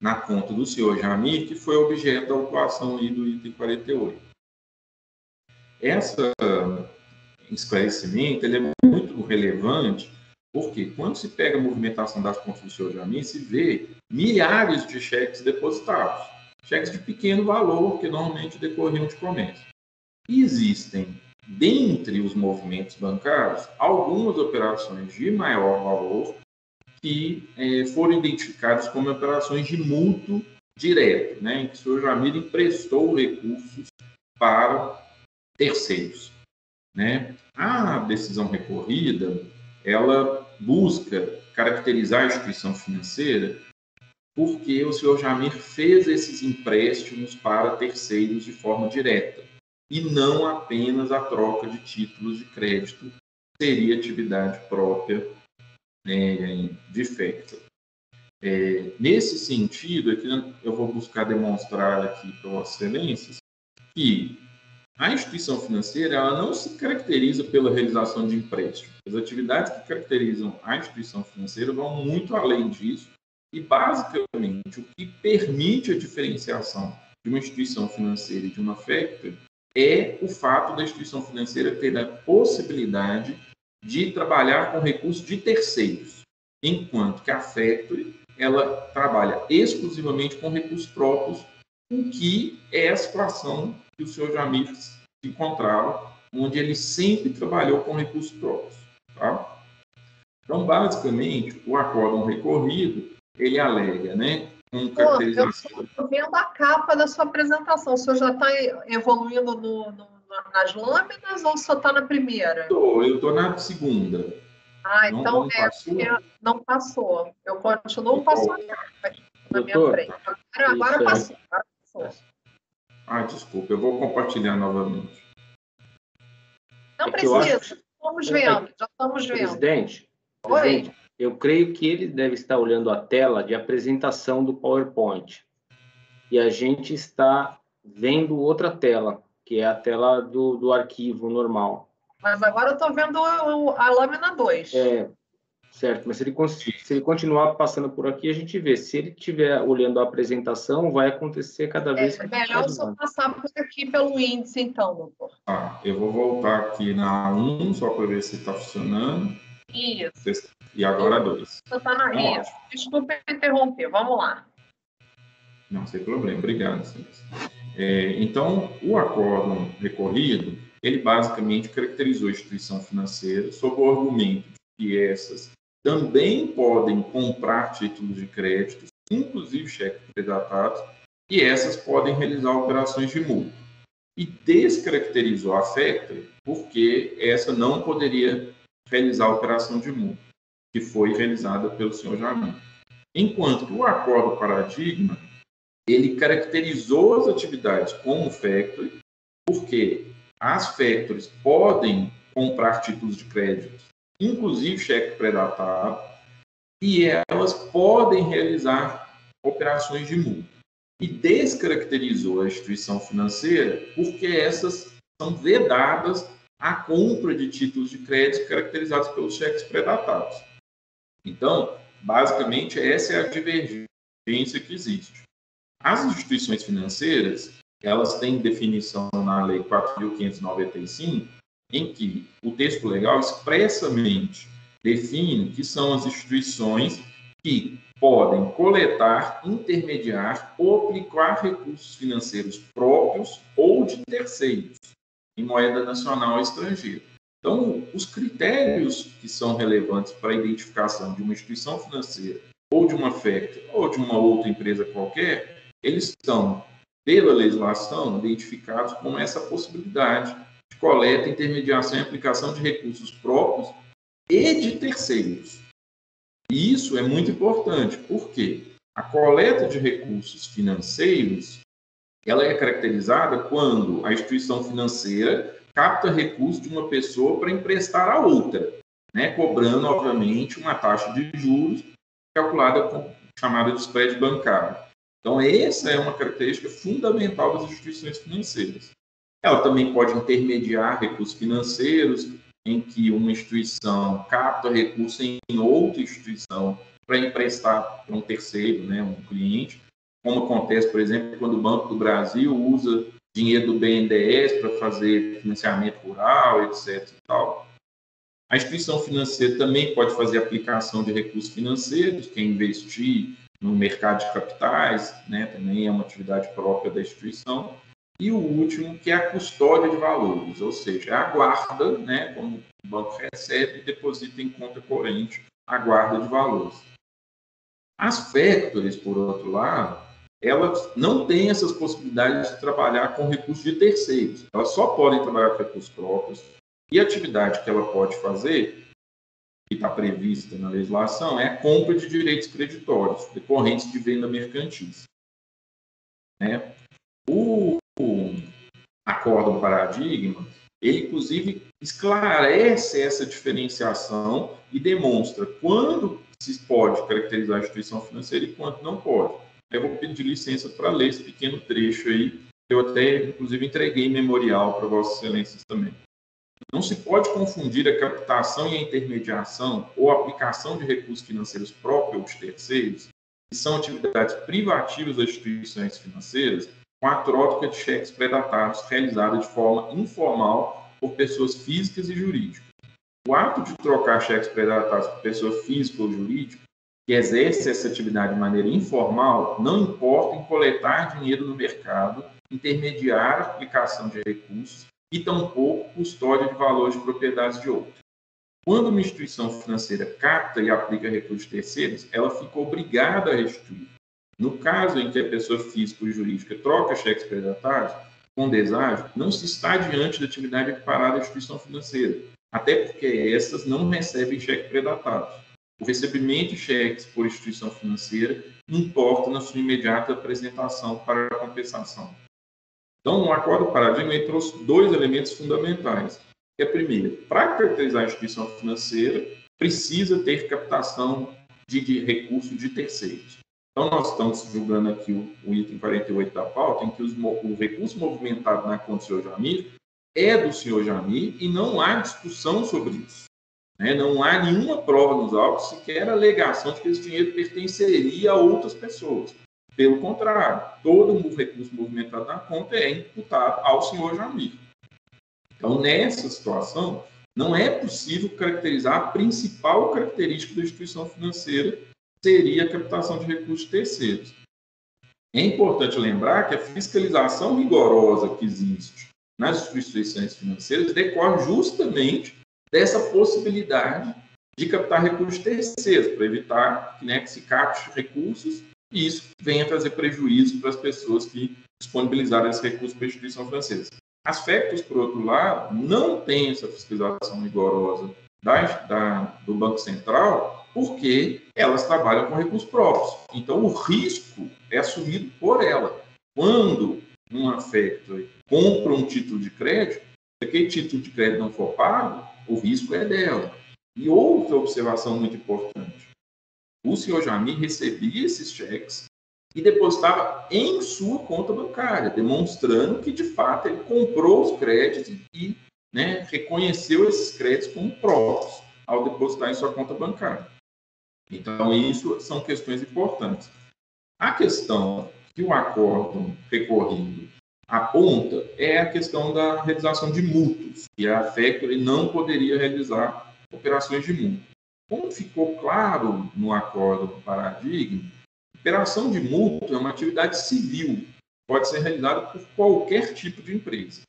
na conta do senhor Jamir que foi objeto da autuação aí do item 48. Esse esclarecimento ele é muito relevante porque quando se pega a movimentação das contas do senhor Jamir, se vê milhares de cheques depositados. Cheques de pequeno valor, que normalmente decorriam de comércio. Existem, dentre os movimentos bancários, algumas operações de maior valor que eh, foram identificadas como operações de mútuo direto, né, em que o senhor Jamir emprestou recursos para terceiros. Né? A decisão recorrida, ela busca caracterizar a instituição financeira porque o senhor Jamir fez esses empréstimos para terceiros de forma direta e não apenas a troca de títulos de crédito seria atividade própria né, de FECTA. É, nesse sentido, aqui eu vou buscar demonstrar aqui para Vossas Excelências que a instituição financeira ela não se caracteriza pela realização de empréstimos. As atividades que caracterizam a instituição financeira vão muito além disso e, basicamente, o que permite a diferenciação de uma instituição financeira e de uma FECTA é o fato da instituição financeira ter a possibilidade de trabalhar com recursos de terceiros. enquanto que a Factory ela trabalha exclusivamente com recursos próprios, o que é a situação que o senhor Jamir se encontrava, onde ele sempre trabalhou com recursos próprios. Tá? Então, basicamente, o acórdão recorrido, ele alega, né, caracterização... eu estou vendo a capa da sua apresentação. O senhor já está evoluindo no, no, nas lâminas ou só está na primeira? Tô, eu estou na segunda. Ah, não, então não é, passou? não passou. Eu continuo passando na minha frente. Agora, agora passou, agora passou. Ah, desculpa, eu vou compartilhar novamente. Não é precisa, acho... estamos vendo, já estamos vendo. Presidente, presidente Oi? Eu creio que ele deve estar olhando a tela de apresentação do PowerPoint. E a gente está vendo outra tela, que é a tela do, do arquivo normal. Mas agora eu estou vendo a lâmina 2. É, certo. Mas se ele, se ele continuar passando por aqui, a gente vê. Se ele estiver olhando a apresentação, vai acontecer cada é, vez é, que... É melhor só passar por aqui pelo índice, então, doutor. Ah, eu vou voltar aqui na 1, só para ver se está funcionando. Isso. E agora a 2. Você está na isso. Desculpa interromper. Vamos lá. Não, sem problema. Obrigado, É, então, o acórdão recorrido ele basicamente caracterizou a instituição financeira sob o argumento de que essas também podem comprar títulos de crédito, inclusive cheques predatados, e essas podem realizar operações de multa. E descaracterizou a Factory porque essa não poderia realizar a operação de multa, que foi realizada pelo senhor Jamil. Enquanto o acordo paradigma, ele caracterizou as atividades como Factory, porque as factories podem comprar títulos de crédito, inclusive cheque pré-datado, e elas podem realizar operações de multa. E descaracterizou a instituição financeira porque essas são vedadas à compra de títulos de crédito caracterizados pelos cheques pré-datados. Então, basicamente, essa é a divergência que existe. As instituições financeiras, elas têm definição na Lei 4.595, em que o texto legal expressamente define que são as instituições que podem coletar, intermediar ou aplicar recursos financeiros próprios ou de terceiros em moeda nacional estrangeira. Então, os critérios que são relevantes para a identificação de uma instituição financeira ou de uma FEC ou de uma outra empresa qualquer, eles são pela legislação, identificados como essa possibilidade de coleta, intermediação e aplicação de recursos próprios e de terceiros. E isso é muito importante, porque a coleta de recursos financeiros ela é caracterizada quando a instituição financeira capta recursos de uma pessoa para emprestar a outra, né, cobrando, obviamente, uma taxa de juros calculada com chamada de spread bancário. Então, essa é uma característica fundamental das instituições financeiras. Ela também pode intermediar recursos financeiros, em que uma instituição capta recursos em outra instituição para emprestar para um terceiro, né, um cliente, como acontece, por exemplo, quando o Banco do Brasil usa dinheiro do BNDES para fazer financiamento rural, etc. Tal. A instituição financeira também pode fazer aplicação de recursos financeiros, que é investir no mercado de capitais, né, também é uma atividade própria da instituição. E o último, que é a custódia de valores, ou seja, a guarda, né, como o banco recebe e deposita em conta corrente a guarda de valores. As factories, por outro lado, elas não têm essas possibilidades de trabalhar com recursos de terceiros. Elas só podem trabalhar com recursos próprios. E a atividade que ela pode fazer que está prevista na legislação é a compra de direitos creditórios decorrentes de venda mercantil. Né? O, o acordo paradigma, ele inclusive esclarece essa diferenciação e demonstra quando se pode caracterizar a instituição financeira e quando não pode. Eu vou pedir licença para ler esse pequeno trecho aí, eu até, inclusive, entreguei memorial para Vossa Excelência também. Não se pode confundir a captação e a intermediação ou aplicação de recursos financeiros próprios de terceiros, que são atividades privativas das instituições financeiras, com a troca de cheques predatados realizada de forma informal por pessoas físicas e jurídicas. o ato de trocar cheques pré-datados por pessoa física ou jurídica que exerce essa atividade de maneira informal não importa em coletar dinheiro no mercado, intermediar a aplicação de recursos e tampouco custódia de valores de propriedades de outros. Quando uma instituição financeira capta e aplica recursos terceiros, ela fica obrigada a restituir. No caso em que a pessoa física ou jurídica troca cheques pré-datados, com deságio, não se está diante da atividade equiparada à instituição financeira, até porque essas não recebem cheques pré-datados. O recebimento de cheques por instituição financeira importa na sua imediata apresentação para a compensação. Então, o acordo paradigma trouxe dois elementos fundamentais. Que é, primeiro, para caracterizar a instituição financeira, precisa ter captação de, de recursos de terceiros. Então, nós estamos julgando aqui o, o item 48 da pauta, em que os, o recurso movimentado na conta do senhor Jamir é do senhor Jamir e não há discussão sobre isso. Né? Não há nenhuma prova nos autos, sequer alegação de que esse dinheiro pertenceria a outras pessoas. Pelo contrário, todo o recurso movimentado na conta é imputado ao senhor Jamir. Então, nessa situação, não é possível caracterizar a principal característica da instituição financeira, seria a captação de recursos terceiros. É importante lembrar que a fiscalização rigorosa que existe nas instituições financeiras decorre justamente dessa possibilidade de captar recursos terceiros, para evitar né, que se capte recursos e isso venha trazer prejuízo para as pessoas que disponibilizaram esse recurso para a instituição financeira. Aspectos, por outro lado, não têm essa fiscalização rigorosa da, da, do Banco Central, porque elas trabalham com recursos próprios. Então, o risco é assumido por ela. Quando uma factory compra um título de crédito, se aquele título de crédito não for pago, o risco é dela. E outra observação muito importante: o senhor Jamir recebia esses cheques e depositava em sua conta bancária, demonstrando que, de fato, ele comprou os créditos e né, reconheceu esses créditos como próprios ao depositar em sua conta bancária. Então, isso são questões importantes. A questão que o acordo recorrido aponta é a questão da realização de mútuos, e a Factory não poderia realizar operações de mútuo. Como ficou claro no acordo paradigma, Operação de mútuo é uma atividade civil, pode ser realizada por qualquer tipo de empresa,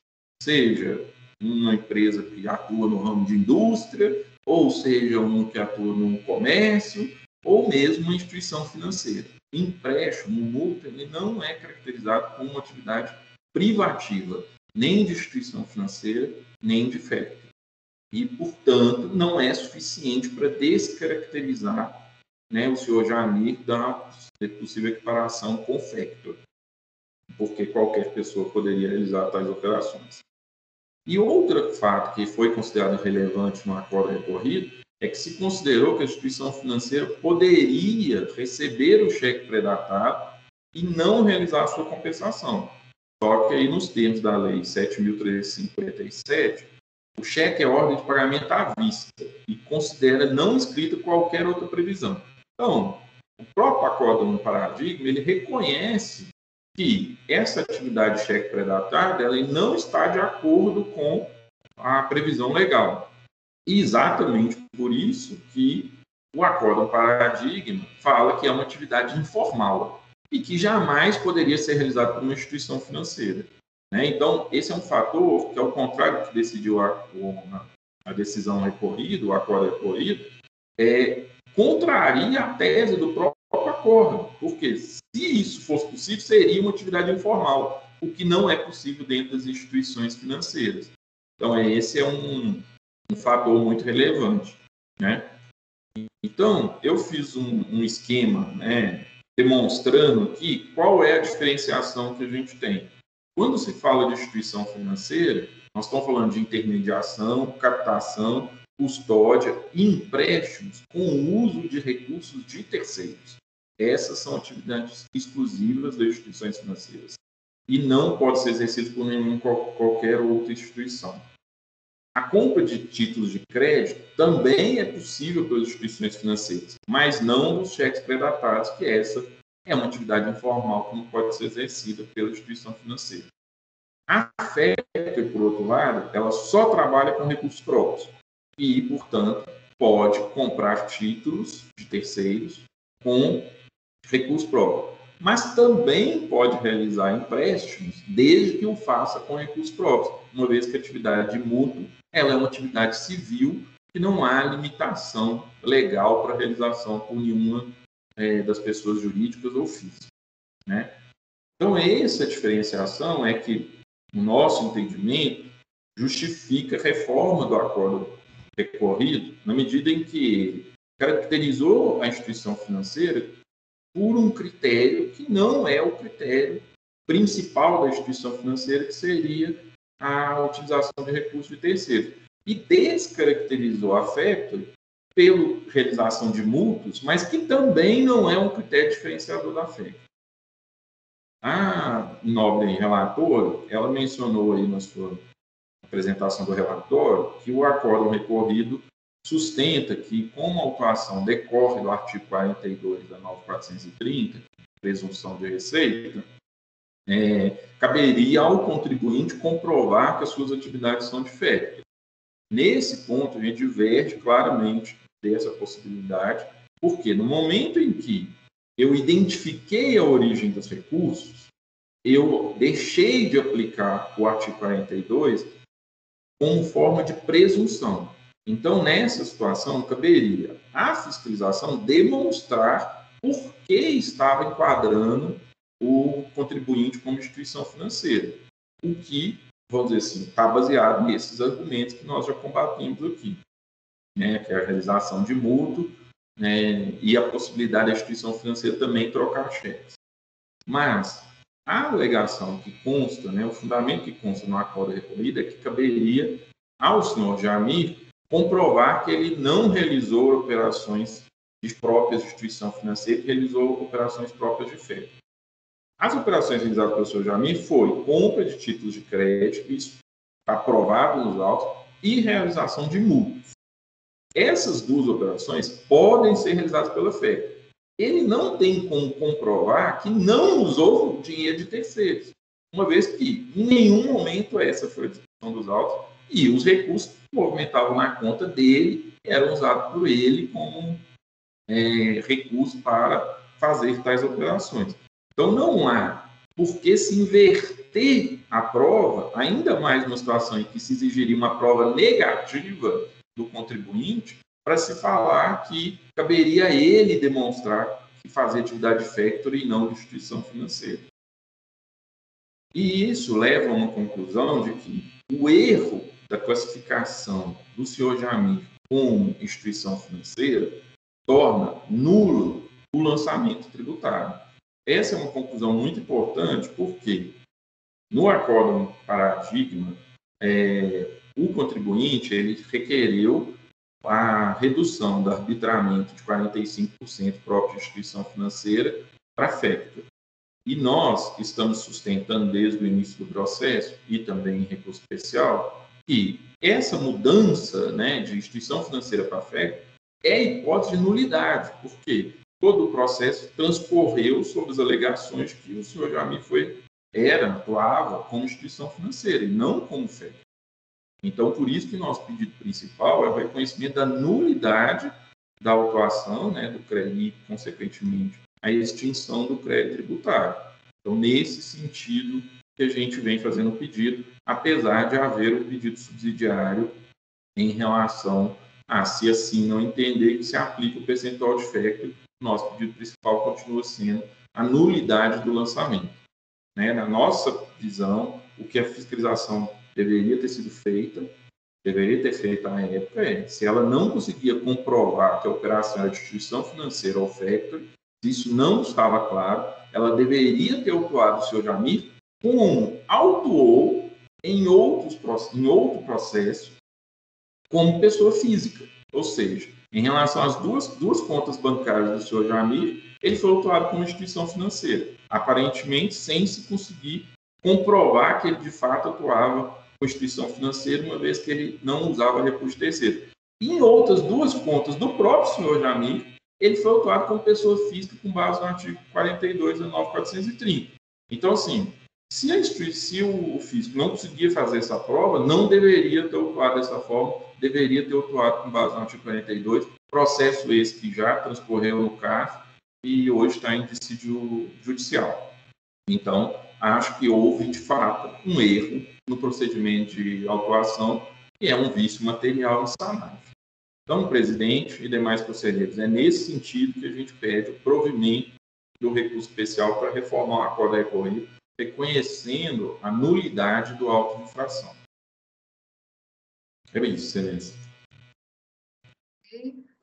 seja uma empresa que atua no ramo de indústria, ou seja um que atua no comércio, ou mesmo uma instituição financeira. Empréstimo, mútuo, ele não é caracterizado como uma atividade privativa, nem de instituição financeira, nem de fé. E, portanto, não é suficiente para descaracterizar né, o senhor Jamir da possível equiparação com Factor, porque qualquer pessoa poderia realizar tais operações. E outro fato que foi considerado relevante no acordo recorrido é que se considerou que a instituição financeira poderia receber o cheque predatado e não realizar a sua compensação. Só que aí, nos termos da Lei 7.357, o cheque é ordem de pagamento à vista e considera não escrita qualquer outra previsão. Então, o próprio acordo no paradigma, ele reconhece que essa atividade de cheque predatado ela não está de acordo com a previsão legal. E exatamente por isso que o acordo paradigma fala que é uma atividade informal e que jamais poderia ser realizada por uma instituição financeira. Né? Então, esse é um fator que, ao contrário do que decidiu a, a decisão recorrida, o acordo recorrido, é, contraria a tese do próprio acordo, porque se isso fosse possível, seria uma atividade informal, o que não é possível dentro das instituições financeiras. Então, esse é um, um fator muito relevante. Né? Então, eu fiz um, um esquema né, demonstrando aqui qual é a diferenciação que a gente tem. Quando se fala de instituição financeira, nós estamos falando de intermediação, captação custódia empréstimos com o uso de recursos de terceiros. Essas são atividades exclusivas das instituições financeiras e não pode ser exercido por nenhuma qualquer outra instituição. A compra de títulos de crédito também é possível pelas instituições financeiras, mas não dos cheques predatários, que essa é uma atividade informal que não pode ser exercida pela instituição financeira. A FEC, por outro lado, ela só trabalha com recursos próprios. e, portanto, pode comprar títulos de terceiros com recurso próprio. Mas também pode realizar empréstimos desde que o faça com recursos próprios, uma vez que a atividade de mútuo ela é uma atividade civil que não há limitação legal para realização por nenhuma é, das pessoas jurídicas ou físicas. Né? Então, essa diferenciação é que, no nosso entendimento, justifica a reforma do acordo recorrido, na medida em que caracterizou a instituição financeira por um critério que não é o critério principal da instituição financeira, que seria a utilização de recursos de terceiros. E descaracterizou a Factory pela realização de multos, mas que também não é um critério diferenciador da Factory. A nobre relatora, ela mencionou aí na sua apresentação do relatório que o acórdão recorrido sustenta que, como a autuação decorre do artigo 42 da 9430, presunção de receita, é, caberia ao contribuinte comprovar que as suas atividades são de fé. Nesse ponto, a gente diverge claramente dessa possibilidade, porque no momento em que eu identifiquei a origem dos recursos, eu deixei de aplicar o artigo 42 como forma de presunção. Então, nessa situação, caberia à fiscalização demonstrar por que estava enquadrando o contribuinte como instituição financeira, o que, vamos dizer assim, está baseado nesses argumentos que nós já combatemos aqui, né, que é a realização de mútuo né, e a possibilidade da instituição financeira também trocar cheques. Mas a alegação que consta, né, o fundamento que consta no acordo recolhido é que caberia ao senhor Jamir comprovar que ele não realizou operações de próprias de instituição financeira, que realizou operações próprias de fé. As operações realizadas pelo senhor Jamir foi compra de títulos de crédito, isso aprovado nos autos, e realização de multas. Essas duas operações podem ser realizadas pela fé. Ele não tem como comprovar que não usou dinheiro de terceiros, uma vez que em nenhum momento essa foi a discussão dos autos e os recursos que movimentavam na conta dele eram usados por ele como é, recurso para fazer tais operações. Então, não há por que se inverter a prova, ainda mais numa situação em que se exigiria uma prova negativa do contribuinte, para se falar que caberia a ele demonstrar que fazia atividade factory e não de instituição financeira. E isso leva a uma conclusão de que o erro da classificação do senhor Jamir como instituição financeira torna nulo o lançamento tributário. Essa é uma conclusão muito importante, porque no acordo paradigma, é, o contribuinte ele requereu a redução do arbitramento de 45% própria instituição financeira para a FECTA. E nós estamos sustentando desde o início do processo, e também em recurso especial, que essa mudança né, de instituição financeira para a FECTA é hipótese de nulidade, porque todo o processo transcorreu sob as alegações que o senhor Jamir foi, era, atuava como instituição financeira e não como fé. Então, por isso que nosso pedido principal é o reconhecimento da nulidade da autuação né, do crédito e, consequentemente, a extinção do crédito tributário. Então, nesse sentido que a gente vem fazendo o pedido, apesar de haver o pedido subsidiário em relação a, se assim não entender, que se aplica o percentual de FEC nosso pedido principal continua sendo a nulidade do lançamento. Né? Na nossa visão, o que a fiscalização deveria ter sido feita, deveria ter feito na época, é se ela não conseguia comprovar que a operação era de instituição financeira ou factory, se isso não estava claro, ela deveria ter autuado o senhor Jamir como autuou em, outros, em outro processo como pessoa física. Ou seja, em relação às duas, duas contas bancárias do senhor Jamir, ele foi autuado como instituição financeira, aparentemente sem se conseguir comprovar que ele de fato atuava como instituição financeira, uma vez que ele não usava recurso terceiro. Em outras duas contas do próprio senhor Jamir, ele foi autuado como pessoa física com base no artigo 42 da 9430. Então, assim, se, a se o físico não conseguia fazer essa prova, não deveria ter autuado dessa forma deveria ter autuado com base no artigo 42, processo esse que já transcorreu no CAF e hoje está em dissídio judicial. Então, acho que houve, de fato, um erro no procedimento de autuação e é um vício material insanável. Então, presidente e demais conselheiros, é nesse sentido que a gente pede o provimento do recurso especial para reformar o acordo recorrido, reconhecendo a nulidade do auto de infração. É isso, excelência.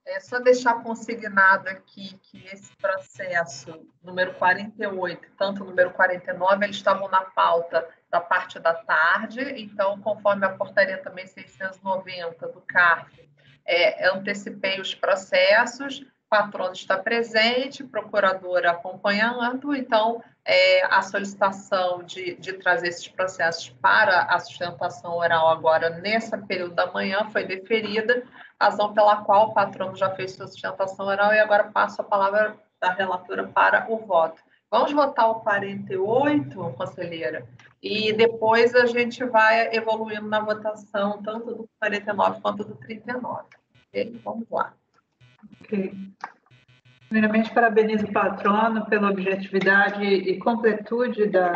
É só deixar consignado aqui que esse processo número 48, tanto o número 49, eles estavam na pauta da parte da tarde, então, conforme a portaria também 690 do CARF, é, antecipei os processos, patrono está presente, procuradora acompanhando, então é, a solicitação de, de trazer esses processos para a sustentação oral agora, nesse período da manhã, foi deferida, razão pela qual o patrono já fez sua sustentação oral e agora passo a palavra da relatora para o voto. Vamos votar o 48, conselheira, e depois a gente vai evoluindo na votação, tanto do 49 quanto do 39. Ok? Vamos lá. Ok. Primeiramente, parabenizo o patrono pela objetividade e completude da,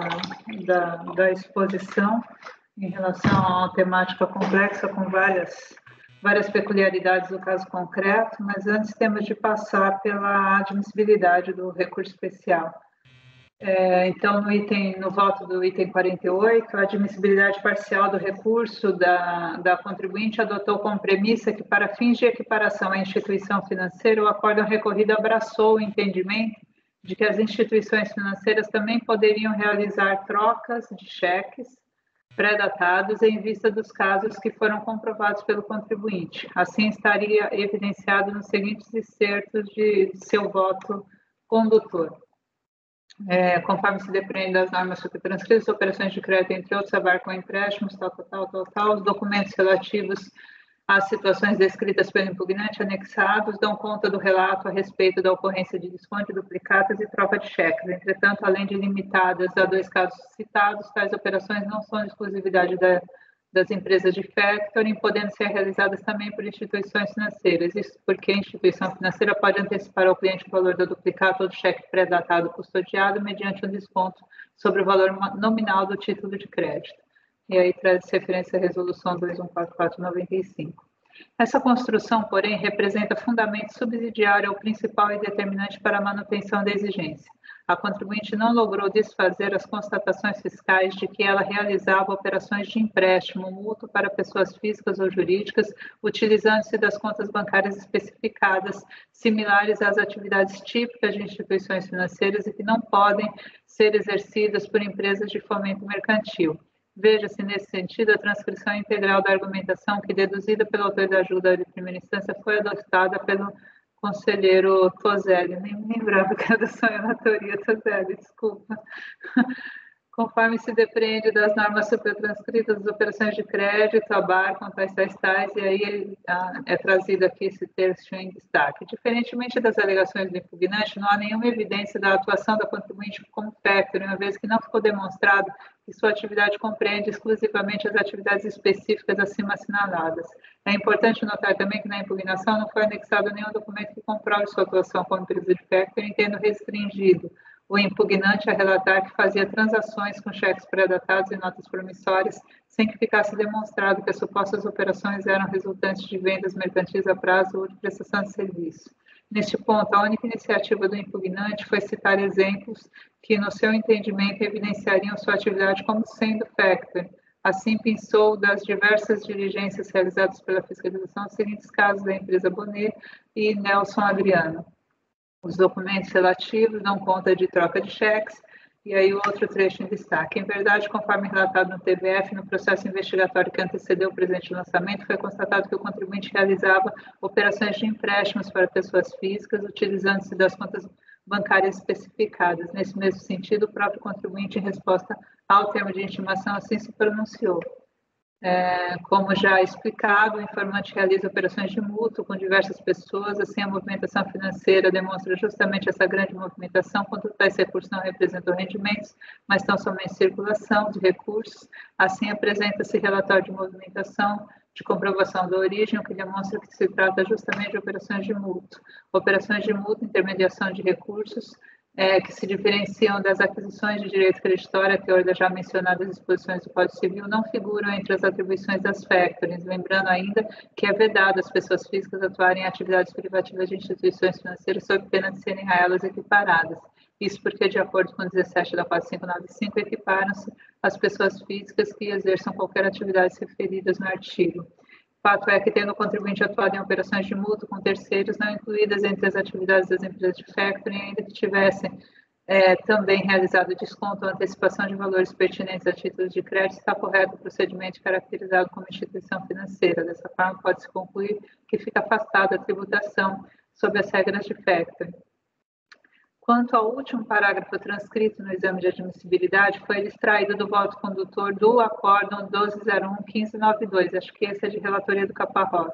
da, da exposição em relação a uma temática complexa com várias, várias peculiaridades do caso concreto, mas antes temos de passar pela admissibilidade do recurso especial. É, então, no item, no voto do item 48, a admissibilidade parcial do recurso da, da contribuinte adotou como premissa que, para fins de equiparação à instituição financeira, o acórdão recorrido abraçou o entendimento de que as instituições financeiras também poderiam realizar trocas de cheques pré-datados em vista dos casos que foram comprovados pelo contribuinte. Assim, estaria evidenciado nos seguintes excertos de seu voto condutor é, conforme se depreende das normas subtranscritas, operações de crédito, entre outros, abarcam empréstimos, tal, tal, tal, tal, tal, os documentos relativos às situações descritas pelo impugnante anexados dão conta do relato a respeito da ocorrência de desconto de duplicatas e troca de cheques. Entretanto, além de limitadas a dois casos citados, tais operações não são de exclusividade da das empresas de factoring, podendo ser realizadas também por instituições financeiras. Isso porque a instituição financeira pode antecipar ao cliente o valor do duplicado ou do cheque pré-datado custodiado mediante um desconto sobre o valor nominal do título de crédito. E aí traz referência à resolução 214495. Essa construção, porém, representa fundamento subsidiário ou principal e determinante para a manutenção da exigência a contribuinte não logrou desfazer as constatações fiscais de que ela realizava operações de empréstimo mútuo para pessoas físicas ou jurídicas, utilizando-se das contas bancárias especificadas, similares às atividades típicas de instituições financeiras e que não podem ser exercidas por empresas de fomento mercantil. Veja-se, nesse sentido, a transcrição integral da argumentação que, deduzida pela autoridade julgadora de primeira instância, foi adotada pelo conselheiro Tozelli, nem me lembrava que era da sua relatoria, Tozelli, desculpa. Conforme se depreende das normas supertranscritas das operações de crédito, abarcam tais, tais, tais, e aí ah, é trazido aqui esse texto em destaque. Diferentemente das alegações do impugnante, não há nenhuma evidência da atuação da contribuinte como factor, uma vez que não ficou demonstrado que sua atividade compreende exclusivamente as atividades específicas acima assinaladas. É importante notar também que na impugnação não foi anexado nenhum documento que comprove sua atuação como empresa de factoring, tendo restringido o impugnante a relatar que fazia transações com cheques pré-datados e notas promissórias, sem que ficasse demonstrado que as supostas operações eram resultantes de vendas mercantis a prazo ou de prestação de serviço. Neste ponto, a única iniciativa do impugnante foi citar exemplos que, no seu entendimento, evidenciariam sua atividade como sendo factor. Assim, pensou das diversas diligências realizadas pela fiscalização os seguintes casos da empresa Bonet e Nelson Adriano. Os documentos relativos dão conta de troca de cheques, e aí o outro trecho em destaque. Em verdade, conforme relatado no TBF, no processo investigatório que antecedeu o presente lançamento, foi constatado que o contribuinte realizava operações de empréstimos para pessoas físicas, utilizando-se das contas bancárias especificadas. Nesse mesmo sentido, o próprio contribuinte, em resposta ao termo de intimação, assim se pronunciou. É, como já explicado, o informante realiza operações de mútuo com diversas pessoas, assim a movimentação financeira demonstra justamente essa grande movimentação, quando tais recursos não representam rendimentos, mas estão somente circulação de recursos, assim apresenta-se relatório de movimentação de comprovação da origem, o que demonstra que se trata justamente de operações de mútuo. Operações de mútuo, intermediação de recursos, é, que se diferenciam das aquisições de direito creditório, a teor das já mencionadas disposições do Código Civil, não figuram entre as atribuições das factorings, lembrando ainda que é vedado às pessoas físicas atuarem em atividades privativas de instituições financeiras sob pena de serem a elas equiparadas. Isso porque, de acordo com o 17 da 4595, equiparam-se as pessoas físicas que exerçam qualquer atividade referidas no artigo. Fato é que, tendo o contribuinte atuado em operações de mútuo com terceiros, não incluídas entre as atividades das empresas de factoring, ainda que tivessem é, também realizado desconto ou antecipação de valores pertinentes a títulos de crédito, está correto o procedimento caracterizado como instituição financeira. Dessa forma, pode-se concluir que fica afastada a tributação sob as regras de factoring. Quanto ao último parágrafo transcrito no exame de admissibilidade, foi extraído do voto condutor do acórdão 1201-1592, acho que esse é de relatoria do Caparrós,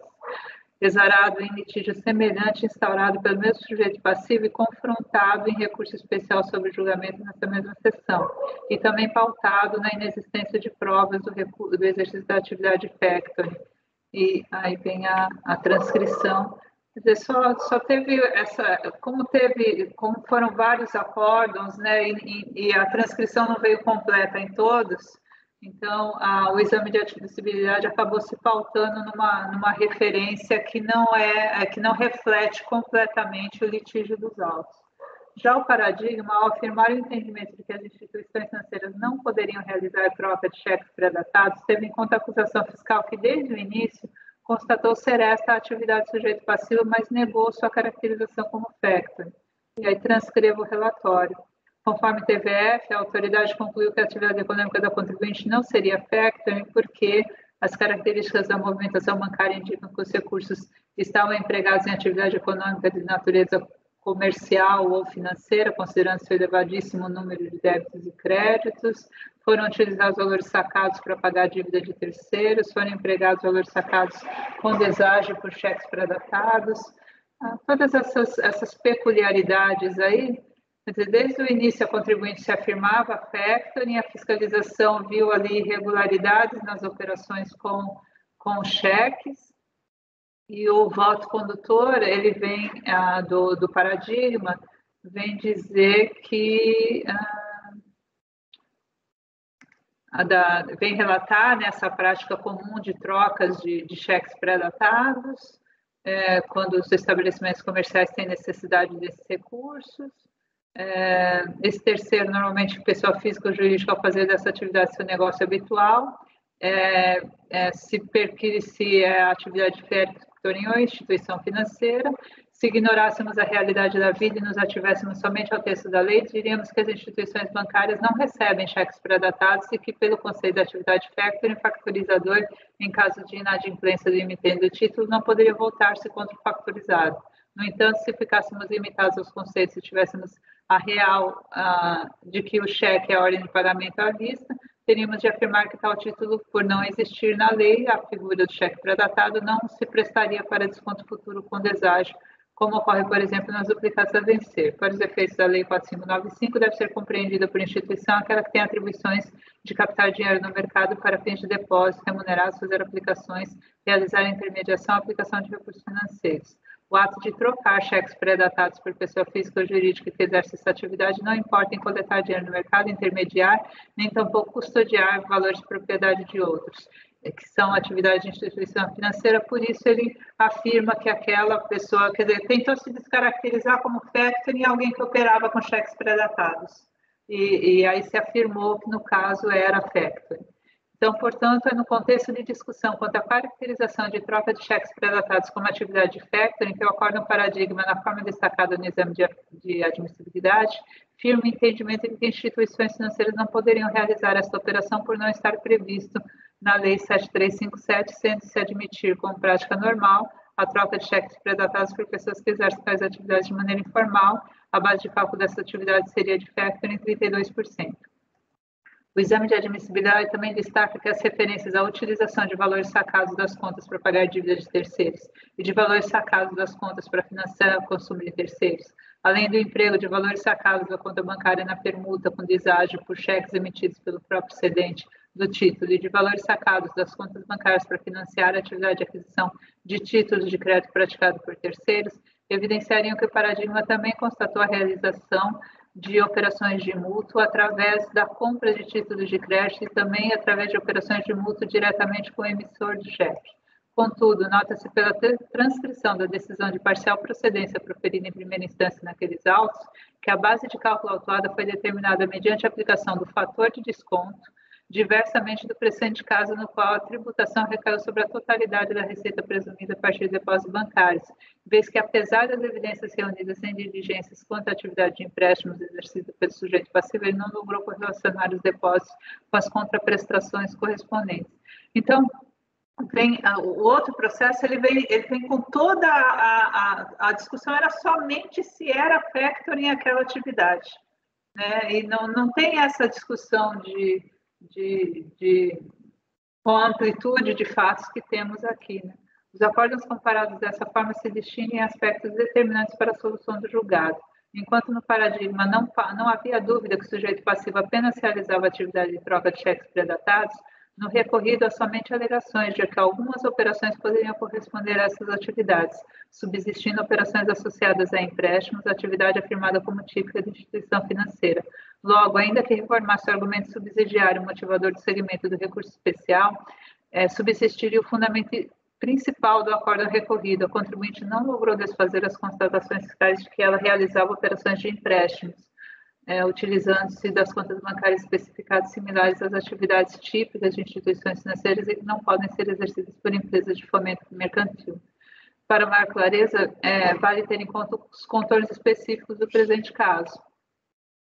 exarado em litígio semelhante instaurado pelo mesmo sujeito passivo e confrontado em recurso especial sobre julgamento nessa mesma sessão, e também pautado na inexistência de provas do, do exercício da atividade factoring. E aí vem a, a transcrição Quer dizer, só, só teve essa, como teve, como foram vários acórdons, né, e, e a transcrição não veio completa em todos, então a, o exame de admissibilidade acabou se pautando numa, numa referência que não é, é, que não reflete completamente o litígio dos autos. Já o paradigma, ao afirmar o entendimento de que as instituições financeiras não poderiam realizar troca de cheques predatados, teve em conta a acusação fiscal que, desde o início, constatou ser esta a atividade sujeito passivo, mas negou sua caracterização como factor. E aí transcrevo o relatório. Conforme TVF, a autoridade concluiu que a atividade econômica da contribuinte não seria factoring porque as características da movimentação bancária indicam que os recursos estavam empregados em atividade econômica de natureza comercial ou financeira, considerando seu elevadíssimo número de débitos e créditos, foram utilizados valores sacados para pagar dívida de terceiros, foram empregados valores sacados com deságio por cheques predatados, ah, todas essas, essas peculiaridades aí, desde o início a contribuinte se afirmava factoring, a fiscalização viu ali irregularidades nas operações com, com cheques, e o voto condutor, ele vem ah, do, do paradigma, vem dizer que ah, da, vem relatar nessa né, prática comum de trocas de, de cheques pré-datados, é, quando os estabelecimentos comerciais têm necessidade desses recursos. É, esse terceiro, normalmente, pessoa física ou jurídica, ao fazer dessa atividade seu negócio habitual, é, é, se perquire se é atividade fértil ou instituição financeira. Se ignorássemos a realidade da vida e nos ativéssemos somente ao texto da lei, diríamos que as instituições bancárias não recebem cheques pré-datados e que, pelo conceito da atividade factoring, factorizador, em caso de inadimplência do emitente do título, não poderia voltar-se contra o factorizado. No entanto, se ficássemos limitados aos conceitos e tivéssemos a real de que o cheque é a ordem de pagamento à vista, teríamos de afirmar que tal título, por não existir na lei, a figura do cheque pré-datado não se prestaria para desconto futuro com deságio, como ocorre, por exemplo, nas duplicatas a vencer. Para os efeitos da Lei 4595, deve ser compreendida por instituição aquela que tem atribuições de captar dinheiro no mercado para fins de depósito, remunerados, fazer aplicações, realizar intermediação, aplicação de recursos financeiros. O ato de trocar cheques pré-datados por pessoa física ou jurídica que exerce essa atividade não importa em coletar dinheiro no mercado, intermediar, nem tampouco custodiar valores de propriedade de outros, que são atividades de instituição financeira, por isso ele afirma que aquela pessoa, quer dizer, tentou se descaracterizar como factoring alguém que operava com cheques pré-datados. E, e aí se afirmou que no caso era factoring. Então, portanto, é no contexto de discussão quanto à caracterização de troca de cheques predatados como atividade de factoring que ocorre um paradigma na forma destacada no exame de, de admissibilidade, firme entendimento de que instituições financeiras não poderiam realizar esta operação por não estar previsto na Lei 7357, sendo se admitir como prática normal a troca de cheques predatados por pessoas que exercem tais atividades de maneira informal, a base de cálculo dessa atividade seria de factoring 32%. O exame de admissibilidade também destaca que as referências à utilização de valores sacados das contas para pagar dívidas de terceiros e de valores sacados das contas para financiar o consumo de terceiros, além do emprego de valores sacados da conta bancária na permuta com deságio por cheques emitidos pelo próprio cedente do título e de valores sacados das contas bancárias para financiar a atividade de aquisição de títulos de crédito praticado por terceiros, evidenciariam que o paradigma também constatou a realização de operações de mútuo através da compra de títulos de crédito e também através de operações de mútuo diretamente com o emissor de cheque. Contudo, nota-se pela transcrição da decisão de parcial procedência proferida em primeira instância naqueles autos que a base de cálculo autuada foi determinada mediante a aplicação do fator de desconto, diversamente do presente caso no qual a tributação recaiu sobre a totalidade da receita presumida a partir de depósitos bancários, vez que, apesar das evidências reunidas em diligências quanto à atividade de empréstimos exercida pelo sujeito passivo, ele não logrou correlacionar os depósitos com as contraprestações correspondentes. Então, vem o outro processo ele vem ele vem com toda a, a, a discussão era somente se era factoring aquela atividade né e não não tem essa discussão de, de, de com amplitude de fatos que temos aqui né? os acordos comparados dessa forma se distinguem em aspectos determinantes para a solução do julgado enquanto no paradigma não não havia dúvida que o sujeito passivo apenas realizava atividade de troca de cheques predatados no recorrido, há somente alegações de que algumas operações poderiam corresponder a essas atividades, subsistindo operações associadas a empréstimos, atividade afirmada como típica de instituição financeira. Logo, ainda que reformasse o argumento subsidiário motivador do segmento do recurso especial, é, subsistiria o fundamento principal do acordo recorrido. A contribuinte não logrou desfazer as constatações fiscais de que ela realizava operações de empréstimos é, utilizando-se das contas bancárias especificadas similares às atividades típicas de instituições financeiras e que não podem ser exercidas por empresas de fomento mercantil. Para maior clareza, é, vale ter em conta os contornos específicos do presente caso.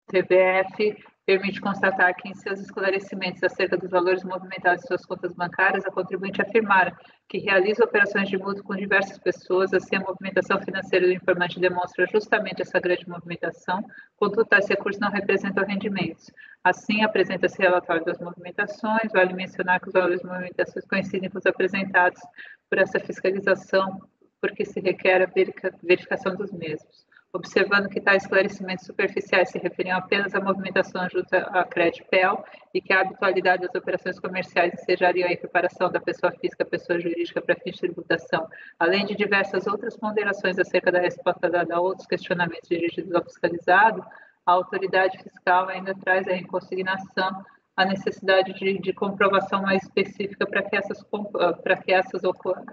TBF permite constatar que, em seus esclarecimentos acerca dos valores movimentados em suas contas bancárias, a contribuinte afirmara que realiza operações de mútuo com diversas pessoas, assim a movimentação financeira do informante demonstra justamente essa grande movimentação, contudo, tais recursos não representam rendimentos. Assim, apresenta-se relatório das movimentações, vale mencionar que os valores de movimentações coincidem com os apresentados por essa fiscalização, porque se requer a verificação dos mesmos observando que tais esclarecimentos superficiais se referiam apenas à movimentação junto à CredPel e que a habitualidade das operações comerciais ensejariam a equiparação da pessoa física à pessoa jurídica para fins de tributação, além de diversas outras ponderações acerca da resposta dada a outros questionamentos dirigidos ao fiscalizado, a autoridade fiscal ainda traz em consignação a necessidade de, de comprovação mais específica para que essas, para que essas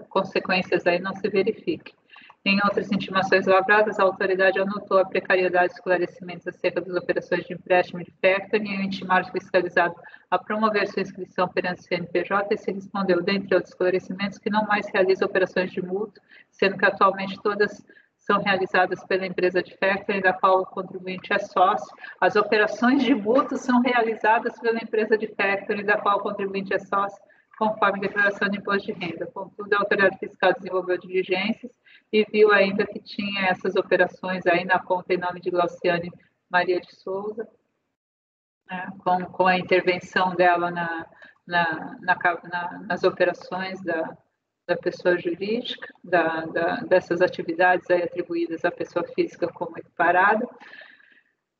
consequências aí não se verifiquem. Em outras intimações lavradas, a autoridade anotou a precariedade de esclarecimentos acerca das operações de empréstimo de factoring e o intimar fiscalizado a promover sua inscrição perante o CNPJ e se respondeu, dentre outros esclarecimentos, que não mais realiza operações de mútuo, sendo que atualmente todas são realizadas pela empresa de factoring, da qual o contribuinte é sócio. As operações de mútuo são realizadas pela empresa de factoring, da qual o contribuinte é sócio, conforme declaração de imposto de renda. Contudo, a autoridade fiscal desenvolveu diligências e viu ainda que tinha essas operações aí na conta em nome de Glauciane Maria de Souza, né, com, com a intervenção dela na, na, na, nas operações da, da pessoa jurídica, da, da, dessas atividades aí atribuídas à pessoa física como equiparada.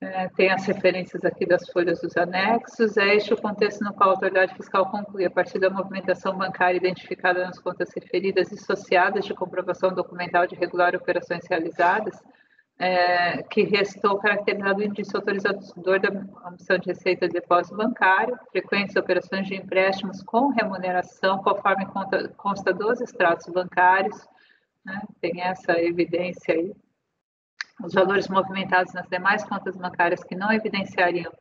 É, tem as referências aqui das folhas dos anexos. É este o contexto no qual a autoridade fiscal conclui, a partir da movimentação bancária identificada nas contas referidas e associadas de comprovação documental de regular operações realizadas, é, que restou caracterizado o indício autorizador da omissão de receita de depósito bancário, frequentes operações de empréstimos com remuneração, conforme consta, consta dos extratos bancários, né, tem essa evidência aí os valores movimentados nas demais contas bancárias que não evidenciariam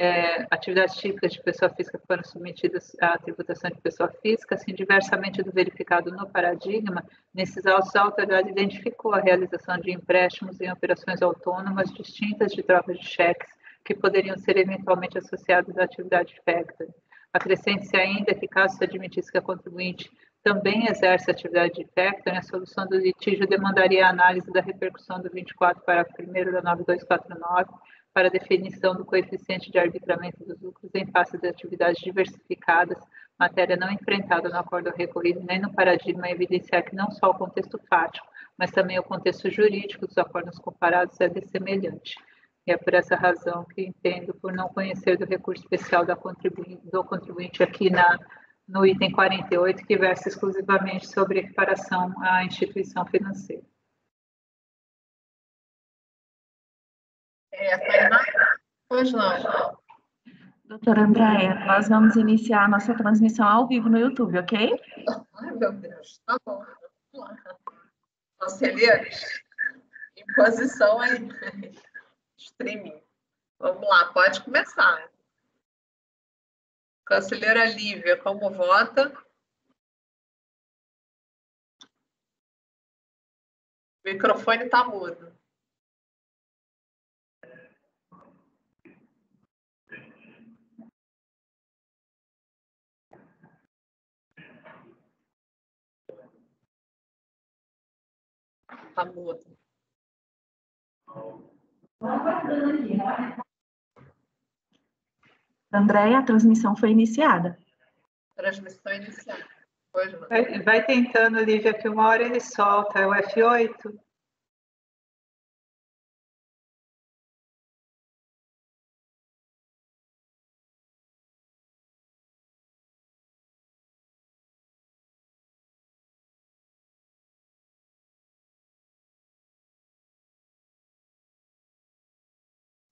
é, atividades típicas de pessoa física foram submetidas à tributação de pessoa física, assim, diversamente do verificado no paradigma, nesses autos, a autoridade identificou a realização de empréstimos em operações autônomas distintas de troca de cheques, que poderiam ser eventualmente associados à atividade factoring. Acrescente-se ainda que, caso se admitisse que a contribuinte também exerce atividade de factoring, a solução do litígio demandaria a análise da repercussão do 24, parágrafo 1 da 9249, para definição do coeficiente de arbitramento dos lucros em face de atividades diversificadas, matéria não enfrentada no acordo recorrido nem no paradigma evidenciar que não só o contexto fático, mas também o contexto jurídico dos acordos comparados é dessemelhante. E é por essa razão que entendo por não conhecer do recurso especial do contribuinte aqui na, no item 48, que versa exclusivamente sobre equiparação à instituição financeira. É, Tainá? Pois não. Doutora Andréia, nós vamos iniciar a nossa transmissão ao vivo no YouTube, ok? Ai, meu Deus, tá bom. Vamos lá. Conselheiros, em posição aí. Streaming. Vamos lá, pode começar. Conselheira Lívia, como vota? O microfone está mudo. Está mudo. Andréia, a transmissão foi iniciada. Transmissão iniciada. Pois não. Vai, vai tentando, Lívia, que uma hora ele solta. É o F8?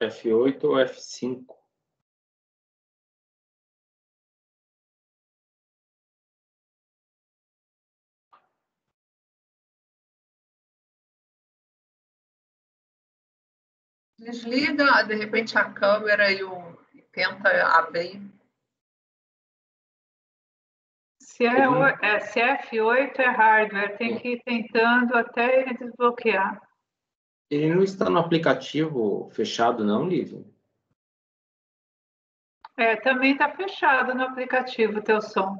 F8 ou F5? Desliga, de repente, a câmera e, o, e tenta abrir. Se é, é, se é F8 é hardware, tem que ir tentando até ele desbloquear. Ele não está no aplicativo fechado, não, Lívia? É, também está fechado no aplicativo o teu som.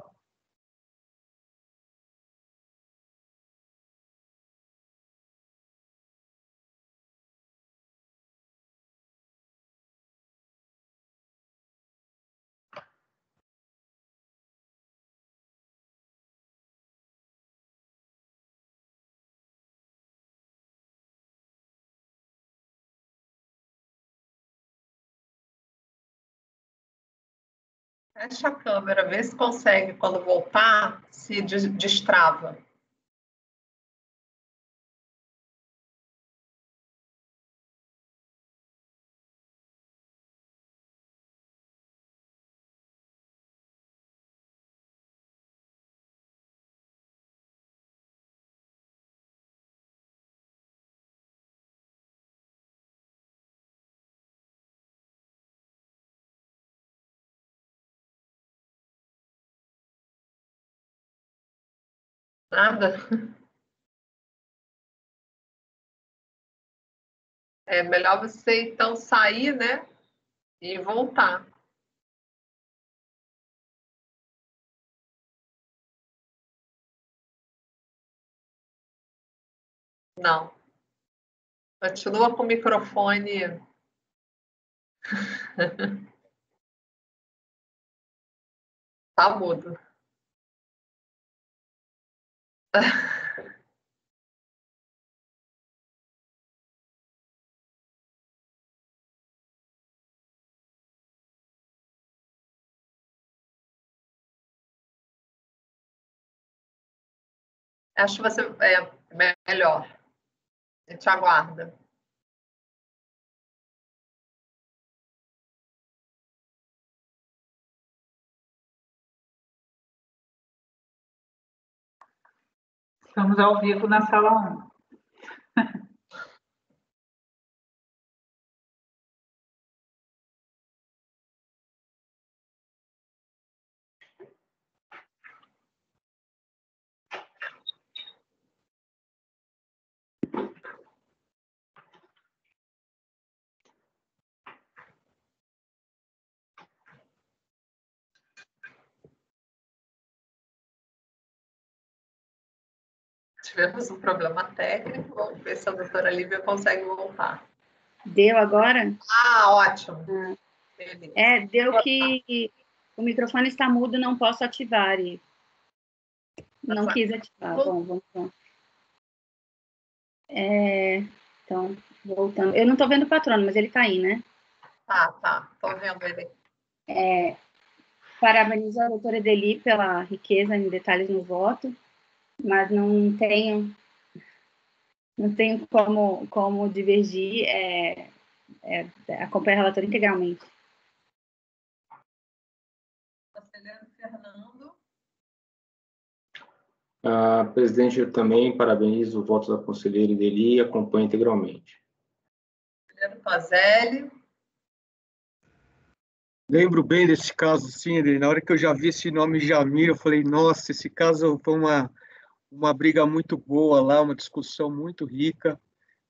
Fecha a câmera, vê se consegue, quando voltar, se des- destrava. Nada? É melhor você então sair, né? E voltar. Não. Continua com o microfone. Tá mudo. Acho que você é me- melhor. A gente aguarda. Estamos ao vivo na sala 1. Tivemos um problema técnico. Vamos ver se a doutora Lívia consegue voltar. Deu agora? Ah, ótimo. Ah. É, deu que o microfone está mudo, não posso ativar. E não Tá. quis ativar. Bom, vamos lá. É, Então, voltando. Eu não estou vendo o patrono, mas ele está aí, né? Tá, tá. Estou vendo ele. É, parabenizo a doutora Edeli pela riqueza em detalhes no voto, mas não tenho não tenho como, como divergir, é, é, acompanhar a relatora integralmente. Fernando. Ah, presidente, eu também parabenizo o voto da conselheira Ideli e acompanho integralmente. Conselheiro Tozelli. Lembro bem desse caso, sim, na hora que eu já vi esse nome Jamir, eu falei, nossa, esse caso foi uma, uma briga muito boa lá, uma discussão muito rica,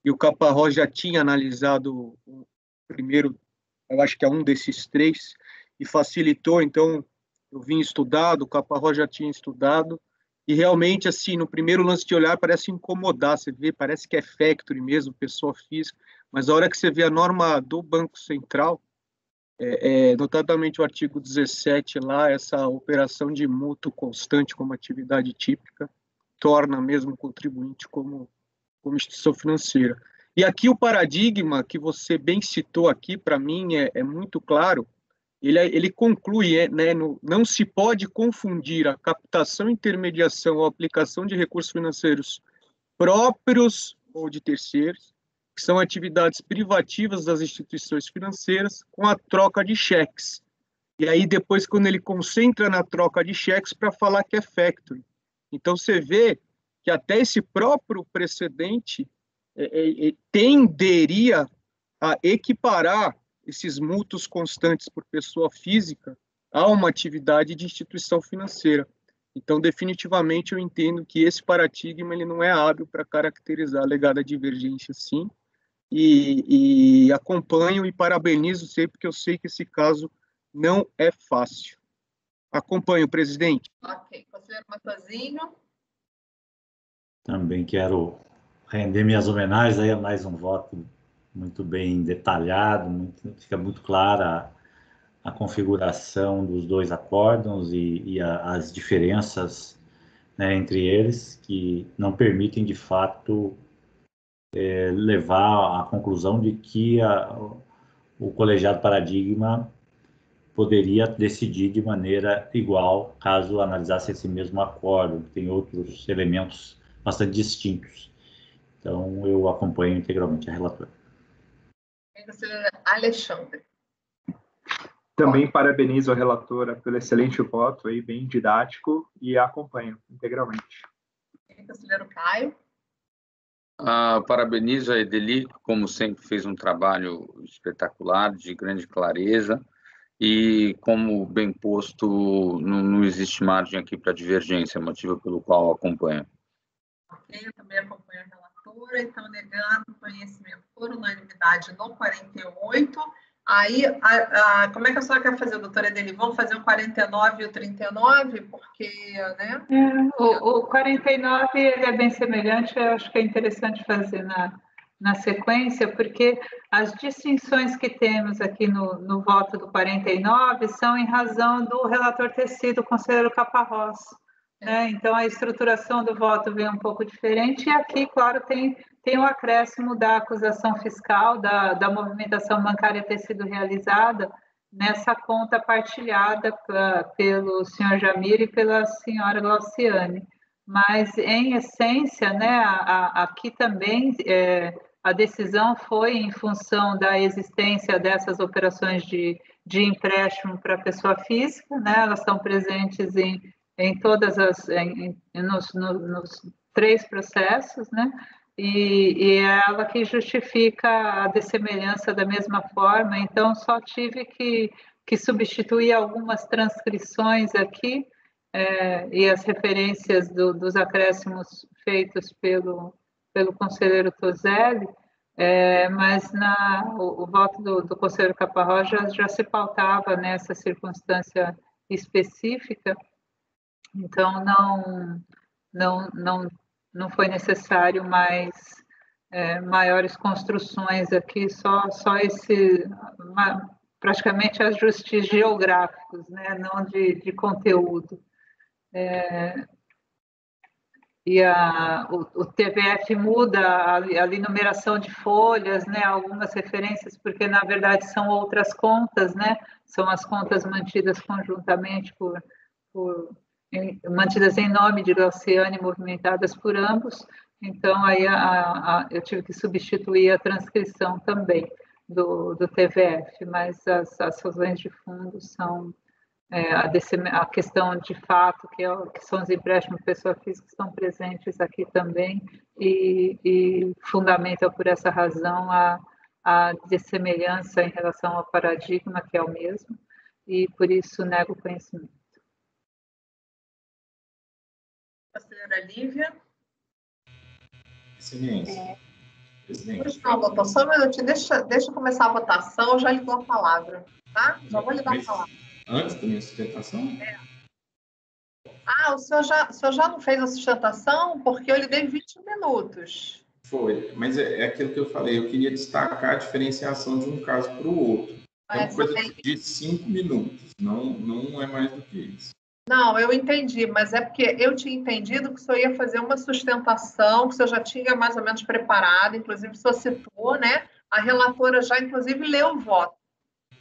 e o Caparrós já tinha analisado o primeiro, eu acho que é um desses três, e facilitou, então eu vim estudado, o Caparrós já tinha estudado, e realmente, assim, no primeiro lance de olhar, parece incomodar, você vê, parece que é factory mesmo, pessoa física, mas a hora que você vê a norma do Banco Central, é, é, notadamente o artigo 17 lá, essa operação de mútuo constante como atividade típica, torna mesmo contribuinte como, como instituição financeira. E aqui o paradigma que você bem citou aqui, para mim, é, é, muito claro, ele, ele conclui, é, né, no, não se pode confundir a captação, intermediação ou aplicação de recursos financeiros próprios ou de terceiros, que são atividades privativas das instituições financeiras, com a troca de cheques. E aí, depois, quando ele concentra na troca de cheques, para falar que é factoring. Então, você vê que até esse próprio precedente é, é, é, tenderia a equiparar esses mútuos constantes por pessoa física a uma atividade de instituição financeira. Então, definitivamente, eu entendo que esse paradigma ele não é hábil para caracterizar a alegada divergência, sim, e, e acompanho e parabenizo sempre, porque eu sei que esse caso não é fácil. Acompanho, presidente. Ok. Conselheiro Matozinho. Também quero render minhas homenagens aí a mais um voto muito bem detalhado, muito, fica muito clara a, a, configuração dos dois acórdãos e, e a, as diferenças né, entre eles, que não permitem, de fato, é, levar à conclusão de que a, o colegiado paradigma poderia decidir de maneira igual caso analisasse esse mesmo acordo, que tem outros elementos bastante distintos. Então, eu acompanho integralmente a relatora. Alexandre. Também parabenizo a relatora pelo excelente voto, aí, bem didático, e acompanho integralmente. Conselheiro Caio. Ah, parabenizo a Edeli, como sempre fez um trabalho espetacular, de grande clareza, e como bem posto, não, não existe margem aqui para divergência, motivo pelo qual acompanho. Ok, eu também acompanho a relatora, então negando conhecimento por unanimidade no 48. Aí, a, a, como é que a senhora quer fazer, doutora Edeli? Vamos fazer o 49 e o 39? Porque, né? É, o, o 49 ele é bem semelhante, eu acho que é interessante fazer na, na sequência, porque as distinções que temos aqui no, no voto do 49 são em razão do relator ter sido o conselheiro Caparrós. Né? Então, a estruturação do voto vem um pouco diferente, e aqui, claro, tem, tem o acréscimo da acusação fiscal, da, da movimentação bancária ter sido realizada nessa conta partilhada pra, pelo senhor Jamir e pela senhora Glauciane. Mas, em essência, né, a, a, aqui também é, a decisão foi em função da existência dessas operações de, de empréstimo para pessoa física, né? elas estão presentes em, em todas as, em, em, nos, no, nos três processos, né? E, e é ela que justifica a dessemelhança da mesma forma, então só tive que, que substituir algumas transcrições aqui, é, e as referências do, dos acréscimos feitos pelo, pelo conselheiro Tozelli, é, mas na, o, o voto do, do conselheiro Caparrós já, já se pautava nessa circunstância específica, então não, não, não, não foi necessário mais é, maiores construções aqui, só, só esse, praticamente ajustes geográficos, né, não de, de conteúdo. É, e a, o, o, TVF muda a, a, numeração de folhas, né, algumas referências, porque na verdade são outras contas, né, são as contas mantidas conjuntamente por, por em, mantidas em nome de Glauciane, movimentadas por ambos, então aí a, eu tive que substituir a transcrição também do, do TVF, mas as, as razões de fundo são é, a, a, questão de fato, que, é, que são os empréstimos pessoa física, estão presentes aqui também, e, e fundamenta por essa razão a, a dessemelhança em relação ao paradigma, que é o mesmo, e por isso nego o conhecimento. A senhora Lívia. Excelência. É. Presidente. Só um minutinho, deixa, deixa eu começar a votação, eu já lhe dou a palavra, tá? Já vou lhe dar a palavra. Antes da minha sustentação? É. Ah, o senhor, já, o senhor já não fez a sustentação? Porque eu lhe dei 20 minutos. Foi, mas é, é aquilo que eu falei, eu queria destacar a diferenciação de um caso para o outro. É uma coisa de cinco minutos, não, não é mais do que isso. Não, eu entendi, mas é porque eu tinha entendido que o senhor ia fazer uma sustentação, que o senhor já tinha mais ou menos preparado, inclusive o senhor citou, né? A relatora já, inclusive, leu o voto.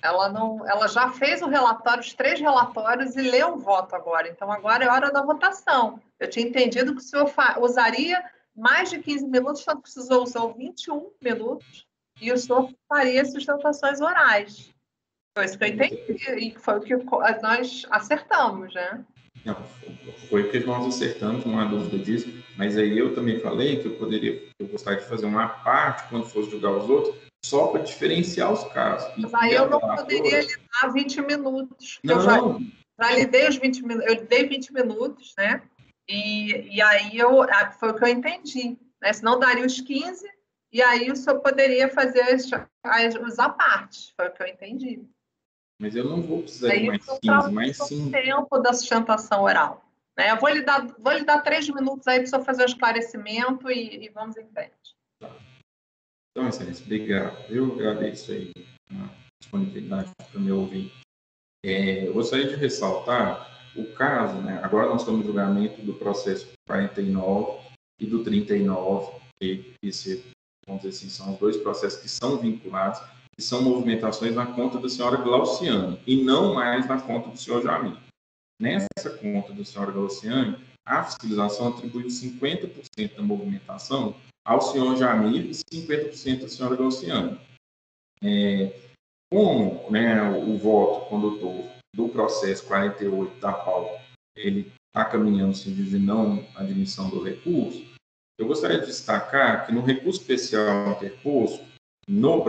Ela não, ela já fez o relatório, os três relatórios e leu o voto agora. Então agora é hora da votação. Eu tinha entendido que o senhor usaria mais de 15 minutos, só precisou usar 21 minutos e o senhor faria sustentações orais. Foi isso que eu entendi e foi o que nós acertamos, né? Não, foi o que nós acertamos, não há dúvida disso, mas aí eu também falei que eu poderia, eu gostaria de fazer uma parte quando fosse julgar os outros, só para diferenciar os casos. Mas aí eu não poderia lhe dar 20 minutos. Não. Eu já, já lhe dei os 20 minutos, eu lhe dei 20 minutos, né? E, e aí eu, foi o que eu entendi, né? Senão daria os 15, e aí o senhor poderia fazer as, as, os apartes, foi o que eu entendi. Mas eu não vou precisar de mais 15, mais 5. tempo da sustentação oral. Né? Eu vou lhe dar, vou lhe dar três minutos aí para o senhor fazer o esclarecimento e, e vamos em frente. Então, excelência, obrigado. Eu agradeço aí a disponibilidade para me ouvir. É, eu gostaria de ressaltar o caso, né? agora nós estamos no julgamento do processo 49 e do 39, e esse, vamos dizer assim, são os dois processos que são vinculados que são movimentações na conta da senhora Glauciane e não mais na conta do senhor Jamil. Nessa conta da senhora Glauciane, a fiscalização atribuiu 50% da movimentação ao senhor Jamil e 50% à senhora Glauciane. É, como né, o voto condutor do processo 48 da pauta ele está caminhando sem de não admissão do recurso, eu gostaria de destacar que no recurso especial interposto, no,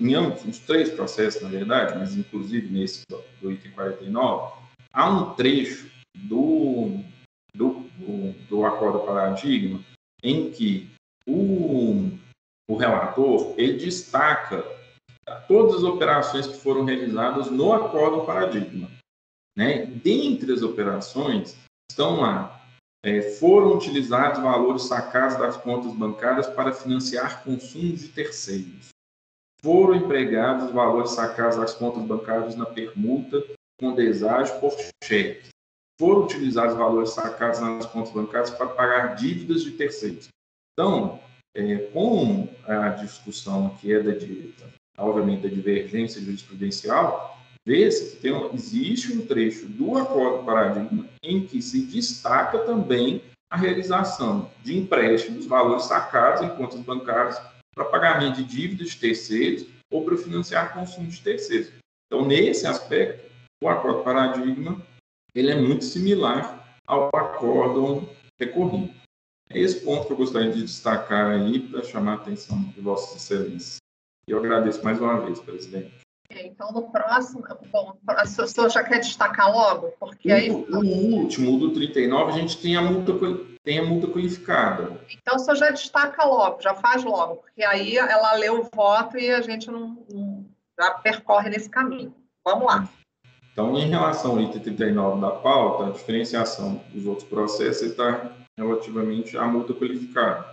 em ambos os três processos, na verdade, mas inclusive nesse do item 49, há um trecho do, do, do, do acordo paradigma em que o, o relator ele destaca todas as operações que foram realizadas no acordo paradigma. Né? Dentre as operações estão lá é, foram utilizados valores sacados das contas bancárias para financiar consumos de terceiros foram empregados os valores sacados das contas bancárias na permuta com deságio por cheque. Foram utilizados valores sacados nas contas bancárias para pagar dívidas de terceiros. Então, é, com a discussão aqui é da, de, obviamente, da divergência jurisprudencial, vê-se que tem, existe um trecho do acordo paradigma em que se destaca também a realização de empréstimos, valores sacados em contas bancárias para pagamento de dívidas de terceiros ou para financiar consumo de terceiros. Então, nesse aspecto, o acordo paradigma ele é muito similar ao acordo recorrido. É esse ponto que eu gostaria de destacar aí para chamar a atenção de Vossa Excelência. E eu agradeço mais uma vez, presidente. Então, no próximo, bom, o senhor já quer destacar logo? Porque aí... O, o último, do 39, a gente tem a multa, tem a multa qualificada. Então, o senhor já destaca logo, já faz logo, porque aí ela lê o voto e a gente não, não já percorre nesse caminho. Vamos lá. Então, em relação ao item 39 da pauta, a diferenciação dos outros processos está relativamente à multa qualificada.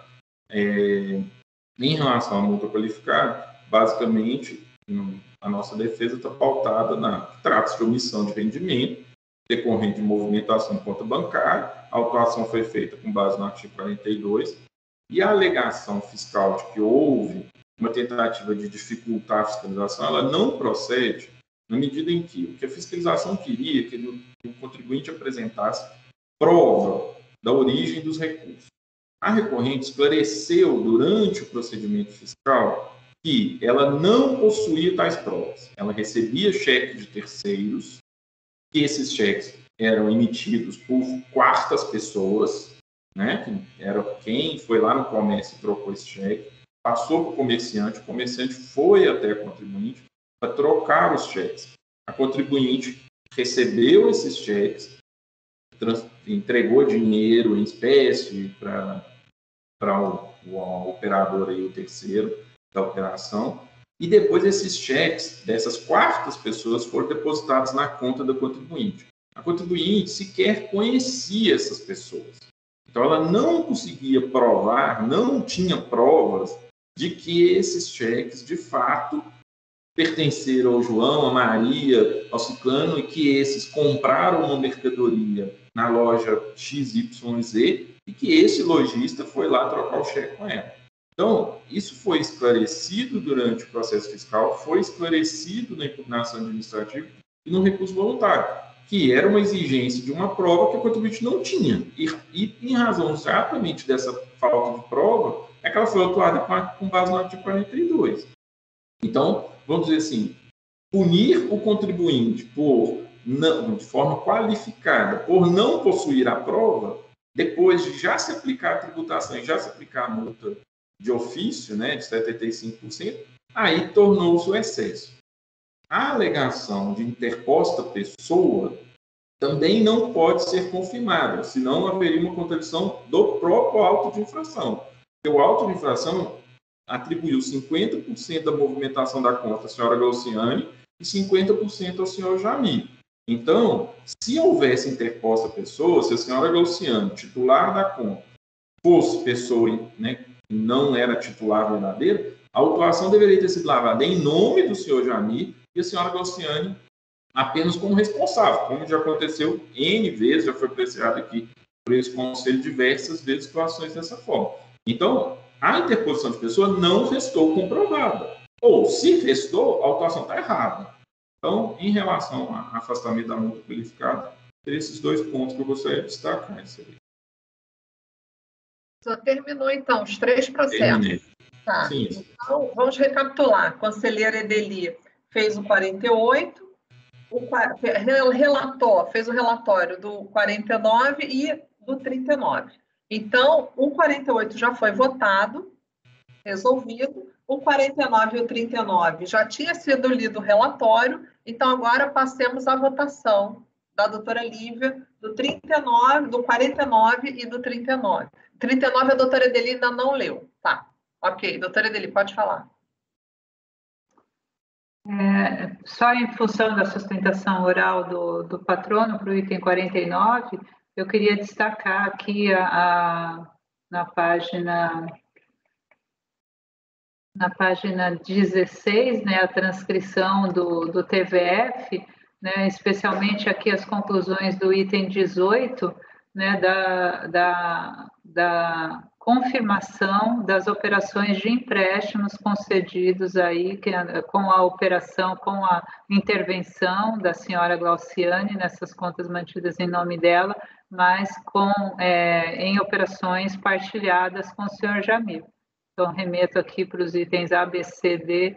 É, em relação à multa qualificada, basicamente, a nossa defesa está pautada na trata de omissão de rendimento decorrente de movimentação de conta bancária. A autuação foi feita com base no artigo 42 e a alegação fiscal de que houve uma tentativa de dificultar a fiscalização, ela não procede na medida em que o que a fiscalização queria que o contribuinte apresentasse prova da origem dos recursos. A recorrente esclareceu durante o procedimento fiscal que ela não possuía tais provas. Ela recebia cheques de terceiros, que esses cheques eram emitidos por quartas pessoas, né, que era quem foi lá no comércio e trocou esse cheque, passou para o comerciante, o comerciante foi até a contribuinte para trocar os cheques. A contribuinte recebeu esses cheques, entregou dinheiro em espécie para o, o operador e o terceiro da operação, e depois esses cheques dessas quartas pessoas foram depositados na conta da contribuinte. A contribuinte sequer conhecia essas pessoas. Então ela não conseguia provar, não tinha provas de que esses cheques de fato pertenceram ao João, a Maria, ao Ciclano e que esses compraram uma mercadoria na loja XYZ e que esse lojista foi lá trocar o cheque com ela. Então, isso foi esclarecido durante o processo fiscal, foi esclarecido na impugnação administrativa e no recurso voluntário, que era uma exigência de uma prova que o contribuinte não tinha. E, e em razão exatamente dessa falta de prova, é que ela foi autuada com, com base no artigo 42. Então, vamos dizer assim, punir o contribuinte por não, de forma qualificada por não possuir a prova, depois de já se aplicar a tributação e já se aplicar a multa de ofício, né, de 75%, aí tornou-se o excesso. A alegação de interposta pessoa também não pode ser confirmada, senão haveria uma contradição do próprio auto de infração. Porque o auto de infração atribuiu 50% da movimentação da conta à senhora Galciane e 50% ao senhor Jamir. Então, se houvesse interposta pessoa, se a senhora Galciane, titular da conta, fosse pessoa né, que não era titular verdadeiro, a autuação deveria ter sido lavada em nome do senhor Jamir e a senhora Galciane apenas como responsável, como já aconteceu N vezes, já foi apreciado aqui por esse conselho diversas vezes situações dessa forma. Então, a interposição de pessoa não restou comprovada. Ou, se restou, a autuação está errada. Então, em relação ao afastamento da multa qualificada, teria esses dois pontos que eu gostaria de destacar. Só terminou, então, os três processos. Tá. Sim. Então, vamos recapitular. Conselheira Edeli fez o 48, o, relator, fez o relatório do 49 e do 39. Então, o 48 já foi votado, resolvido. O 49 e o 39 já tinha sido lido o relatório, então agora passemos à votação da doutora Lívia, do 39, do 49 e do 39. 39 a doutora Edeli ainda não leu. Tá, ok. Doutora Edeli, pode falar. É, só em função da sustentação oral do, do patrono para o item 49, eu queria destacar aqui a, a, na página na página 16, né, a transcrição do, do TVF, né, especialmente aqui as conclusões do item 18, né, da, da, da confirmação das operações de empréstimos concedidos aí que, com a operação, com a intervenção da senhora Glauciane nessas contas mantidas em nome dela, mas com, é, em operações partilhadas com o senhor Jamil. Então, remeto aqui para os itens A, B, C, D,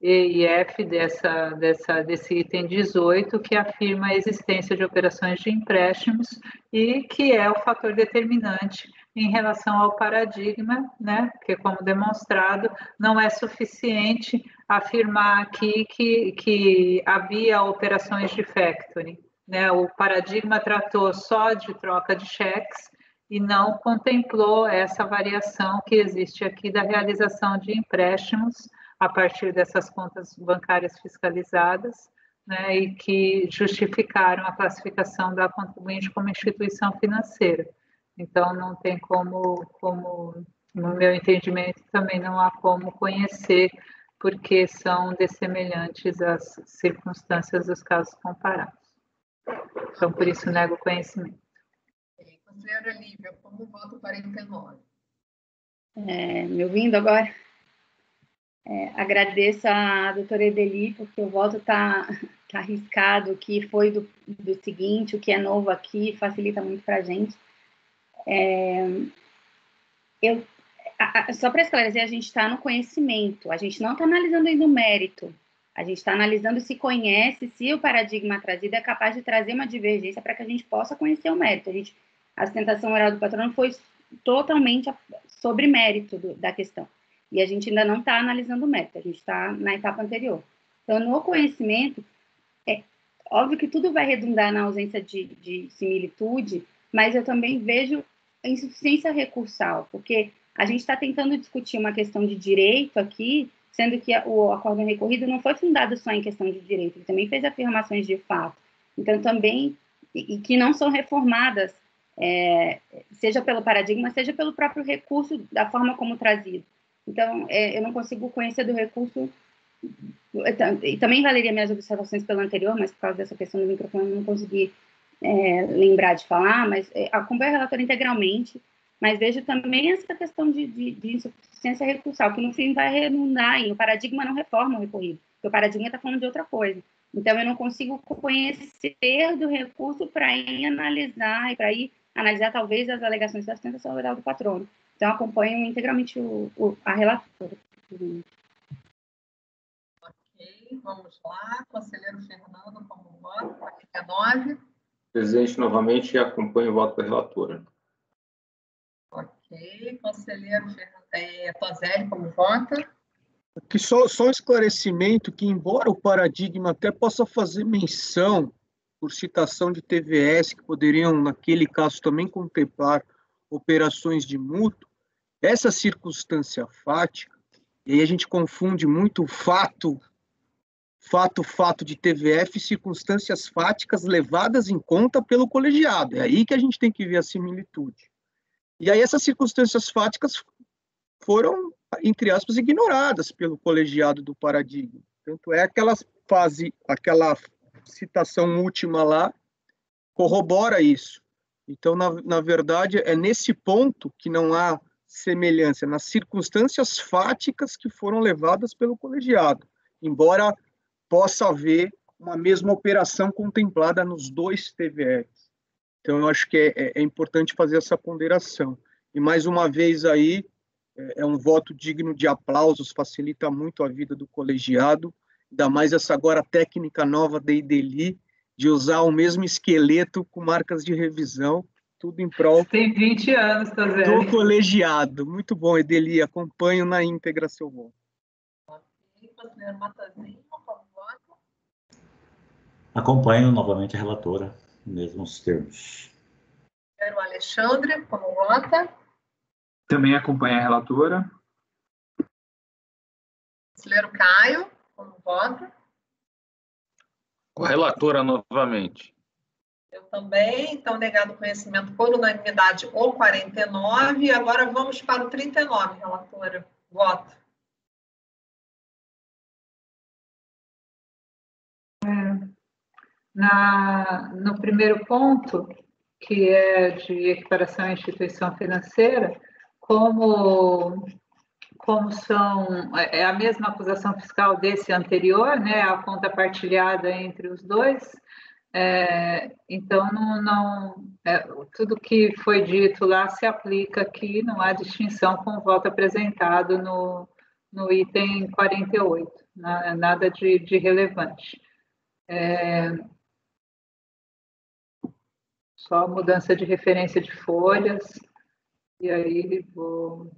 E F dessa, dessa, desse item 18, que afirma a existência de operações de empréstimos e que é o fator determinante em relação ao paradigma, né, que, como demonstrado, não é suficiente afirmar aqui que, que havia operações de factoring. Né? O paradigma tratou só de troca de cheques e não contemplou essa variação que existe aqui da realização de empréstimos a partir dessas contas bancárias fiscalizadas, né, e que justificaram a classificação da contribuinte como instituição financeira. Então, não tem como, como, no meu entendimento, também não há como conhecer, porque são dessemelhantes as circunstâncias dos casos comparados. Então, por isso, nego o conhecimento. Conselheira Lívia, como voto 49? É, me ouvindo agora? É, agradeço a doutora Edeli, porque o voto está tá arriscado, o que foi do, do seguinte, o que é novo aqui, facilita muito para a gente. É, eu, a, a, só para esclarecer, a gente está no conhecimento, a gente não está analisando ainda o mérito, a gente está analisando se conhece, se o paradigma trazido é capaz de trazer uma divergência para que a gente possa conhecer o mérito. A, gente, a sustentação oral do patrono foi totalmente sobre mérito do, da questão. E a gente ainda não está analisando o mérito, a gente está na etapa anterior. Então, no conhecimento, é óbvio que tudo vai redundar na ausência de, de similitude, mas eu também vejo insuficiência recursal, porque a gente está tentando discutir uma questão de direito aqui, sendo que o acordo recorrido não foi fundado só em questão de direito, ele também fez afirmações de fato. Então, também, e, que não são reformadas, é, seja pelo paradigma, seja pelo próprio recurso, da forma como trazido. Então, é, eu não consigo conhecer do recurso. E também valeria minhas observações pelo anterior, mas por causa dessa questão do microfone, eu não consegui é, lembrar de falar. Mas é, acompanho o relatório integralmente, mas vejo também essa questão de, de, de insuficiência recursal, que no fim vai redundar e o paradigma não reforma o recorrido, porque o paradigma está falando de outra coisa. Então, eu não consigo conhecer do recurso para ir analisar e para ir analisar talvez as alegações da sustentação oral do patrono. Então, acompanho integralmente o, o, a relatora. Ok, vamos lá. Conselheiro Fernando, como voto? 49. Presidente, novamente, acompanho o voto da relatora. Ok. Conselheiro é, Tozelli, como vota? Aqui só, só um esclarecimento que, embora o paradigma até possa fazer menção, por citação de TVS, que poderiam, naquele caso, também contemplar operações de mútuo, essa circunstância fática, e aí a gente confunde muito fato, fato, fato de TVF, circunstâncias fáticas levadas em conta pelo colegiado. É aí que a gente tem que ver a similitude. E aí essas circunstâncias fáticas foram, entre aspas, ignoradas pelo colegiado do paradigma. Tanto é aquela fase, aquela citação última lá corrobora isso. Então, na, na verdade, é nesse ponto que não há semelhança nas circunstâncias fáticas que foram levadas pelo colegiado, embora possa haver uma mesma operação contemplada nos dois TVRs. Então, eu acho que é, é, é importante fazer essa ponderação. E, mais uma vez, aí, é, é um voto digno de aplausos, facilita muito a vida do colegiado, ainda mais essa agora técnica nova da IDELI, de usar o mesmo esqueleto com marcas de revisão, tudo em prol. Tem 20 anos, tá vendo? Do colegiado. Muito bom, Edeli. Acompanho na íntegra seu voto. Acompanho novamente a relatora, mesmos termos. Quero Alexandre, como vota? Também acompanho a relatora. Conselheiro Caio, como vota? Com a relatora novamente. Eu também. Então, negado conhecimento por unanimidade, o 49. Agora vamos para o 39, relatora. Voto. É, na, no primeiro ponto, que é de equiparação à instituição financeira, como, como são é, é a mesma acusação fiscal desse anterior, né, a conta partilhada entre os dois, é, então, não, não é, tudo que foi dito lá se aplica aqui, não há distinção com o voto apresentado no, no item 48, nada de, de relevante. É, só mudança de referência de folhas, e aí vou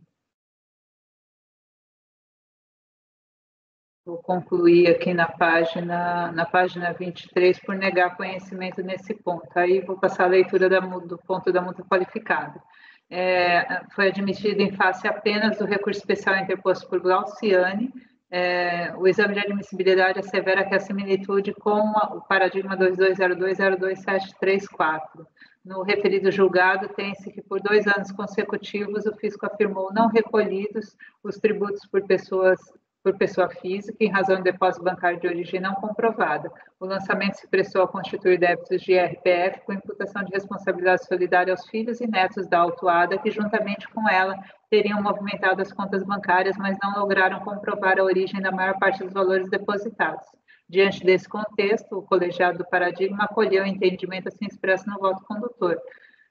Vou concluir aqui na página, na página 23 por negar conhecimento nesse ponto. Aí vou passar a leitura da, do ponto da multa qualificada. É, foi admitido em face apenas do recurso especial interposto por Glauciane, é, o exame de admissibilidade assevera que a similitude com o paradigma 2202-02734. No referido julgado, tem-se que por dois anos consecutivos o fisco afirmou não recolhidos os tributos por pessoas por pessoa física em razão de depósito bancário de origem não comprovada. O lançamento se prestou a constituir débitos de IRPF com imputação de responsabilidade solidária aos filhos e netos da autuada, que juntamente com ela teriam movimentado as contas bancárias, mas não lograram comprovar a origem da maior parte dos valores depositados. Diante desse contexto, o colegiado do paradigma acolheu o entendimento assim expresso no voto condutor.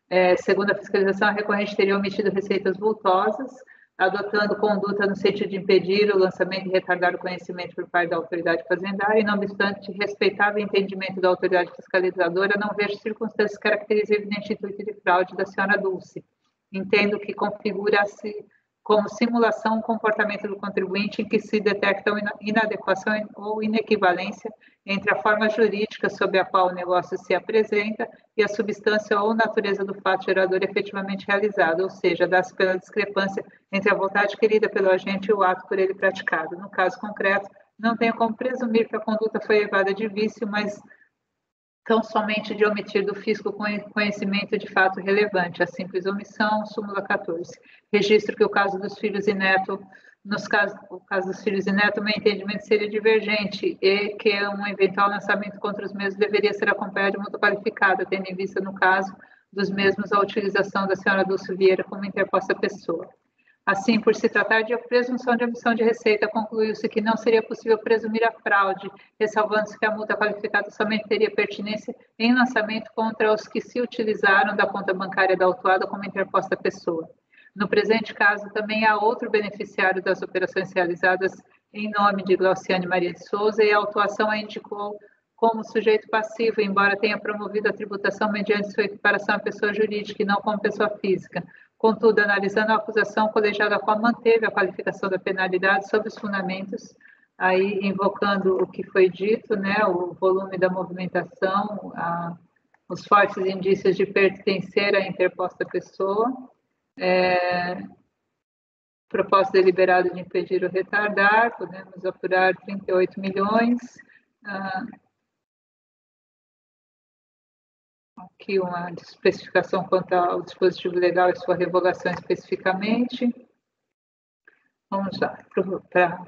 É, segundo a fiscalização, a recorrente teria omitido receitas vultosas, adotando conduta no sentido de impedir o lançamento e retardar o conhecimento por parte da autoridade fazendária, e não obstante respeitável entendimento da autoridade fiscalizadora, não vejo circunstâncias que caracterizem evidente de fraude da senhora Dulce. Entendo que configura-se como simulação o comportamento do contribuinte em que se detecta inadequação ou inequivalência entre a forma jurídica sob a qual o negócio se apresenta e a substância ou natureza do fato gerador efetivamente realizado, ou seja, dá-se pela discrepância entre a vontade querida pelo agente e o ato por ele praticado. No caso concreto, não tenho como presumir que a conduta foi levada de vício, mas tão somente de omitir do fisco conhecimento de fato relevante, a simples omissão, súmula 14. Registro que o caso dos filhos e neto, nos casos, o caso dos filhos e neto, meu entendimento seria divergente e que um eventual lançamento contra os mesmos deveria ser acompanhado de multa qualificada, tendo em vista, no caso dos mesmos, a utilização da senhora Dulce Vieira como interposta pessoa. Assim, por se tratar de presunção de omissão de receita, concluiu-se que não seria possível presumir a fraude, ressalvando-se que a multa qualificada somente teria pertinência em lançamento contra os que se utilizaram da conta bancária da autuada como interposta pessoa. No presente caso, também há outro beneficiário das operações realizadas em nome de Glauciane Maria de Souza e a autuação a indicou como sujeito passivo, embora tenha promovido a tributação mediante sua equiparação à pessoa jurídica e não como pessoa física, Contudo, analisando a acusação, o colegiado qual manteve a qualificação da penalidade sob os fundamentos, aí invocando o que foi dito, né, o volume da movimentação, a, os fortes indícios de pertencer à interposta pessoa, é, propósito deliberado de impedir ou retardar, podemos apurar 38 milhões, ah, aqui uma especificação quanto ao dispositivo legal e sua revogação especificamente. Vamos lá, para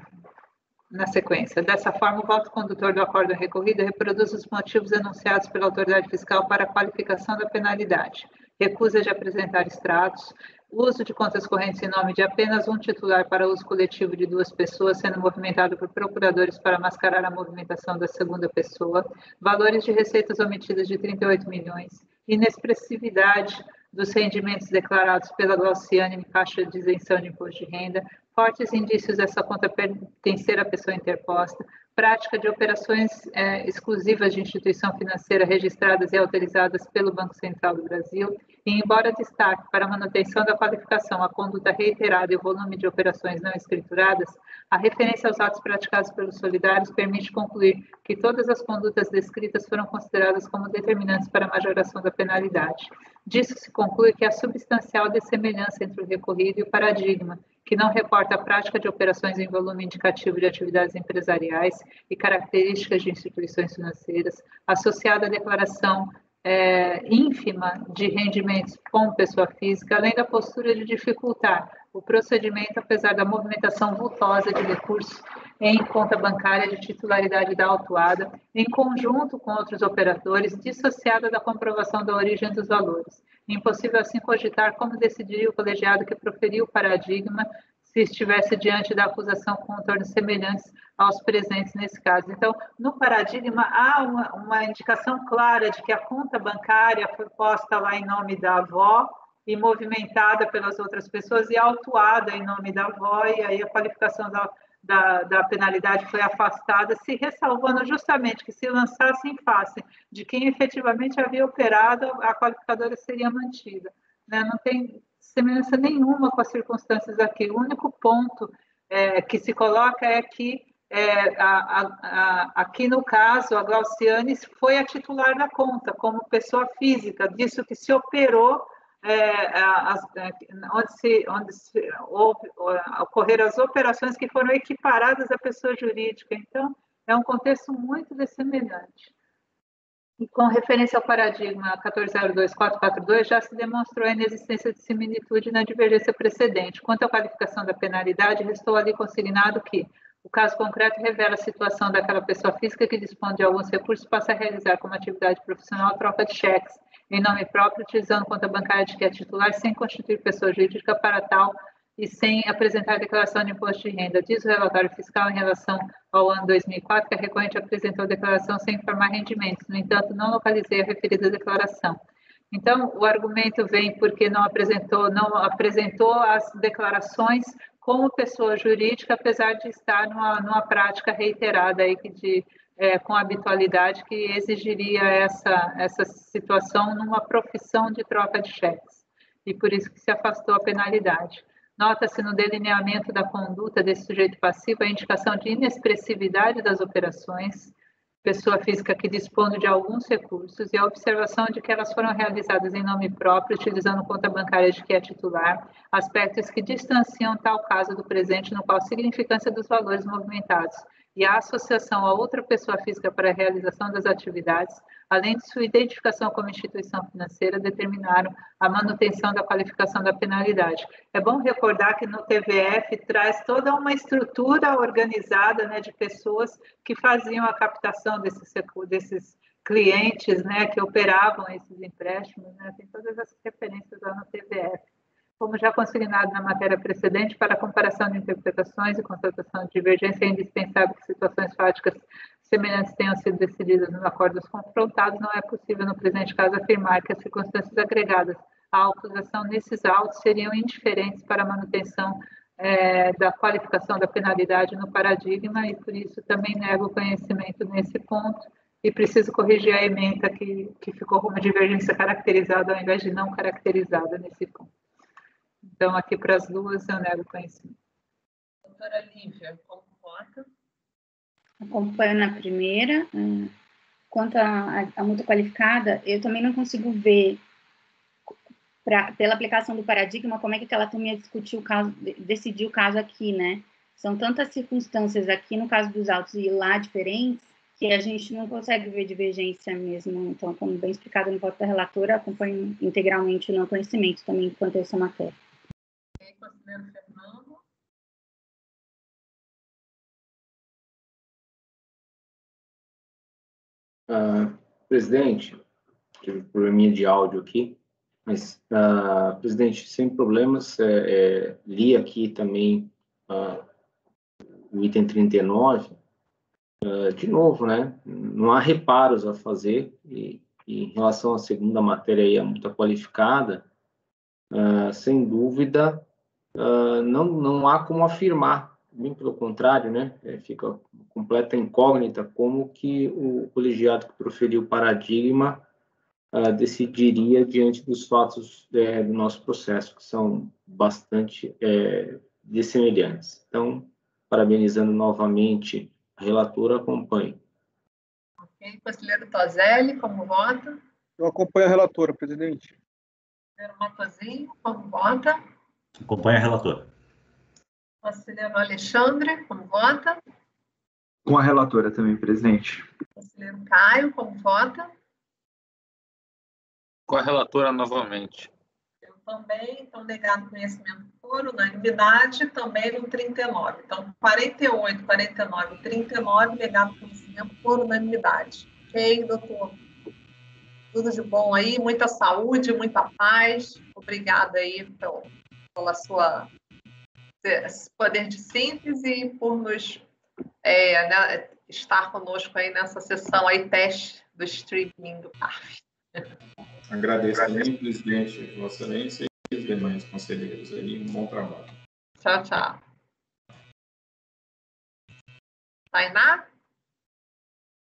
na sequência. Dessa forma, o voto condutor do acordo recorrido reproduz os motivos enunciados pela autoridade fiscal para a qualificação da penalidade. Recusa de apresentar extratos, uso de contas correntes em nome de apenas um titular para uso coletivo de duas pessoas, sendo movimentado por procuradores para mascarar a movimentação da segunda pessoa, valores de receitas omitidas de 38 milhões, inexpressividade dos rendimentos declarados pela Glauciane em caixa de isenção de imposto de renda, fortes indícios dessa conta pertencer à pessoa interposta, prática de operações é, exclusivas de instituição financeira registradas e autorizadas pelo Banco Central do Brasil, e embora destaque para a manutenção da qualificação a conduta reiterada e o volume de operações não escrituradas, a referência aos atos praticados pelos solidários permite concluir que todas as condutas descritas foram consideradas como determinantes para a majoração da penalidade. Disso se conclui que há substancial dessemelhança entre o recorrido e o paradigma, que não reporta a prática de operações em volume indicativo de atividades empresariais e características de instituições financeiras, associada à declaração é, ínfima de rendimentos com pessoa física, além da postura de dificultar o procedimento, apesar da movimentação vultosa de recursos em conta bancária de titularidade da autuada, em conjunto com outros operadores, dissociada da comprovação da origem dos valores. Impossível assim cogitar como decidiria o colegiado que proferiu o paradigma se estivesse diante da acusação com contornos semelhantes aos presentes nesse caso. Então, no paradigma, há uma, uma, indicação clara de que a conta bancária foi posta lá em nome da avó e movimentada pelas outras pessoas e autuada em nome da avó, e aí a qualificação da, da, da penalidade foi afastada, se ressalvando justamente que se lançasse em face de quem efetivamente havia operado, a qualificadora seria mantida. Né? Não tem semelhança nenhuma com as circunstâncias aqui. O único ponto é, que se coloca é que, é, a, a, a, aqui no caso, a Glauciane foi a titular da conta, como pessoa física, disso que se operou, é, é, onde, se, onde se, houve, ocorreram as operações que foram equiparadas à pessoa jurídica. Então, é um contexto muito dessemelhante. E com referência ao paradigma 1402-442, já se demonstrou a inexistência de similitude na divergência precedente. Quanto à qualificação da penalidade, restou ali consignado que, O caso concreto revela a situação daquela pessoa física que dispõe de alguns recursos para realizar como atividade profissional a troca de cheques em nome próprio, utilizando conta bancária de que é titular, sem constituir pessoa jurídica para tal e sem apresentar declaração de imposto de renda. Diz o relatório fiscal em relação ao ano 2004 que a recorrente apresentou declaração sem informar rendimentos. No entanto, não localizei a referida declaração. Então, o argumento vem porque não apresentou, não apresentou as declarações como pessoa jurídica, apesar de estar numa, numa prática reiterada aí de, é, com habitualidade que exigiria essa, essa situação numa profissão de troca de cheques. E por isso que se afastou a penalidade. Nota-se no delineamento da conduta desse sujeito passivo a indicação de inexpressividade das operações, pessoa física que dispõe de alguns recursos e a observação de que elas foram realizadas em nome próprio, utilizando conta bancária de que é titular, aspectos que distanciam tal caso do presente, no qual a significância dos valores movimentados e a associação a outra pessoa física para a realização das atividades, além de sua identificação como instituição financeira, determinaram a manutenção da qualificação da penalidade. É bom recordar que no TVF traz toda uma estrutura organizada né, de pessoas que faziam a captação desses, desses clientes né, que operavam esses empréstimos, né, tem todas essas referências lá no TVF como já consignado na matéria precedente, para comparação de interpretações e constatação de divergência, é indispensável que situações fáticas semelhantes tenham sido decididas nos acordos confrontados, não é possível, no presente caso, afirmar que as circunstâncias agregadas à acusação nesses autos seriam indiferentes para a manutenção é, da qualificação da penalidade no paradigma, e por isso também nego conhecimento nesse ponto, e preciso corrigir a emenda que, que ficou como divergência caracterizada ao invés de não caracterizada nesse ponto. Então, aqui para as duas, eu nego conhecimento. Doutora Lívia, vota? Acompanho na primeira. Hum, quanto à multa qualificada, eu também não consigo ver, pra, pela aplicação do paradigma, como é que aquela turma ia discutir o caso, decidir o caso aqui, né? São tantas circunstâncias aqui, no caso dos autos e lá diferentes, que a gente não consegue ver divergência mesmo. Então, como bem explicado no voto da relatora, acompanho integralmente o não conhecimento também quanto a essa matéria. Conselheiro Fernando. Uh, presidente, tive um probleminha de áudio aqui, mas, uh, presidente, sem problemas, é, é, li aqui também uh, o item 39, uh, de novo, né, não há reparos a fazer, e, e em relação à segunda matéria aí, a multa qualificada, sem dúvida, não, não há como afirmar, bem pelo contrário, né? É, fica completa incógnita como que o colegiado que proferiu o paradigma uh, decidiria diante dos fatos é, do nosso processo, que são bastante é, dessemelhantes. Então, parabenizando novamente a relatora, acompanhe. Ok. Conselheiro Tozelli, como vota? Eu acompanho a relatora, presidente. Conselheiro Matozinho, como vota? Acompanha a relatora. Conselheiro Alexandre, como vota? Com a relatora também, presidente. Conselheiro Caio, como vota? Com a relatora novamente. Eu também, então, negado conhecimento por unanimidade, também no 39. Então, 48, 49, 39, negado conhecimento por unanimidade. Ok, doutor? Tudo de bom aí, muita saúde, muita paz. Obrigada aí pelo pela sua poder de síntese e por nos é, né, estar conosco aí nessa sessão aí teste do streaming do CARF. Agradeço também, presidente, Vossa Excelência e os demais conselheiros aí. Um bom trabalho. Tchau, tchau. Tainá?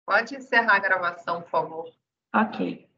Pode encerrar a gravação, por favor. Ok.